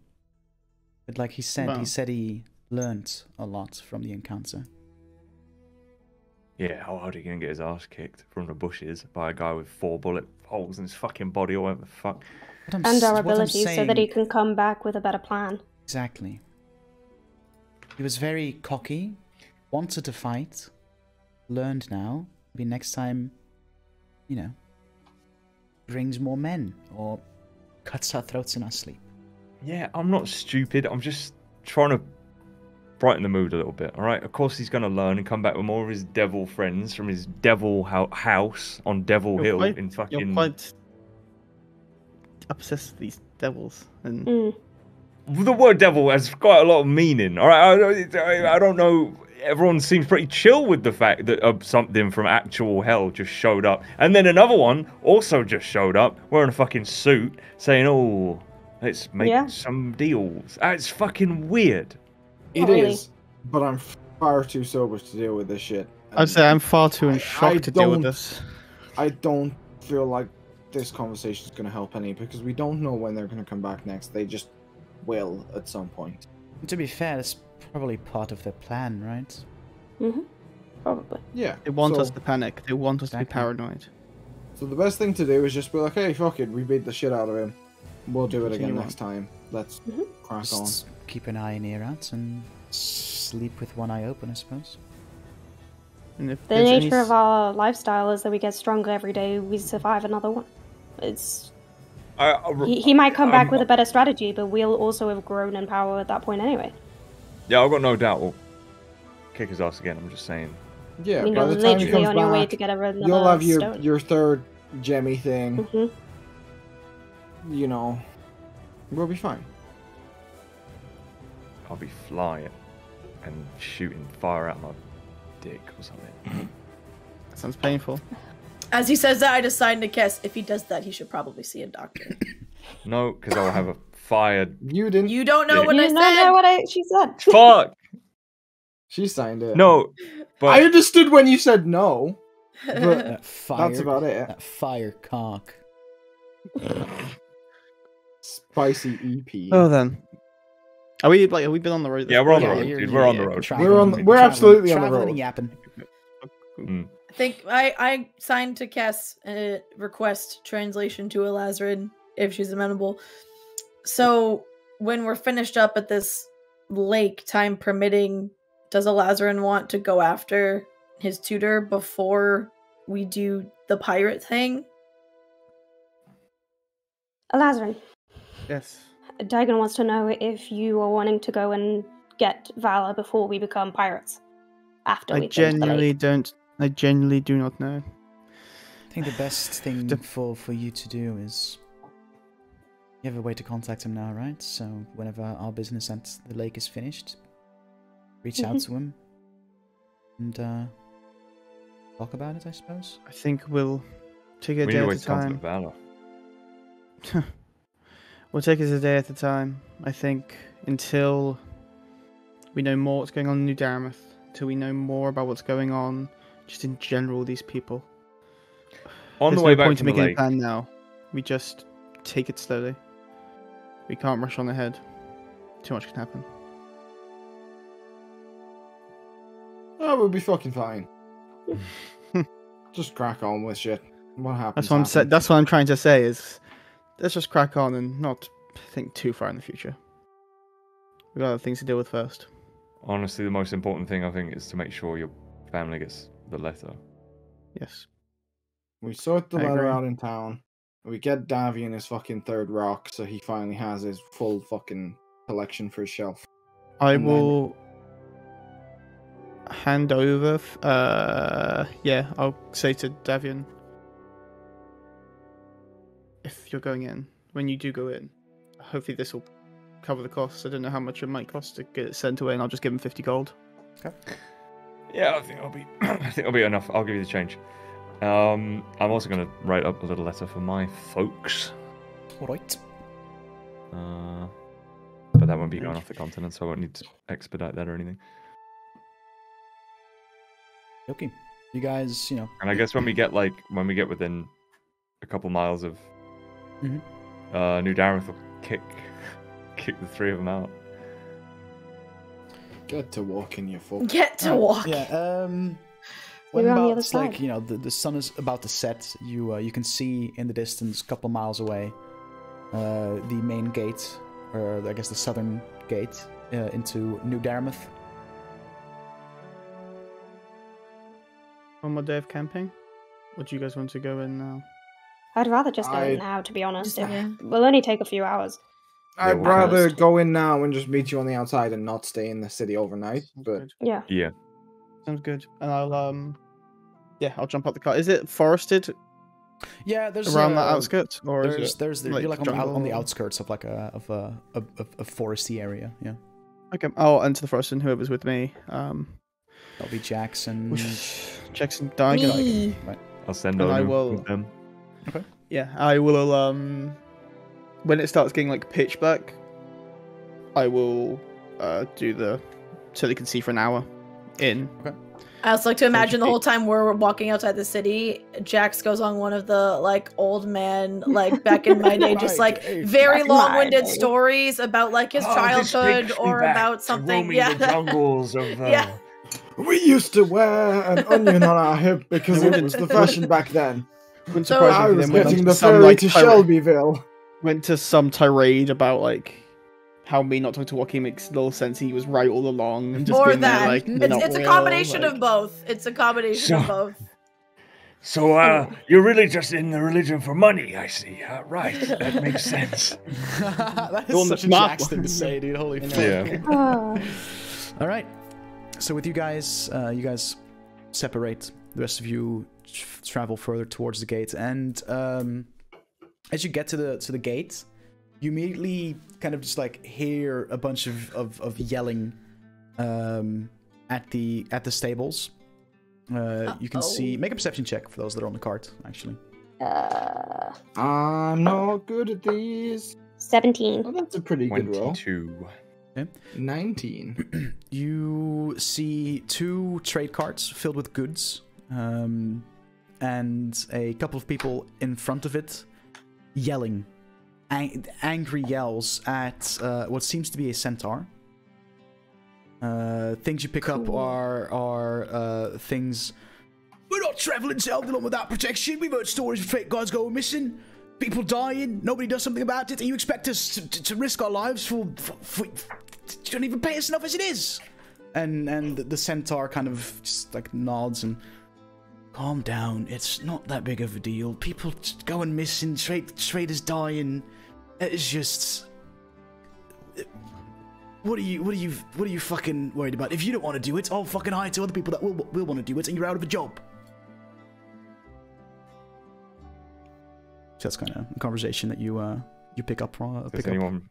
S1: but like he said,
S6: Wow.
S1: he said he learnt a lot from the encounter.
S2: Yeah, how hard are you gonna get his ass kicked from the bushes by a guy with four bullet holes in his fucking body or whatever the fuck?
S1: What
S5: And our
S1: what I'm
S5: abilities so that he can come back with a better plan.
S1: Exactly. He was very cocky, wanted to fight, learned now. Maybe next time, you know, brings more men or cuts our throats in our sleep.
S2: Yeah, I'm not stupid. I'm just trying to brighten the mood a little bit. All right. Of course, he's gonna learn and come back with more of his devil friends from his devil hou- house on Devil
S6: You're
S2: Hill
S6: quite-
S2: in
S6: You're
S2: fucking.
S6: quite obsessed with these devils, and
S5: Mm.
S2: The word devil has quite a lot of meaning. All right. I, I, I don't know. Everyone seems pretty chill with the fact that uh, something from actual hell just showed up, and then another one also just showed up wearing a fucking suit, saying, "Oh, let's make
S5: Yeah.
S2: some deals." Ah, It's fucking weird.
S4: It
S5: Not
S4: is, but I'm far too sober to deal with this shit.
S6: I'd say I'm far too in shock
S4: I
S6: to deal with this.
S4: I don't feel like this conversation is going to help any because we don't know when they're going to come back next. They just will at some point.
S1: To be fair, that's probably part of their plan, right?
S5: hmm Probably.
S4: Yeah.
S6: They want
S4: so,
S6: us to panic. They want us to be paranoid.
S4: So the best thing to do is just be like, hey, fuck it, we beat the shit out of him. We'll do it again
S6: on.
S4: next time. Let's
S5: Mhm.
S4: crack on.
S1: Keep an eye and ear out and sleep with one eye open, I suppose.
S6: And if
S5: The
S6: there's any
S5: nature of our lifestyle is that we get stronger every day. We survive another one. It's
S2: I, I-
S5: he, he might come back
S2: I'm-
S5: with a better strategy, but we'll also have grown in power at that point anyway.
S2: Yeah, I've got no doubt we'll kick his ass again. I'm just saying.
S4: Yeah,
S5: I mean,
S4: by
S5: you're
S4: the time he
S5: literally
S4: comes
S5: on your way
S4: back,
S5: to get another
S4: you'll have your
S5: stone.
S4: your third gemmy thing.
S5: hmm
S4: You know, we'll be fine.
S2: I'll be flying and shooting fire out my dick or something.
S6: sounds painful.
S3: As he says that, I just signed to Kess. If he does that, he should probably see a doctor.
S2: No, because I'll have a fired.
S4: You didn't.
S3: You don't know
S2: Yeah.
S3: what
S5: you
S3: I
S5: don't
S3: said.
S5: know what I, she said.
S2: Fuck!
S4: She signed it.
S2: No, but
S4: I understood when you said no. But
S1: That fire,
S4: that's about it.
S1: That fire cock.
S4: Spicy EP.
S6: Oh, then. Are we like? Have we been on the road?
S2: Yeah, we're on the road, dude. We're on the road.
S1: traveling-
S4: We're on- we're
S1: traveling-
S4: absolutely on the road.
S1: and yapping.
S2: Mm.
S3: I think I, I signed to Kess a request translation to Elazarin if she's amenable. So when we're finished up at this lake, time permitting, does Elazarin want to go after his tutor before we do the pirate thing?
S5: Lazarin,
S6: Yes.
S5: Dagon wants to know if you are wanting to go and get Valor before we become pirates. After
S6: I
S5: we've been to the
S6: genuinely don't. I genuinely do not know.
S1: I think the best thing for, for you to do is you have a way to contact him now, right? So whenever our business at the lake is finished, reach out to him and uh, talk about it, I suppose.
S6: I think we'll take it a
S2: we
S6: day
S2: need a
S6: at
S2: way
S6: a
S2: to contact
S6: time.
S2: Valor.
S6: We'll take it a day at a time. I think until we know more what's going on in New Daramoth, until we know more about what's going on, just in general, these people.
S2: On
S6: There's
S2: the way
S6: no
S2: back
S6: point
S2: from
S6: in
S2: the
S6: making
S2: lake,
S6: a plan now. We just take it slowly. We can't rush on ahead. Too much can happen.
S4: Oh, we'll be fucking fine. just crack on with shit. What happens?
S6: That's what I'm sa- That's what I'm trying to say. Is let's just crack on and not think too far in the future. We've got other things to deal with first.
S2: honestly, the most important thing I think is to make sure your family gets the letter.
S6: Yes.
S4: We sort the
S6: I
S4: letter
S6: agree.
S4: out in town. We get Davian his fucking third rock, so he finally has his full fucking collection for his shelf.
S6: I
S4: And then-
S6: will hand over. Uh, yeah, I'll say to Davian. if you're going in, when you do go in, hopefully this will cover the costs. I don't know how much it might cost to get it sent away, and I'll just give him 50 gold. Okay.
S2: Yeah, I think it'll be. I think it'll be enough. I'll give you the change. Um, I'm also going to write up a little letter for my folks.
S1: Alright.
S2: Uh, but that won't be going off the continent, so I won't need to expedite that or anything.
S1: Okay. You guys, you know,
S2: And I guess when we get like when we get within a couple miles of
S1: Mhm.
S2: uh, New Daramoth, will kick kick the three of them out.
S4: Get to walk in your fuck.
S3: Get to
S1: Alright,
S3: walk.
S1: Yeah. Um.
S5: We
S1: When
S5: were on the
S1: about
S5: other
S1: it's like
S5: side.
S1: you know the, the sun is about to set, you uh, you can see in the distance, a couple miles away, uh, the main gate, or I guess the southern gate uh, into New Daramoth.
S6: One more day of camping? Or do you guys want to go in now?
S5: I'd rather just go
S4: I-
S5: in now, to be honest.
S3: Just-
S5: It
S3: yeah.
S5: will only take a few hours.
S4: I'd
S2: we'll
S4: rather
S2: cast.
S4: go in now and just meet you on the outside and not stay in the city overnight. But.
S5: Yeah.
S2: Yeah.
S6: Sounds good. And I'll um, yeah, I'll jump out the car. Is it forested
S1: Yeah, there's
S6: around
S1: uh,
S6: the outskirts, or
S1: There's
S6: is it?
S1: there's the,
S6: like,
S1: you're like on the, on the outskirts of like a of a of a, a foresty area. Yeah,
S6: Okay, I'll enter the forest and whoever's with me. Um,
S1: that'll be Jackson.
S6: Jackson Diagon.
S3: Me.
S2: I'll send
S6: And I
S2: Onu
S6: will-
S2: with them.
S6: Yeah, I will. Um, when it starts getting like pitch black, I will uh do the so they can see for an hour in.
S3: I also like to imagine the whole time we're walking outside the city, Jax goes on one of the like old man, like back in my day, just like very
S5: Back in my
S3: long-winded stories about like his childhood or about something. Yeah,
S2: jungles of
S3: Yeah.
S4: we used to wear an onion on our hip because it was the fashion back then.
S6: Wouldn't
S3: So-
S6: me
S4: I was
S6: then
S4: getting
S6: to
S4: the ferry
S6: like,
S4: to Shelbyville.
S6: Went to some tirade about like how me not talking to Joaquin makes little sense. He was right all along, and just
S3: or
S6: being there, like
S3: it's
S6: not
S3: it's a combination
S6: like-
S3: of both. It's a combination of both.
S7: So, uh, you're really just in the religion for money, I see. Uh, right, that makes sense.
S1: that is Go
S6: the
S1: such a
S6: smart
S1: thing to say, dude. Holy fuck.
S2: Yeah.
S5: Ah.
S1: All right. So with you guys, uh, you guys separate. The rest of you tr- travel further towards the gate, and um, as you get to the to the gate, you immediately kind of just like hear a bunch of of, of yelling um, at the at the stables. Uh, you can see. Make a perception check for those that are on the cart. Actually,
S5: Uh,
S4: I'm not good at these.
S5: 17.
S4: Oh, that's a pretty good roll.
S2: Twenty-two.
S4: 19.
S1: you see two trade carts filled with goods, um, and a couple of people in front of it yelling, ang- angry yells at uh, what seems to be a centaur. Uh, things you pick up are are uh, things. We're not traveling to Eldelon without protection. We've heard stories of fake guys going missing, people dying. Nobody does something about it, and you expect us to, to, to risk our lives for, for, for you don't even pay us enough as it is. And and the, the centaur kind of just like nods and calm down. It's not that big of a deal. People going missing, trade traders dying. It's just. What are you? What are you? What are you fucking worried about? If you don't want to do it, I'll fucking hire two other people that will will want to do it, and you're out of a job. So that's kind of a conversation that you uh you pick up from uh,
S2: Does
S1: pick up.
S2: anyone?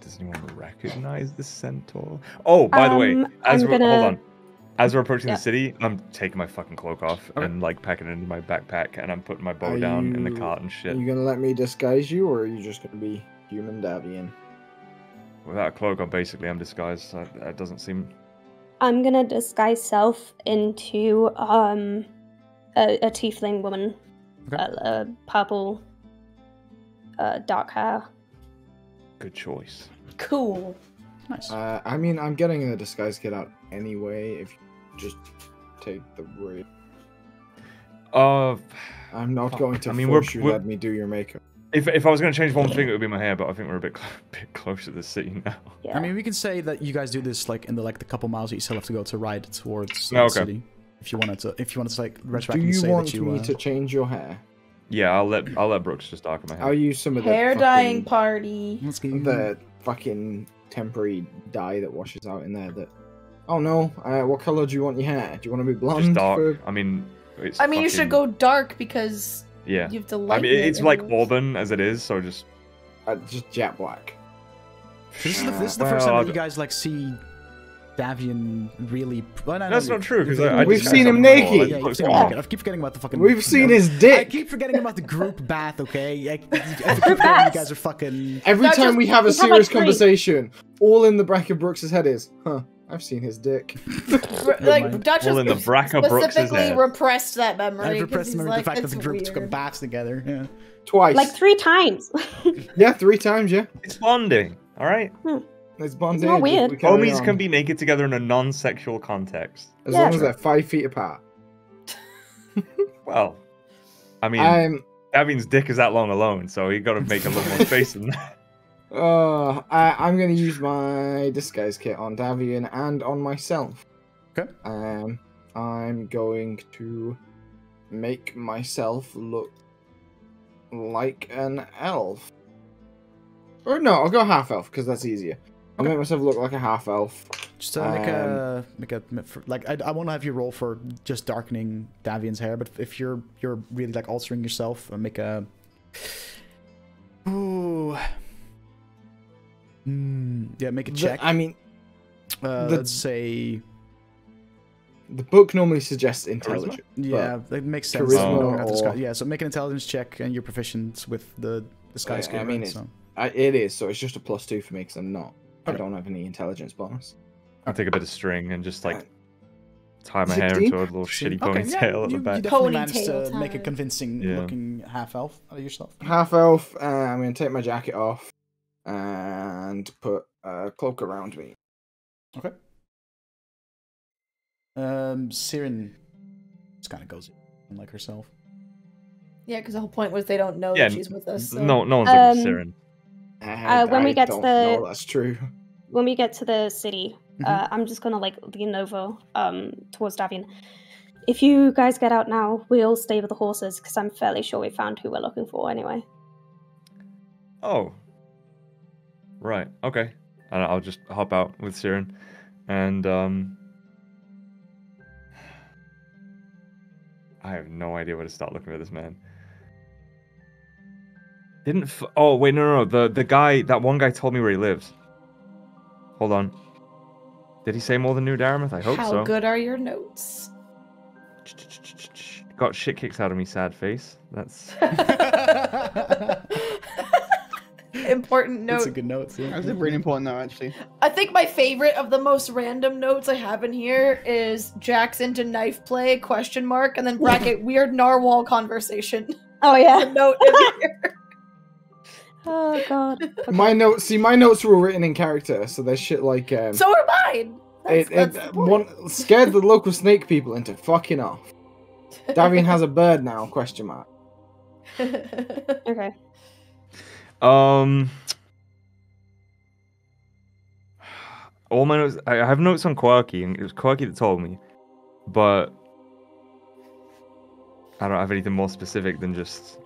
S2: Does anyone recognize the centaur? Oh, by the way,
S5: Um,
S2: as
S5: I'm
S2: we're hold
S5: gonna-
S2: on, as we're approaching
S5: Yeah.
S2: the city, I'm taking my fucking cloak off
S1: Okay.
S2: and like packing it into my backpack, and I'm putting my bow
S4: Are
S2: down in the cart and shit.
S4: Are
S2: shit.
S4: you gonna let me disguise you, or are you just gonna be human Davian?
S2: Without a cloak, I'm basically I'm disguised. So that doesn't seem.
S5: I'm gonna disguise self into um a, a tiefling woman,
S1: Okay.
S5: a, a purple, uh, dark hair.
S2: Good choice.
S3: Cool.
S1: Nice.
S4: Uh, I mean, I'm getting the disguise kit out anyway. If you just take the risk,
S2: Uh,
S4: I'm not
S2: Fuck.
S4: going to
S2: I mean, we're-
S4: force you
S2: we're-
S4: let me do your makeup.
S2: if if I was gonna change one thing, it would be my hair. But I think we're a bit cl- bit close to the city now.
S5: Yeah.
S1: I mean, we can say that you guys do this like in the like the couple miles that you still have to go to ride towards
S2: Oh,
S1: the
S2: okay.
S1: city. If you wanted to, if you wanted to like
S4: Do
S1: retroactively
S4: you
S1: say
S4: want
S1: that you,
S4: me
S1: uh,
S4: to change your hair?
S2: Yeah, I'll let I'll let Brooks just darken my hair.
S4: I'll use some of the
S3: Hair
S4: fucking,
S3: dyeing party.
S4: the fucking temporary dye that washes out in there. That. Oh no! Uh, what color do you want your hair? Do you want to be blonde?
S2: just dark.
S4: for-
S2: I mean, it's.
S3: I mean, you should go dark because
S2: Yeah.
S3: You have to
S2: I mean, it's
S3: in
S2: like
S3: the-
S2: Auburn as it is, so just
S4: Uh, just jet black.
S1: This is the, this is the
S2: Well,
S1: first time
S2: I'll
S1: that you guys like see Davian really. Well, no, no,
S2: That's
S1: you-
S2: not true, 'cause
S1: you've-
S2: I- I
S4: We've seen him naked.
S2: like,
S1: Yeah, seen him naked. I keep forgetting about the fucking.
S4: We've seen his dick.
S1: I keep forgetting about the group bath. Okay, I, I keep you guys are fucking.
S4: Every
S3: Not
S4: time
S3: just-
S4: we have a
S5: we have, like,
S4: serious conversation, all in the back of Brooks's head is, huh, I've seen his dick.
S3: Like. Dutch
S2: Well,
S3: has
S2: in the Braca
S3: specifically repressed that memory.
S1: I've
S3: 'cause
S1: repressed
S3: he's
S1: the,
S3: like,
S1: the fact that the group took a bath together. Yeah.
S4: Twice.
S5: Like three times.
S4: yeah, three times, yeah.
S2: it's bonding. All right.
S4: It's bondage.
S5: not weird.
S4: we
S2: Homies
S4: on.
S2: can be naked together in a non-sexual context.
S4: As
S5: Yeah.
S4: long as they're five feet apart.
S2: Well, I mean,
S4: Um,
S2: Davian's dick is that long alone, so you got to make a little more space than that.
S4: Uh, I, I'm going to use my disguise kit on Davian and on myself.
S1: Okay.
S4: Um, I'm going to make myself look like an elf. Or no, I'll go half elf because that's easier. I'll make myself look like a half elf.
S1: Just uh, make a make a like I, I want to have you roll for just darkening Davian's hair, but if you're you're really like altering yourself, uh, make a. Ooh. Mm, yeah, make a
S4: The-
S1: check.
S4: I mean,
S1: uh,
S4: the-
S1: let's say
S4: the book normally suggests intelligence.
S1: yeah, that makes sense.
S4: charisma
S1: You don't have to
S4: or-
S1: yeah, so make an intelligence check, and you're proficient with the disguise
S4: Yeah. I mean,
S1: right?
S4: it's-
S1: so.
S4: I, it is, so it's just a plus two for me because I'm not. I don't have any intelligence bonus.
S2: I'll take a bit of string and just like
S4: Uh,
S2: tie my hair
S4: 16?
S2: into a little shitty
S1: Okay, yeah,
S2: ponytail at
S1: you,
S2: the back.
S1: you definitely managed
S3: Ponytail
S1: to make a
S3: time.
S1: convincing
S2: Yeah.
S1: looking half elf out of yourself.
S4: half elf. Uh, I'm going to take my jacket off and put a cloak around me.
S1: Okay. Um, Sirin just kind of goes in like herself.
S3: Yeah, because the whole point was they don't know
S2: Yeah,
S3: that she's with us. So.
S2: No, no one's looking
S5: Um,
S2: at Sirin.
S4: I,
S5: Uh, when we get to
S4: don't
S5: the-
S4: know that's true.
S5: when we get to the city,
S1: Mhm.
S5: uh, I'm just gonna like lean over um towards Davian. If you guys get out now, we'll stay with the horses because I'm fairly sure we found who we're looking for anyway.
S2: Oh. Right. Okay. And I'll just hop out with Sirin, and um. I have no idea where to start looking for this man. Didn't. F- oh wait, no, no, no. The the guy, that one guy, told me where he lives. Hold on. Did he say more than New Daramoth? I hope
S3: How
S2: so.
S3: How good are your notes?
S2: Got shit kicked out of me, sad face. That's.
S3: Important note.
S1: That's a good note. Yeah.
S6: That's a really important note, actually.
S3: I think my favorite of the most random notes I have in here is Jackson to knife play question mark and then bracket weird narwhal conversation.
S5: Oh
S3: The
S5: yeah.
S3: note in here.
S5: Oh god. Okay.
S4: My notes, see, my notes were written in character, so there's shit like um,
S3: So are mine. That's,
S4: it,
S3: that's
S4: it one scared the local snake people into fucking off. Davian has a bird now? Question mark.
S5: Okay.
S2: Um. All my notes. I I have notes on Quirky, and it was Quirky that told me, but I don't have anything more specific than just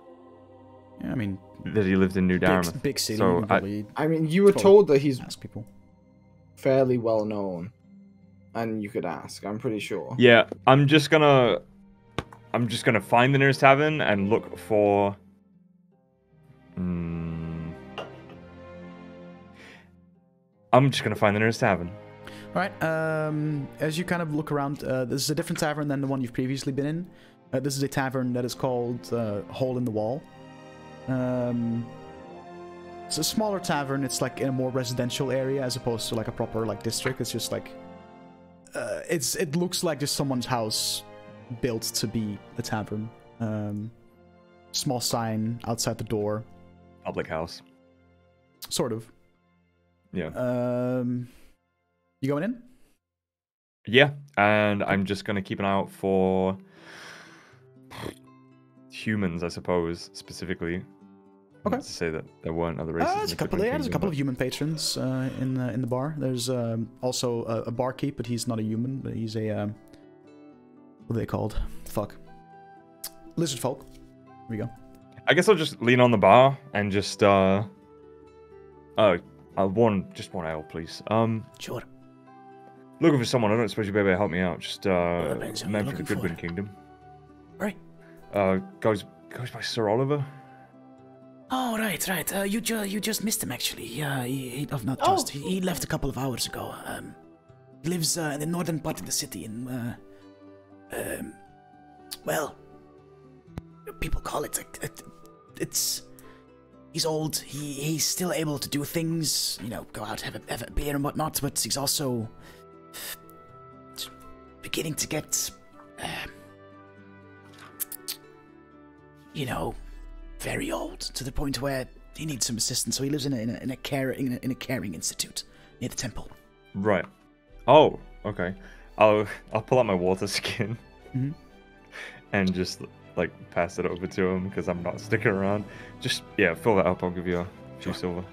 S1: Yeah, I mean,
S2: that he lived in New Daramoth.
S1: big, big city.
S2: So I-
S4: I mean, you were told that he's
S1: ask people.
S4: fairly well known, and you could ask. I'm pretty sure.
S2: Yeah, I'm just gonna, I'm just gonna find the nearest tavern and look for. I'm just gonna find the nearest tavern.
S1: All right. Um, as you kind of look around, uh, this is a different tavern than the one you've previously been in. Uh, this is a tavern that is called uh, Hole in the Wall. Um, it's a smaller tavern. It's like in a more residential area as opposed to like a proper like district. It's just like uh, it's it looks like just someone's house built to be a tavern. Um, small sign outside the door,
S2: Public house.
S1: sort of.
S2: Yeah.
S1: Um, you going in?
S2: Yeah, and I'm just gonna keep an eye out for humans, I suppose, specifically.
S1: Okay.
S2: Not to say that there weren't other races.
S1: Uh, there's a couple. Yeah, there's a couple of human patrons uh, in the in the bar. There's um, also a, a barkeep, but he's not a human. But he's a um, what are they called? Fuck, lizard folk. Here we go.
S2: I guess I'll just lean on the bar and just uh, uh, uh one just one ale, please. Um,
S1: Sure.
S2: looking for someone. I don't suppose you'd be able to help me out. Just uh,
S1: depends who
S2: man from the Goodwin. Kingdom.
S1: Right.
S2: Uh, goes goes by Sir Oliver.
S1: Oh, right, right. Uh, you, ju- you just missed him, actually. Yeah, he, he oh, not
S3: Oh.
S1: just. He, he left a couple of hours ago. Um, he lives uh, in the northern part of the city in, uh, um, well, people call it, a, a, it's, he's old. He, he's still able to do things, you know, go out, have a, have a beer and whatnot, but he's also beginning to get, um, you know, very old to the point where he needs some assistance. So he lives in a in a, in a care in a, in a caring institute near the temple.
S2: Right. Oh, okay. I'll I'll pull out my water skin
S1: Mhm.
S2: and just like pass it over to him because I'm not sticking around. Just yeah, fill that up. I'll give you a few silver.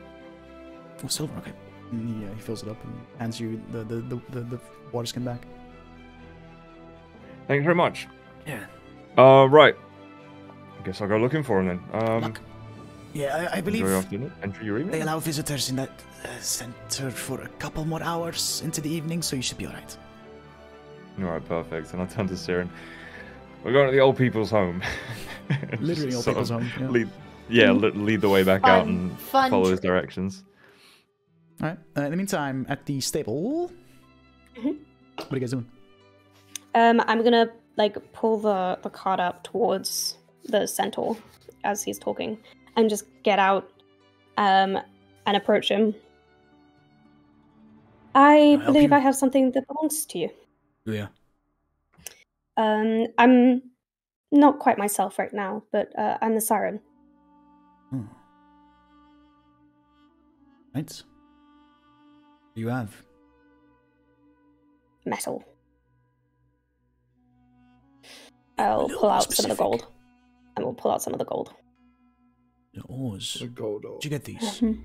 S1: Oh, silver. Okay. And he, uh, he fills it up and hands you the the, the, the, the water skin back.
S2: Thank you very much.
S1: Yeah.
S2: Uh, right. I guess I'll go looking for him then. Um,
S1: Luck. Yeah, I, I believe
S2: enjoy your afternoon. Enter your
S1: they allow visitors in that uh, center for a couple more hours into the evening, so you should be all right.
S2: All right, perfect. And I'll turn to Sirin. We're going to the old people's home.
S1: Literally, old people's home. Yeah.
S2: Lead, yeah, le- lead the way back out and
S3: fun
S2: follow his directions.
S1: All right. Uh, in the meantime, at the stable,
S5: Mhm.
S1: what are you guys doing?
S5: Um, I'm gonna like pull the the cart up towards the centaur as he's talking, and just get out, um, and approach him. I believe
S1: you?
S5: I have something that belongs to you.
S1: Yeah.
S5: Um, I'm not quite myself right now, but uh, I'm the siren.
S1: Oh. Right. What do you have?
S5: Metal. I'll
S1: little
S5: pull
S1: more
S5: out some of the gold. And we'll pull out some of the gold.
S1: The oars.
S4: The gold
S1: Where'd you get these?
S5: Mhm.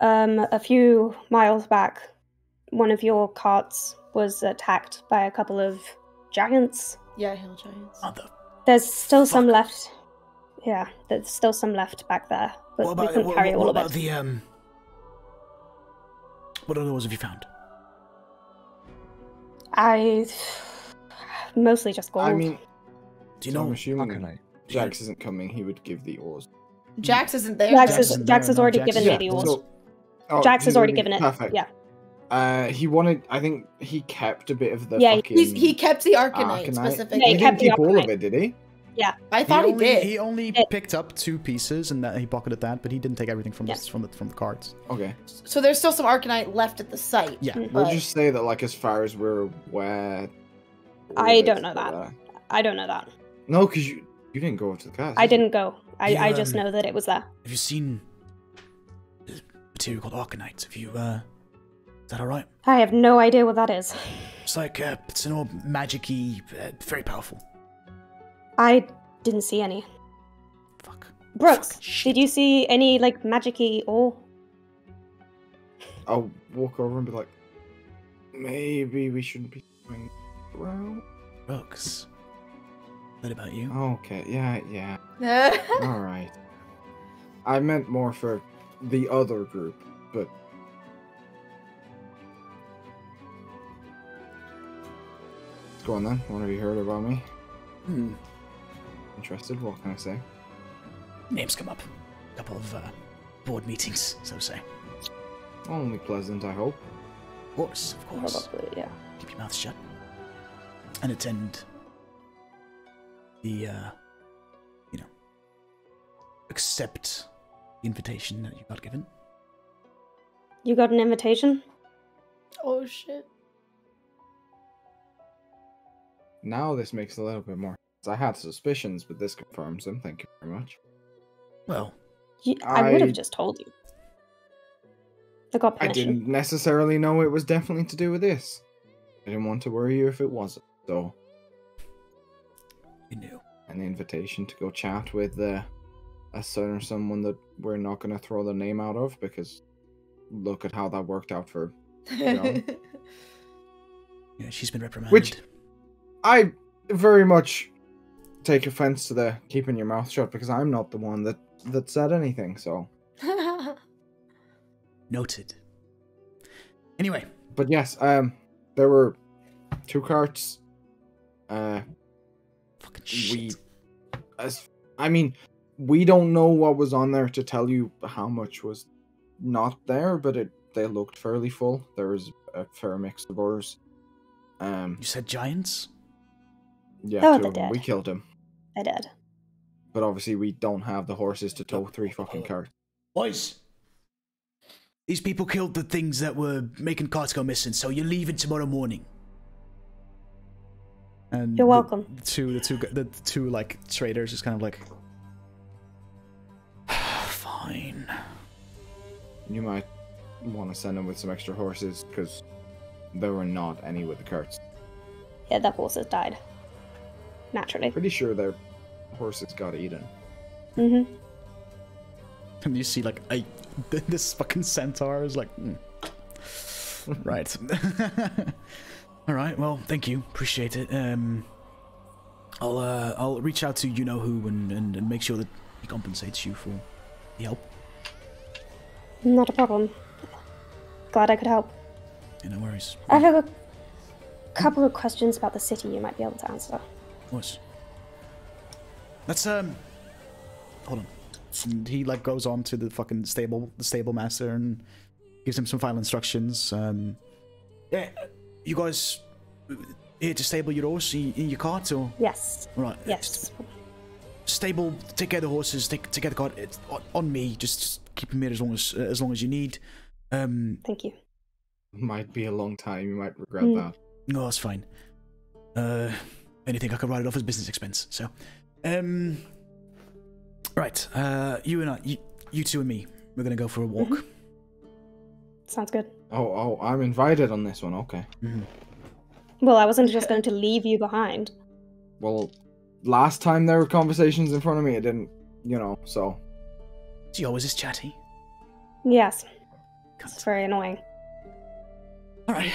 S5: Um, a few miles back, one of your carts was attacked by a couple of giants.
S3: Yeah, hill giants.
S1: Mother.
S5: There's still some left. Yeah, there's still some left back there, but
S1: What
S5: we
S1: about,
S5: couldn't
S1: what,
S5: carry
S1: what
S5: all of
S1: about
S5: it.
S1: the um? What other oars have you found?
S5: I mostly just gold.
S4: I mean,
S1: Do you
S4: so
S1: know?
S4: I'm assuming
S2: How can I?
S4: Jax isn't coming. He would give the oars.
S3: Jax isn't there.
S5: Jax,
S3: though.
S5: has,
S1: isn't
S5: Jax
S1: there,
S5: has
S1: no,
S5: already
S1: Jax
S5: given
S1: is-
S5: me
S1: Yeah,
S5: the oars.
S4: so- oh,
S5: Jax has already given it.
S4: Perfect.
S5: Yeah.
S4: Uh, he wanted. I think he kept a bit of the
S5: Yeah,
S4: fucking.
S3: He kept the Arcanite,
S4: Arcanite.
S3: specifically.
S5: Yeah,
S4: He
S5: he
S4: didn't
S5: kept
S4: keep all of it, did he?
S3: Yeah, I thought he,
S1: only,
S3: did.
S1: He only
S5: It-
S1: picked up two pieces and that he pocketed that, but he didn't take everything from
S5: Yeah.
S1: the from the from the cards.
S4: Okay.
S3: So there's still some Arcanite left at the site.
S1: Yeah.
S5: Mm.
S4: We'll just say that, like, as far as we're aware.
S5: I don't know that.
S4: there.
S5: I don't know that.
S4: No, because you you didn't go to the cast.
S5: I didn't go. I,
S1: You,
S5: I just
S1: um,
S5: know that it was there.
S1: Have you seen the material called Arcanite? Have you? uh Is that all right?
S5: I have no idea what that is.
S1: It's like uh, it's an old magic-y, uh, very powerful.
S5: I didn't see any.
S1: Fuck.
S5: Brooks,
S1: Fucking shit.
S5: did you see any like magicy ore?
S4: I'll walk over and be like, maybe we shouldn't be going around.
S1: Brooks. What about you?
S4: Okay, yeah, yeah. All right. I meant more for the other group, but go on then. What have you heard about me?
S1: Hmm.
S4: Interested? What can I say?
S1: Names come up. A couple of uh, board meetings, so to say.
S4: Only pleasant, I hope.
S1: Of course, of course.
S5: Probably, yeah.
S1: Keep your mouth shut. And attend the, uh, you know, accept the invitation that you got given.
S5: You got an invitation?
S3: oh shit.
S4: Now this makes a little bit more sense. I had suspicions, but this confirms them. Thank you very much.
S1: Well,
S5: You, I, would have just told you. I got
S4: I didn't necessarily know it was definitely to do with this. I didn't want to worry you if it wasn't. So,
S1: you knew.
S4: an invitation to go chat with uh, a son or someone that we're not going to throw the name out of because look at how that worked out for. Yeah.
S1: Yeah, she's been reprimanded.
S4: Which- I very much take offense to the keeping your mouth shut because I'm not the one that that said anything. So,
S1: Noted. Anyway,
S4: but yes, um, there were two carts. Uh,
S1: fucking
S4: we
S1: shit.
S4: as I mean, we don't know what was on there to tell you how much was not there, but it they looked fairly full. There was a fair mix of ores. Um,
S1: You said giants?
S4: Yeah,
S5: Oh,
S4: two
S5: they're
S4: of them. We killed him.
S5: I did.
S4: but obviously we don't have the horses to tow three fucking carts.
S1: Boys, these people killed the things that were making carts go missing, so you're leaving tomorrow morning. And
S5: You're
S1: the-
S5: welcome.
S1: The two, the two, the two like traders, just kind of like, fine.
S4: You might want to send them with some extra horses because there were not any with the carts.
S5: Yeah, the horses died. Naturally.
S4: Pretty sure their horses got eaten.
S5: Mm-hmm.
S1: And you see like I, this fucking centaur is like, "Hmm. right. All right. Well, thank you. Appreciate it. Um, I'll uh, I'll reach out to you know who and, and and make sure that he compensates you for the help.
S5: Not a problem. Glad I could help.
S1: Yeah, no worries.
S5: I have a couple of questions about the city you might be able to answer.
S1: Of course. Let's um. Hold on. And he like goes on to the fucking stable, the stable master, and gives him some final instructions. Um. Yeah, you guys here to stable your horse in, in your cart, or
S5: Yes.
S1: right?
S5: Yes.
S1: Stable. Take care of the horses. Take take care of the cart. It's on, on me. Just, just keep them here as long as uh, as long as you need. Um.
S5: Thank you.
S4: Might be a long time. You might regret
S5: Hmm.
S4: that.
S1: No, that's fine. Uh, anything I could write it off as business expense. So, um, right. Uh, you and I, you, you two and me, we're gonna go for a walk.
S5: Sounds good.
S4: Oh, oh, I'm invited on this one. Okay.
S1: Mhm.
S5: Well, I wasn't just going to leave you behind.
S4: Well, last time there were conversations in front of me, it didn't, you know. So
S1: She always is chatty.
S5: Yes.
S1: Cunt.
S5: It's very annoying.
S1: All right,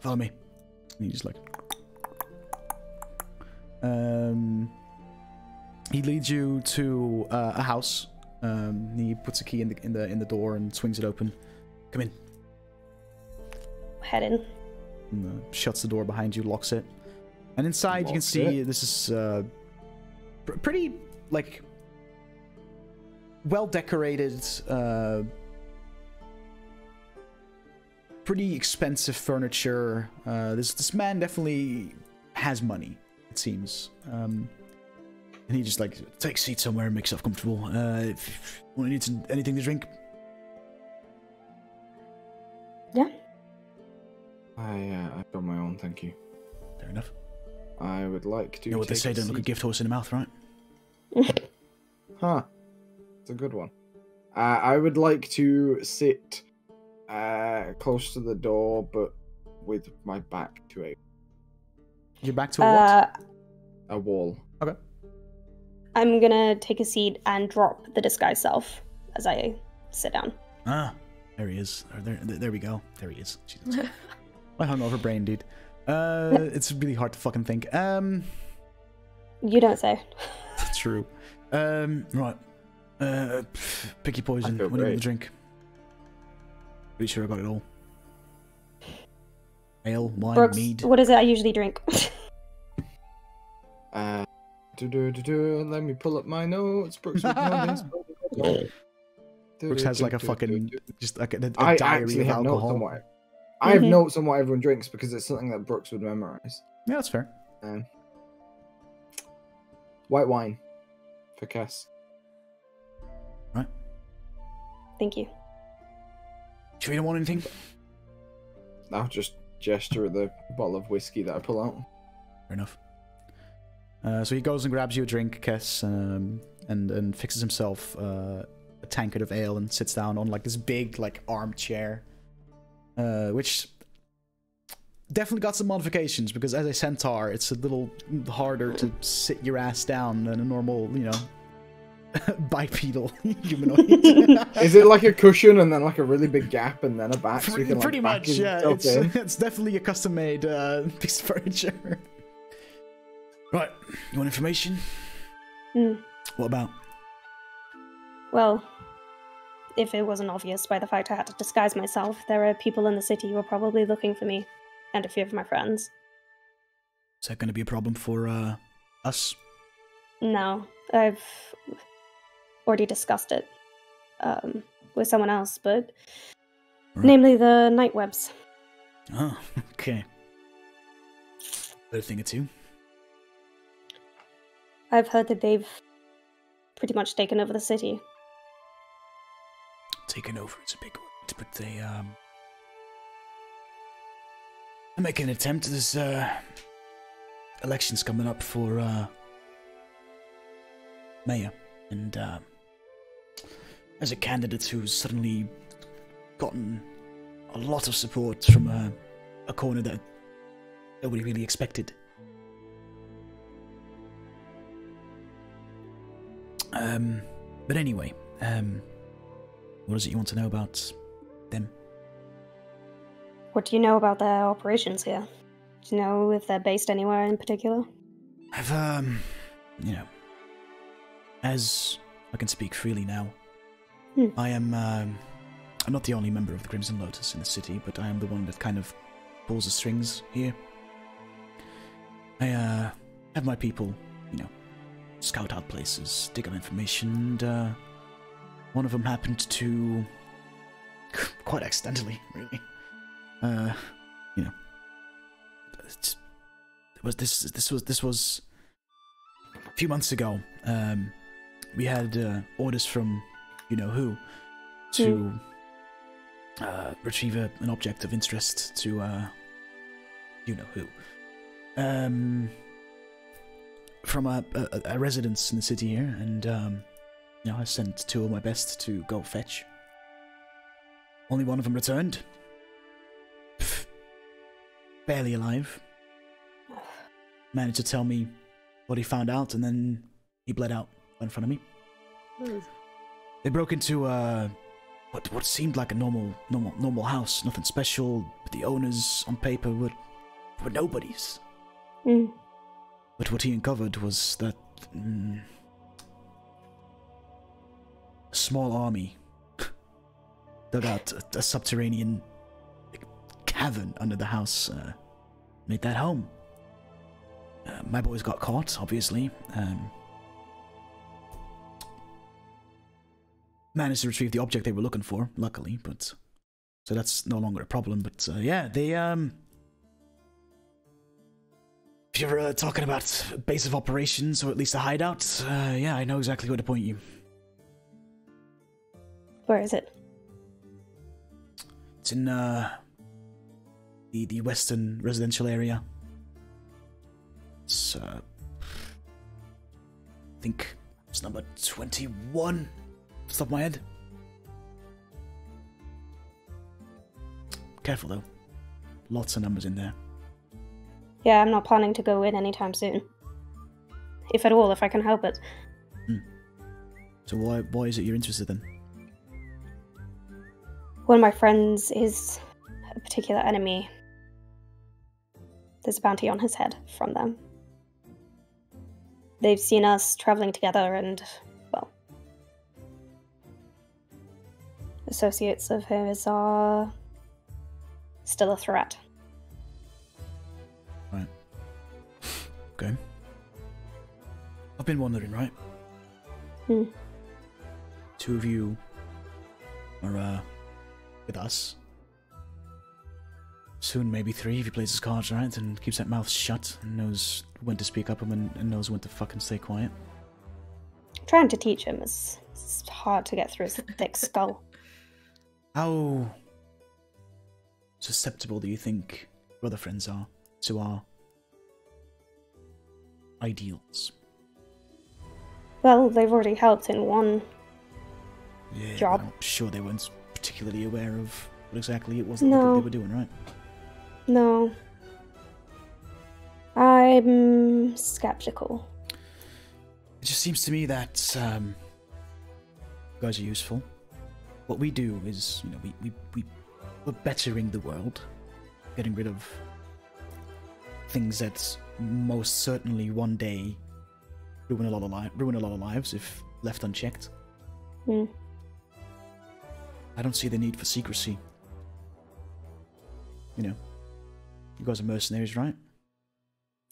S1: follow me. And he just like, um, he leads you to uh, a house. Um, he puts a key in the in the in the door and swings it open. Come in.
S5: Head in.
S1: and, uh, shuts the door behind you, locks it. And inside, you can see
S4: it.
S1: this is uh, pr- pretty like well decorated, uh, pretty expensive furniture. Uh, this this man definitely has money. It seems. Um, and he just like takes a seat somewhere and makes himself comfortable. Uh, if you want anything, anything to drink, Yeah.
S4: I, uh, I've got my own. Thank you.
S1: fair enough.
S4: I would like to.
S1: You know what they say:
S4: a
S1: don't look a gift horse in the mouth, right?
S4: Huh. It's a good one. Uh, I would like to sit uh, close to the door, but with my back to a,
S1: You're back to a what?
S5: Uh,
S4: a wall. Okay.
S5: I'm gonna take a seat and drop the disguise self as I sit down.
S1: Ah, there he is. There, there, there we go. There he is. Jesus. My hungover brain, dude. Uh, it's really hard to fucking think. Um,
S5: You don't say.
S1: true. Um, right. Uh, picky poison.
S4: I feel
S1: What do you want
S4: great.
S1: to drink? Pretty sure I got it all. Ale, wine,
S5: Brooks,
S1: mead.
S5: what is it I usually drink?
S4: Uh, do do do do. Let me pull up my notes. Brooks, with.
S1: Brooks has like a fucking just like a, a
S4: I
S1: diary of
S4: have notes on
S1: alcohol.
S4: what. I have
S5: Mhm.
S4: notes on what everyone drinks because it's something that Brooks would memorize.
S1: Yeah, that's fair.
S4: Um, white wine for Cass. Right.
S5: Thank you.
S1: Sure you don't want anything?
S4: I'll just gesture at the bottle of whiskey that I pull out.
S1: Fair enough. Uh, so he goes and grabs you a drink, Kess, um, and and fixes himself uh, a tankard of ale and sits down on like this big like armchair, uh, which definitely got some modifications because as a centaur, it's a little harder to sit your ass down than a normal, you know, bipedal humanoid.
S4: Is it like a cushion and then like a really big gap and then a back? So you
S1: pretty
S4: can, like,
S1: pretty
S4: back
S1: much, yeah. It's, it's definitely a custom made uh, piece of furniture. right, you want information?
S5: Hmm.
S1: What about?
S5: Well, if it wasn't obvious by the fact I had to disguise myself, there are people in the city who are probably looking for me, and a few of my friends.
S1: Is that going to be a problem for uh, us?
S5: No, I've already discussed it um, with someone else, but
S1: Right.
S5: namely the Nightwebs.
S1: Oh, okay. Heard a thing or two.
S5: I've heard that they've pretty much taken over the city.
S1: Taken over is a big word, but they um. I'm making an attempt. There's uh, elections coming up for uh, mayor, and uh, as a candidate who's suddenly gotten a lot of support from a, a corner that nobody really expected. Um, but anyway, um, what is it you want to know about them?
S5: What do you know about their operations here? Do you know if they're based anywhere in particular?
S1: I've, um, you know, as I can speak freely now,
S5: Hmm.
S1: I am, um, I'm not the only member of the Crimson Lotus in the city, but I am the one that kind of pulls the strings here. I, uh, have my people, you know, scout out places, dig up information, and, uh, one of them happened to, quite accidentally, really, uh, you know, it was this, this was, this was a few months ago, um, we had uh, orders from you know who to uh, retrieve a, an object of interest to uh, you know who. Um, from a, a, a residence in the city here, and um, you know I sent two of my best to go fetch. Only one of them returned. Pff, barely alive. Managed to tell me what he found out, and then he bled out in front of me. They broke into uh, what what seemed like a normal normal normal house, nothing special. But the owners on paper were were nobodies.
S5: Mm.
S1: But what he uncovered was that mm, a small army dug out a, a subterranean cavern under the house, uh, made that home. Uh, my boys got caught, obviously. Um, managed to retrieve the object they were looking for, luckily, but so that's no longer a problem. But uh, yeah, they um. If you're uh, talking about base of operations or at least a hideout, uh, yeah, I know exactly where to point you.
S5: Where is it?
S1: It's in uh the the western residential area. It's uh I think it's number twenty one. Off the top of my head. Careful though. Lots of numbers in there.
S5: Yeah, I'm not planning to go in anytime soon. If at all, if I can help it. Hmm.
S1: So why why is it you're interested in?
S5: One of my friends is a particular enemy. There's a bounty on his head from them. They've seen us traveling together and, associates of his are still a threat.
S1: Right. Okay. I've been wondering, right?
S5: Hmm.
S1: Two of you are uh with us. Soon maybe three if he plays his cards right and keeps that mouth shut and knows when to speak up and, and knows when to fucking stay quiet.
S5: Trying to teach him is hard to get through his thick skull.
S1: How susceptible do you think your other friends are to our ideals?
S5: Well, they've already helped in one.
S1: Yeah,
S5: Job.
S1: I'm sure they weren't particularly aware of what exactly it was that they-
S5: No.
S1: they were doing, right?
S5: No. I'm skeptical.
S1: It just seems to me that um, you guys are useful. What we do is, you know, we, we, we, we're bettering the world, getting rid of things that most certainly one day ruin a lot of li- ruin a lot of lives if left unchecked.
S5: Hmm.
S1: I don't see the need for secrecy. You know, you guys are mercenaries, right?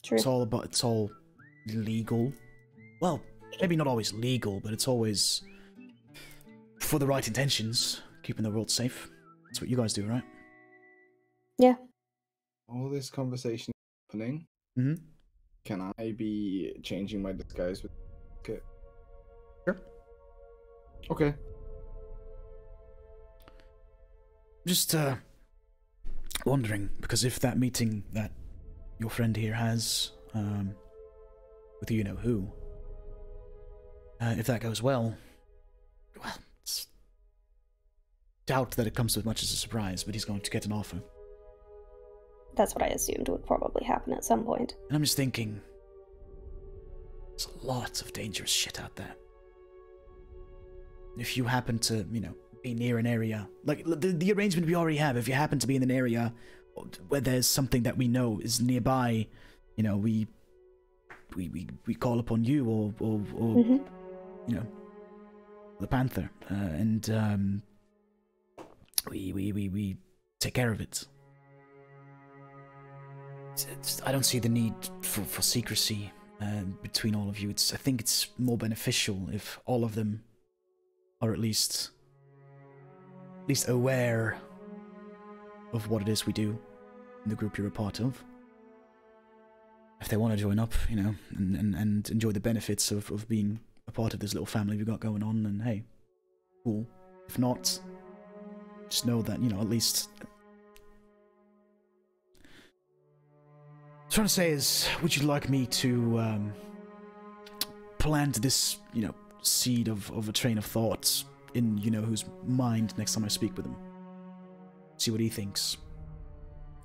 S5: True.
S1: It's all about it's all legal. well, maybe not always legal, but it's always for the right intentions, keeping the world safe. That's what you guys do, right?
S5: Yeah.
S4: All this conversation happening.
S1: Mhm.
S4: Can I be changing my disguise with Okay.
S1: Sure.
S4: Okay.
S1: Just uh, wondering because if that meeting that your friend here has um, with you know who, uh, if that goes well, well, it's doubt that it comes with much as a surprise, but he's going to get an offer.
S5: That's what I assumed would probably happen at some point.
S1: And I'm just thinking, there's lots of dangerous shit out there. If you happen to, you know, be near an area, like the, the arrangement we already have, if you happen to be in an area where there's something that we know is nearby, you know, we we we, we call upon you or or, or
S5: hmm
S1: you know the panther, uh, and um, we, we we we take care of it. It's- I don't see the need for, for secrecy uh, between all of you. It's I think it's more beneficial if all of them are at least at least aware of what it is we do in the group you're a part of. If they want to join up, you know, and, and, and enjoy the benefits of, of being a part of this little family we got going on, then hey, cool. If not, just know that, you know, at least. What I'm trying to say is, would you like me to um, plant this, you know, seed of, of a train of thoughts in, you know, whose mind next time I speak with him? See what he thinks.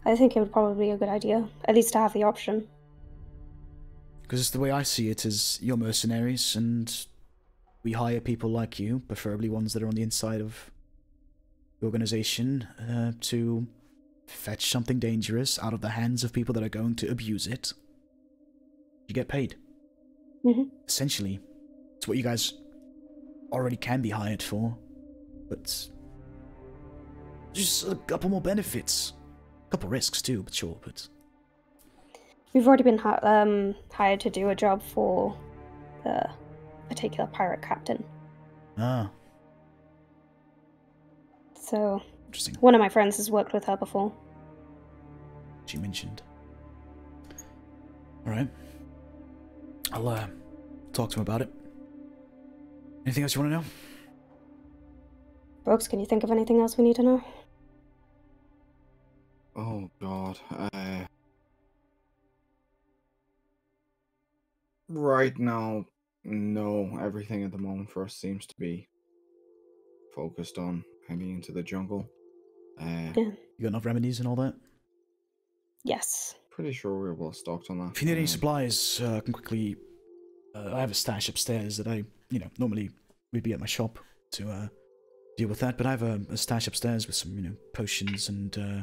S5: I think it would probably be a good idea, at least to have the option.
S1: Because the way I see it is you're mercenaries and we hire people like you, preferably ones that are on the inside of the organization, uh, to fetch something dangerous out of the hands of people that are going to abuse it. You get paid.
S5: Mhm.
S1: Essentially, it's what you guys already can be hired for, but just a couple more benefits. A couple risks too, but sure, but
S5: We've already been hi- um, hired to do a job for the particular pirate captain.
S1: ah,
S5: So
S1: interesting.
S5: one of my friends has worked with her before.
S1: she mentioned. All right. I'll uh, talk to him about it. Anything else you want to know?
S5: Brooks, can you think of anything else we need to know?
S4: Oh god. Uh, right now, no. Everything at the moment for us seems to be focused on heading into the jungle. Uh,
S5: Yeah.
S1: You got enough remedies and all that?
S5: Yes.
S4: pretty sure we're well stocked on that.
S1: If you need any
S4: Um,
S1: supplies, uh, I can quickly. Uh, I have a stash upstairs that I, you know, normally we'd be at my shop to uh, deal with that, but I have a, a stash upstairs with some, you know, potions and uh,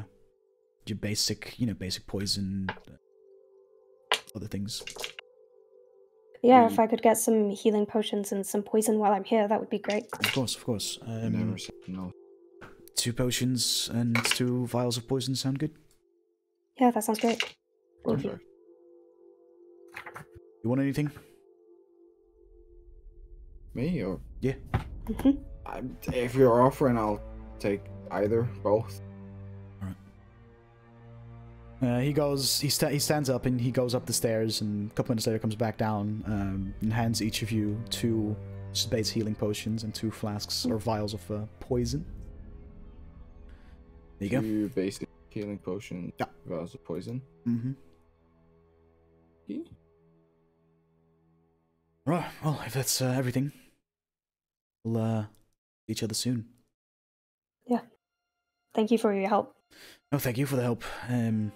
S1: your basic, you know, basic poison, uh, other things.
S5: Yeah,
S4: Mm.
S5: if I could get some healing potions and some poison while I'm here, that would be great.
S1: Of course, of course. Um,
S4: Never said no.
S1: Two potions and two vials of poison sound good.
S5: Yeah, that sounds great. Thank you.
S4: Perfect.
S1: You want anything?
S4: Me or
S1: Yeah.
S5: hmm
S4: I, if you're offering, I'll take either, both.
S1: Uh, he goes. He sta- he stands up and he goes up the stairs, and a couple minutes later comes back down um, and hands each of you two base healing potions and two flasks or vials of uh, poison. There you go.
S4: Two basic healing potions,
S1: Yeah.
S4: vials of poison.
S1: Mm-hmm.
S4: Yeah.
S1: Right. Well, if that's uh, everything, we'll uh, see each other soon. Yeah.
S5: Thank you for your help.
S1: No, thank you for the help. Um,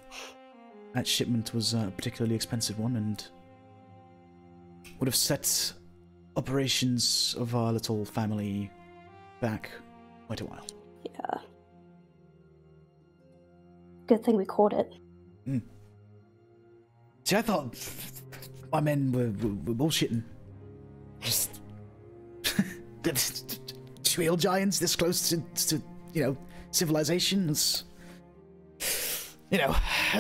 S1: that shipment was a particularly expensive one, and would have set operations of our little family back quite a while.
S5: Yeah. Good thing we caught it.
S1: See, I thought my men were, were, were bullshitting. Just shield giants this close to, to you know civilization. It's, you know,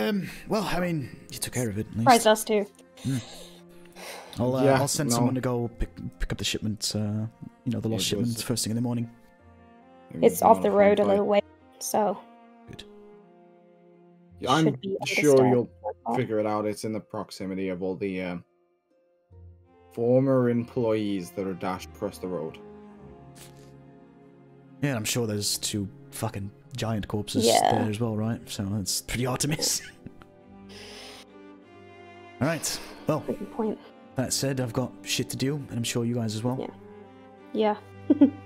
S1: um, well, I mean, you took care of it. At least.
S5: Surprised us too.
S1: I'll uh,
S4: Yeah,
S1: I'll send
S4: no.
S1: someone to go pick pick up the shipment. Uh, you know, the lost
S4: it
S1: shipment.
S4: was-
S1: Pick pick up the shipment. Uh, you know, the lost
S4: It
S1: shipment
S4: was-
S1: first thing in the morning.
S5: It's off the road a little way, so
S1: Good.
S4: I'm sure you'll figure it out. It's in the proximity of all the um, former employees that are dashed across the road.
S1: Yeah, I'm sure there's two fucking giant corpses
S5: Yeah.
S1: there as well, right? So it's pretty hard to miss. All right. Well,
S5: point.
S1: that said, I've got shit to do, and I'm sure you guys as well.
S5: Yeah. Yeah.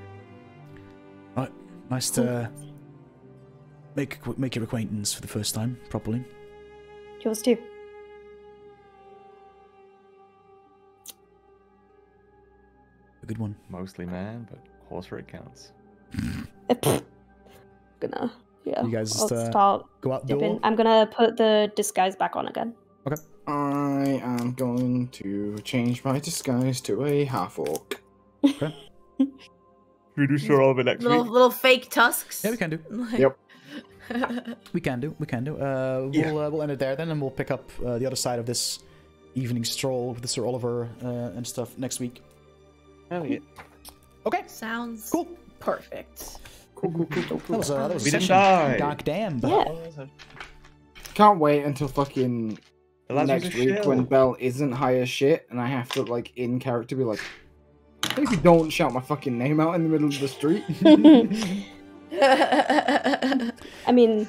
S1: Right. Nice to make make your acquaintance for the first time properly.
S5: Yours too.
S1: A good one.
S2: Mostly man, but horse rate counts.
S5: gonna yeah.
S1: You guys
S5: I'll
S1: just, uh,
S5: start
S1: Go out the
S5: dipping.
S1: door.
S5: I'm gonna put the disguise back on again. Okay.
S4: I am going to change my disguise to a half orc. Okay.
S2: We do sure all of it next
S3: Little
S2: week.
S3: little fake tusks.
S1: Yeah, we can do.
S4: Yep.
S1: We can do. We can do. Uh, we'll uh, we'll end it there then, and we'll pick up uh, the other side of this evening stroll with Sir Oliver uh, and stuff next week.
S6: Hell yeah.
S1: Okay.
S3: Sounds
S1: Cool.
S3: perfect.
S4: Cool, cool, cool, cool,
S1: That
S4: cool.
S1: was uh, that was a
S2: We didn't die.
S1: God damn. But
S5: Yeah.
S4: Can't wait until fucking next week
S2: chill.
S4: when Belle isn't high as shit, and I have to like in character be like, maybe don't shout my fucking name out in the middle of the street.
S5: I mean,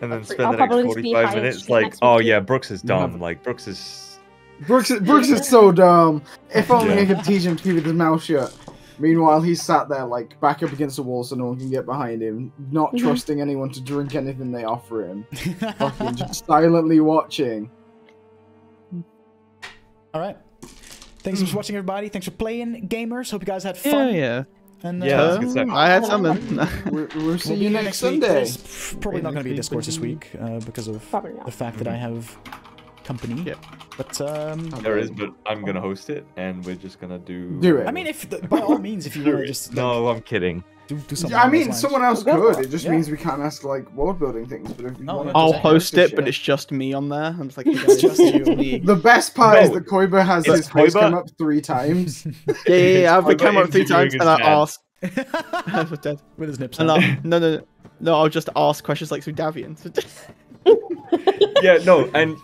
S2: and then
S3: I'll
S2: spend the next 45 minutes like, oh
S5: week,
S2: yeah. Brooks is
S4: You have-
S2: dumb. Like Brooks is.
S4: Brooks, Brooks is so dumb. If only I could teach him to keep his mouth shut. Meanwhile, he's sat there like back up against the wall so no one can get behind him, not
S5: Mhm.
S4: trusting anyone to drink anything they offer him, fucking just silently watching.
S1: All right. Thanks for watching, everybody. Thanks for playing, gamers. Hope you guys had fun.
S6: yeah.
S1: And
S2: Yeah,
S1: uh,
S2: that's good set.
S6: I had some.
S4: We're, we'll see
S1: we'll
S4: you
S1: be
S4: next. Sunday.
S1: There's probably not going to be a Discourse this
S6: week.
S1: week uh, because of
S5: probably not.
S1: the fact that I have company.
S6: Yep.
S1: But um,
S2: There is, but I'm gonna host it, and we're just gonna do.
S4: Do it.
S1: I mean, if the, by all means, if you want to just like,
S2: No, I'm kidding.
S1: do, do something.
S4: Yeah, I mean, someone else could.
S5: it.
S4: It just
S1: Yeah.
S4: means we can't ask like world building things. But if you
S1: No,
S4: want
S1: yeah.
S6: I'll
S1: Just
S6: host it, but it's just me on there. I'm just like,
S1: It's just you.
S6: me.
S4: the best part is that Koiba has his face
S2: Koiba.
S4: come up three times.
S6: Yeah, yeah, yeah. I've been
S2: I've got
S6: camera up three times, and I ask. I was dead.
S1: with his nips.
S6: And
S1: out.
S6: I, no, no, no, no. I'll just ask questions like Sudavian.
S2: yeah, no, and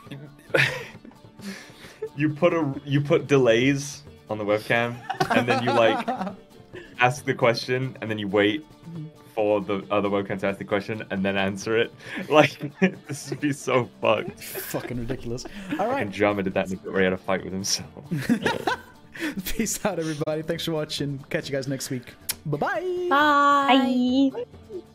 S2: you put a you put delays on the webcam, and then you like ask the question, and then you wait for the other webcam to ask the question, and then answer it. Like this would be so fucked.
S1: Fucking ridiculous. All
S2: Fucking
S1: right.
S2: Jama did that in where he had a fight with himself.
S1: Peace out, everybody. Thanks for watching. Catch you guys next week. Bye-bye.
S3: Bye.
S5: Bye.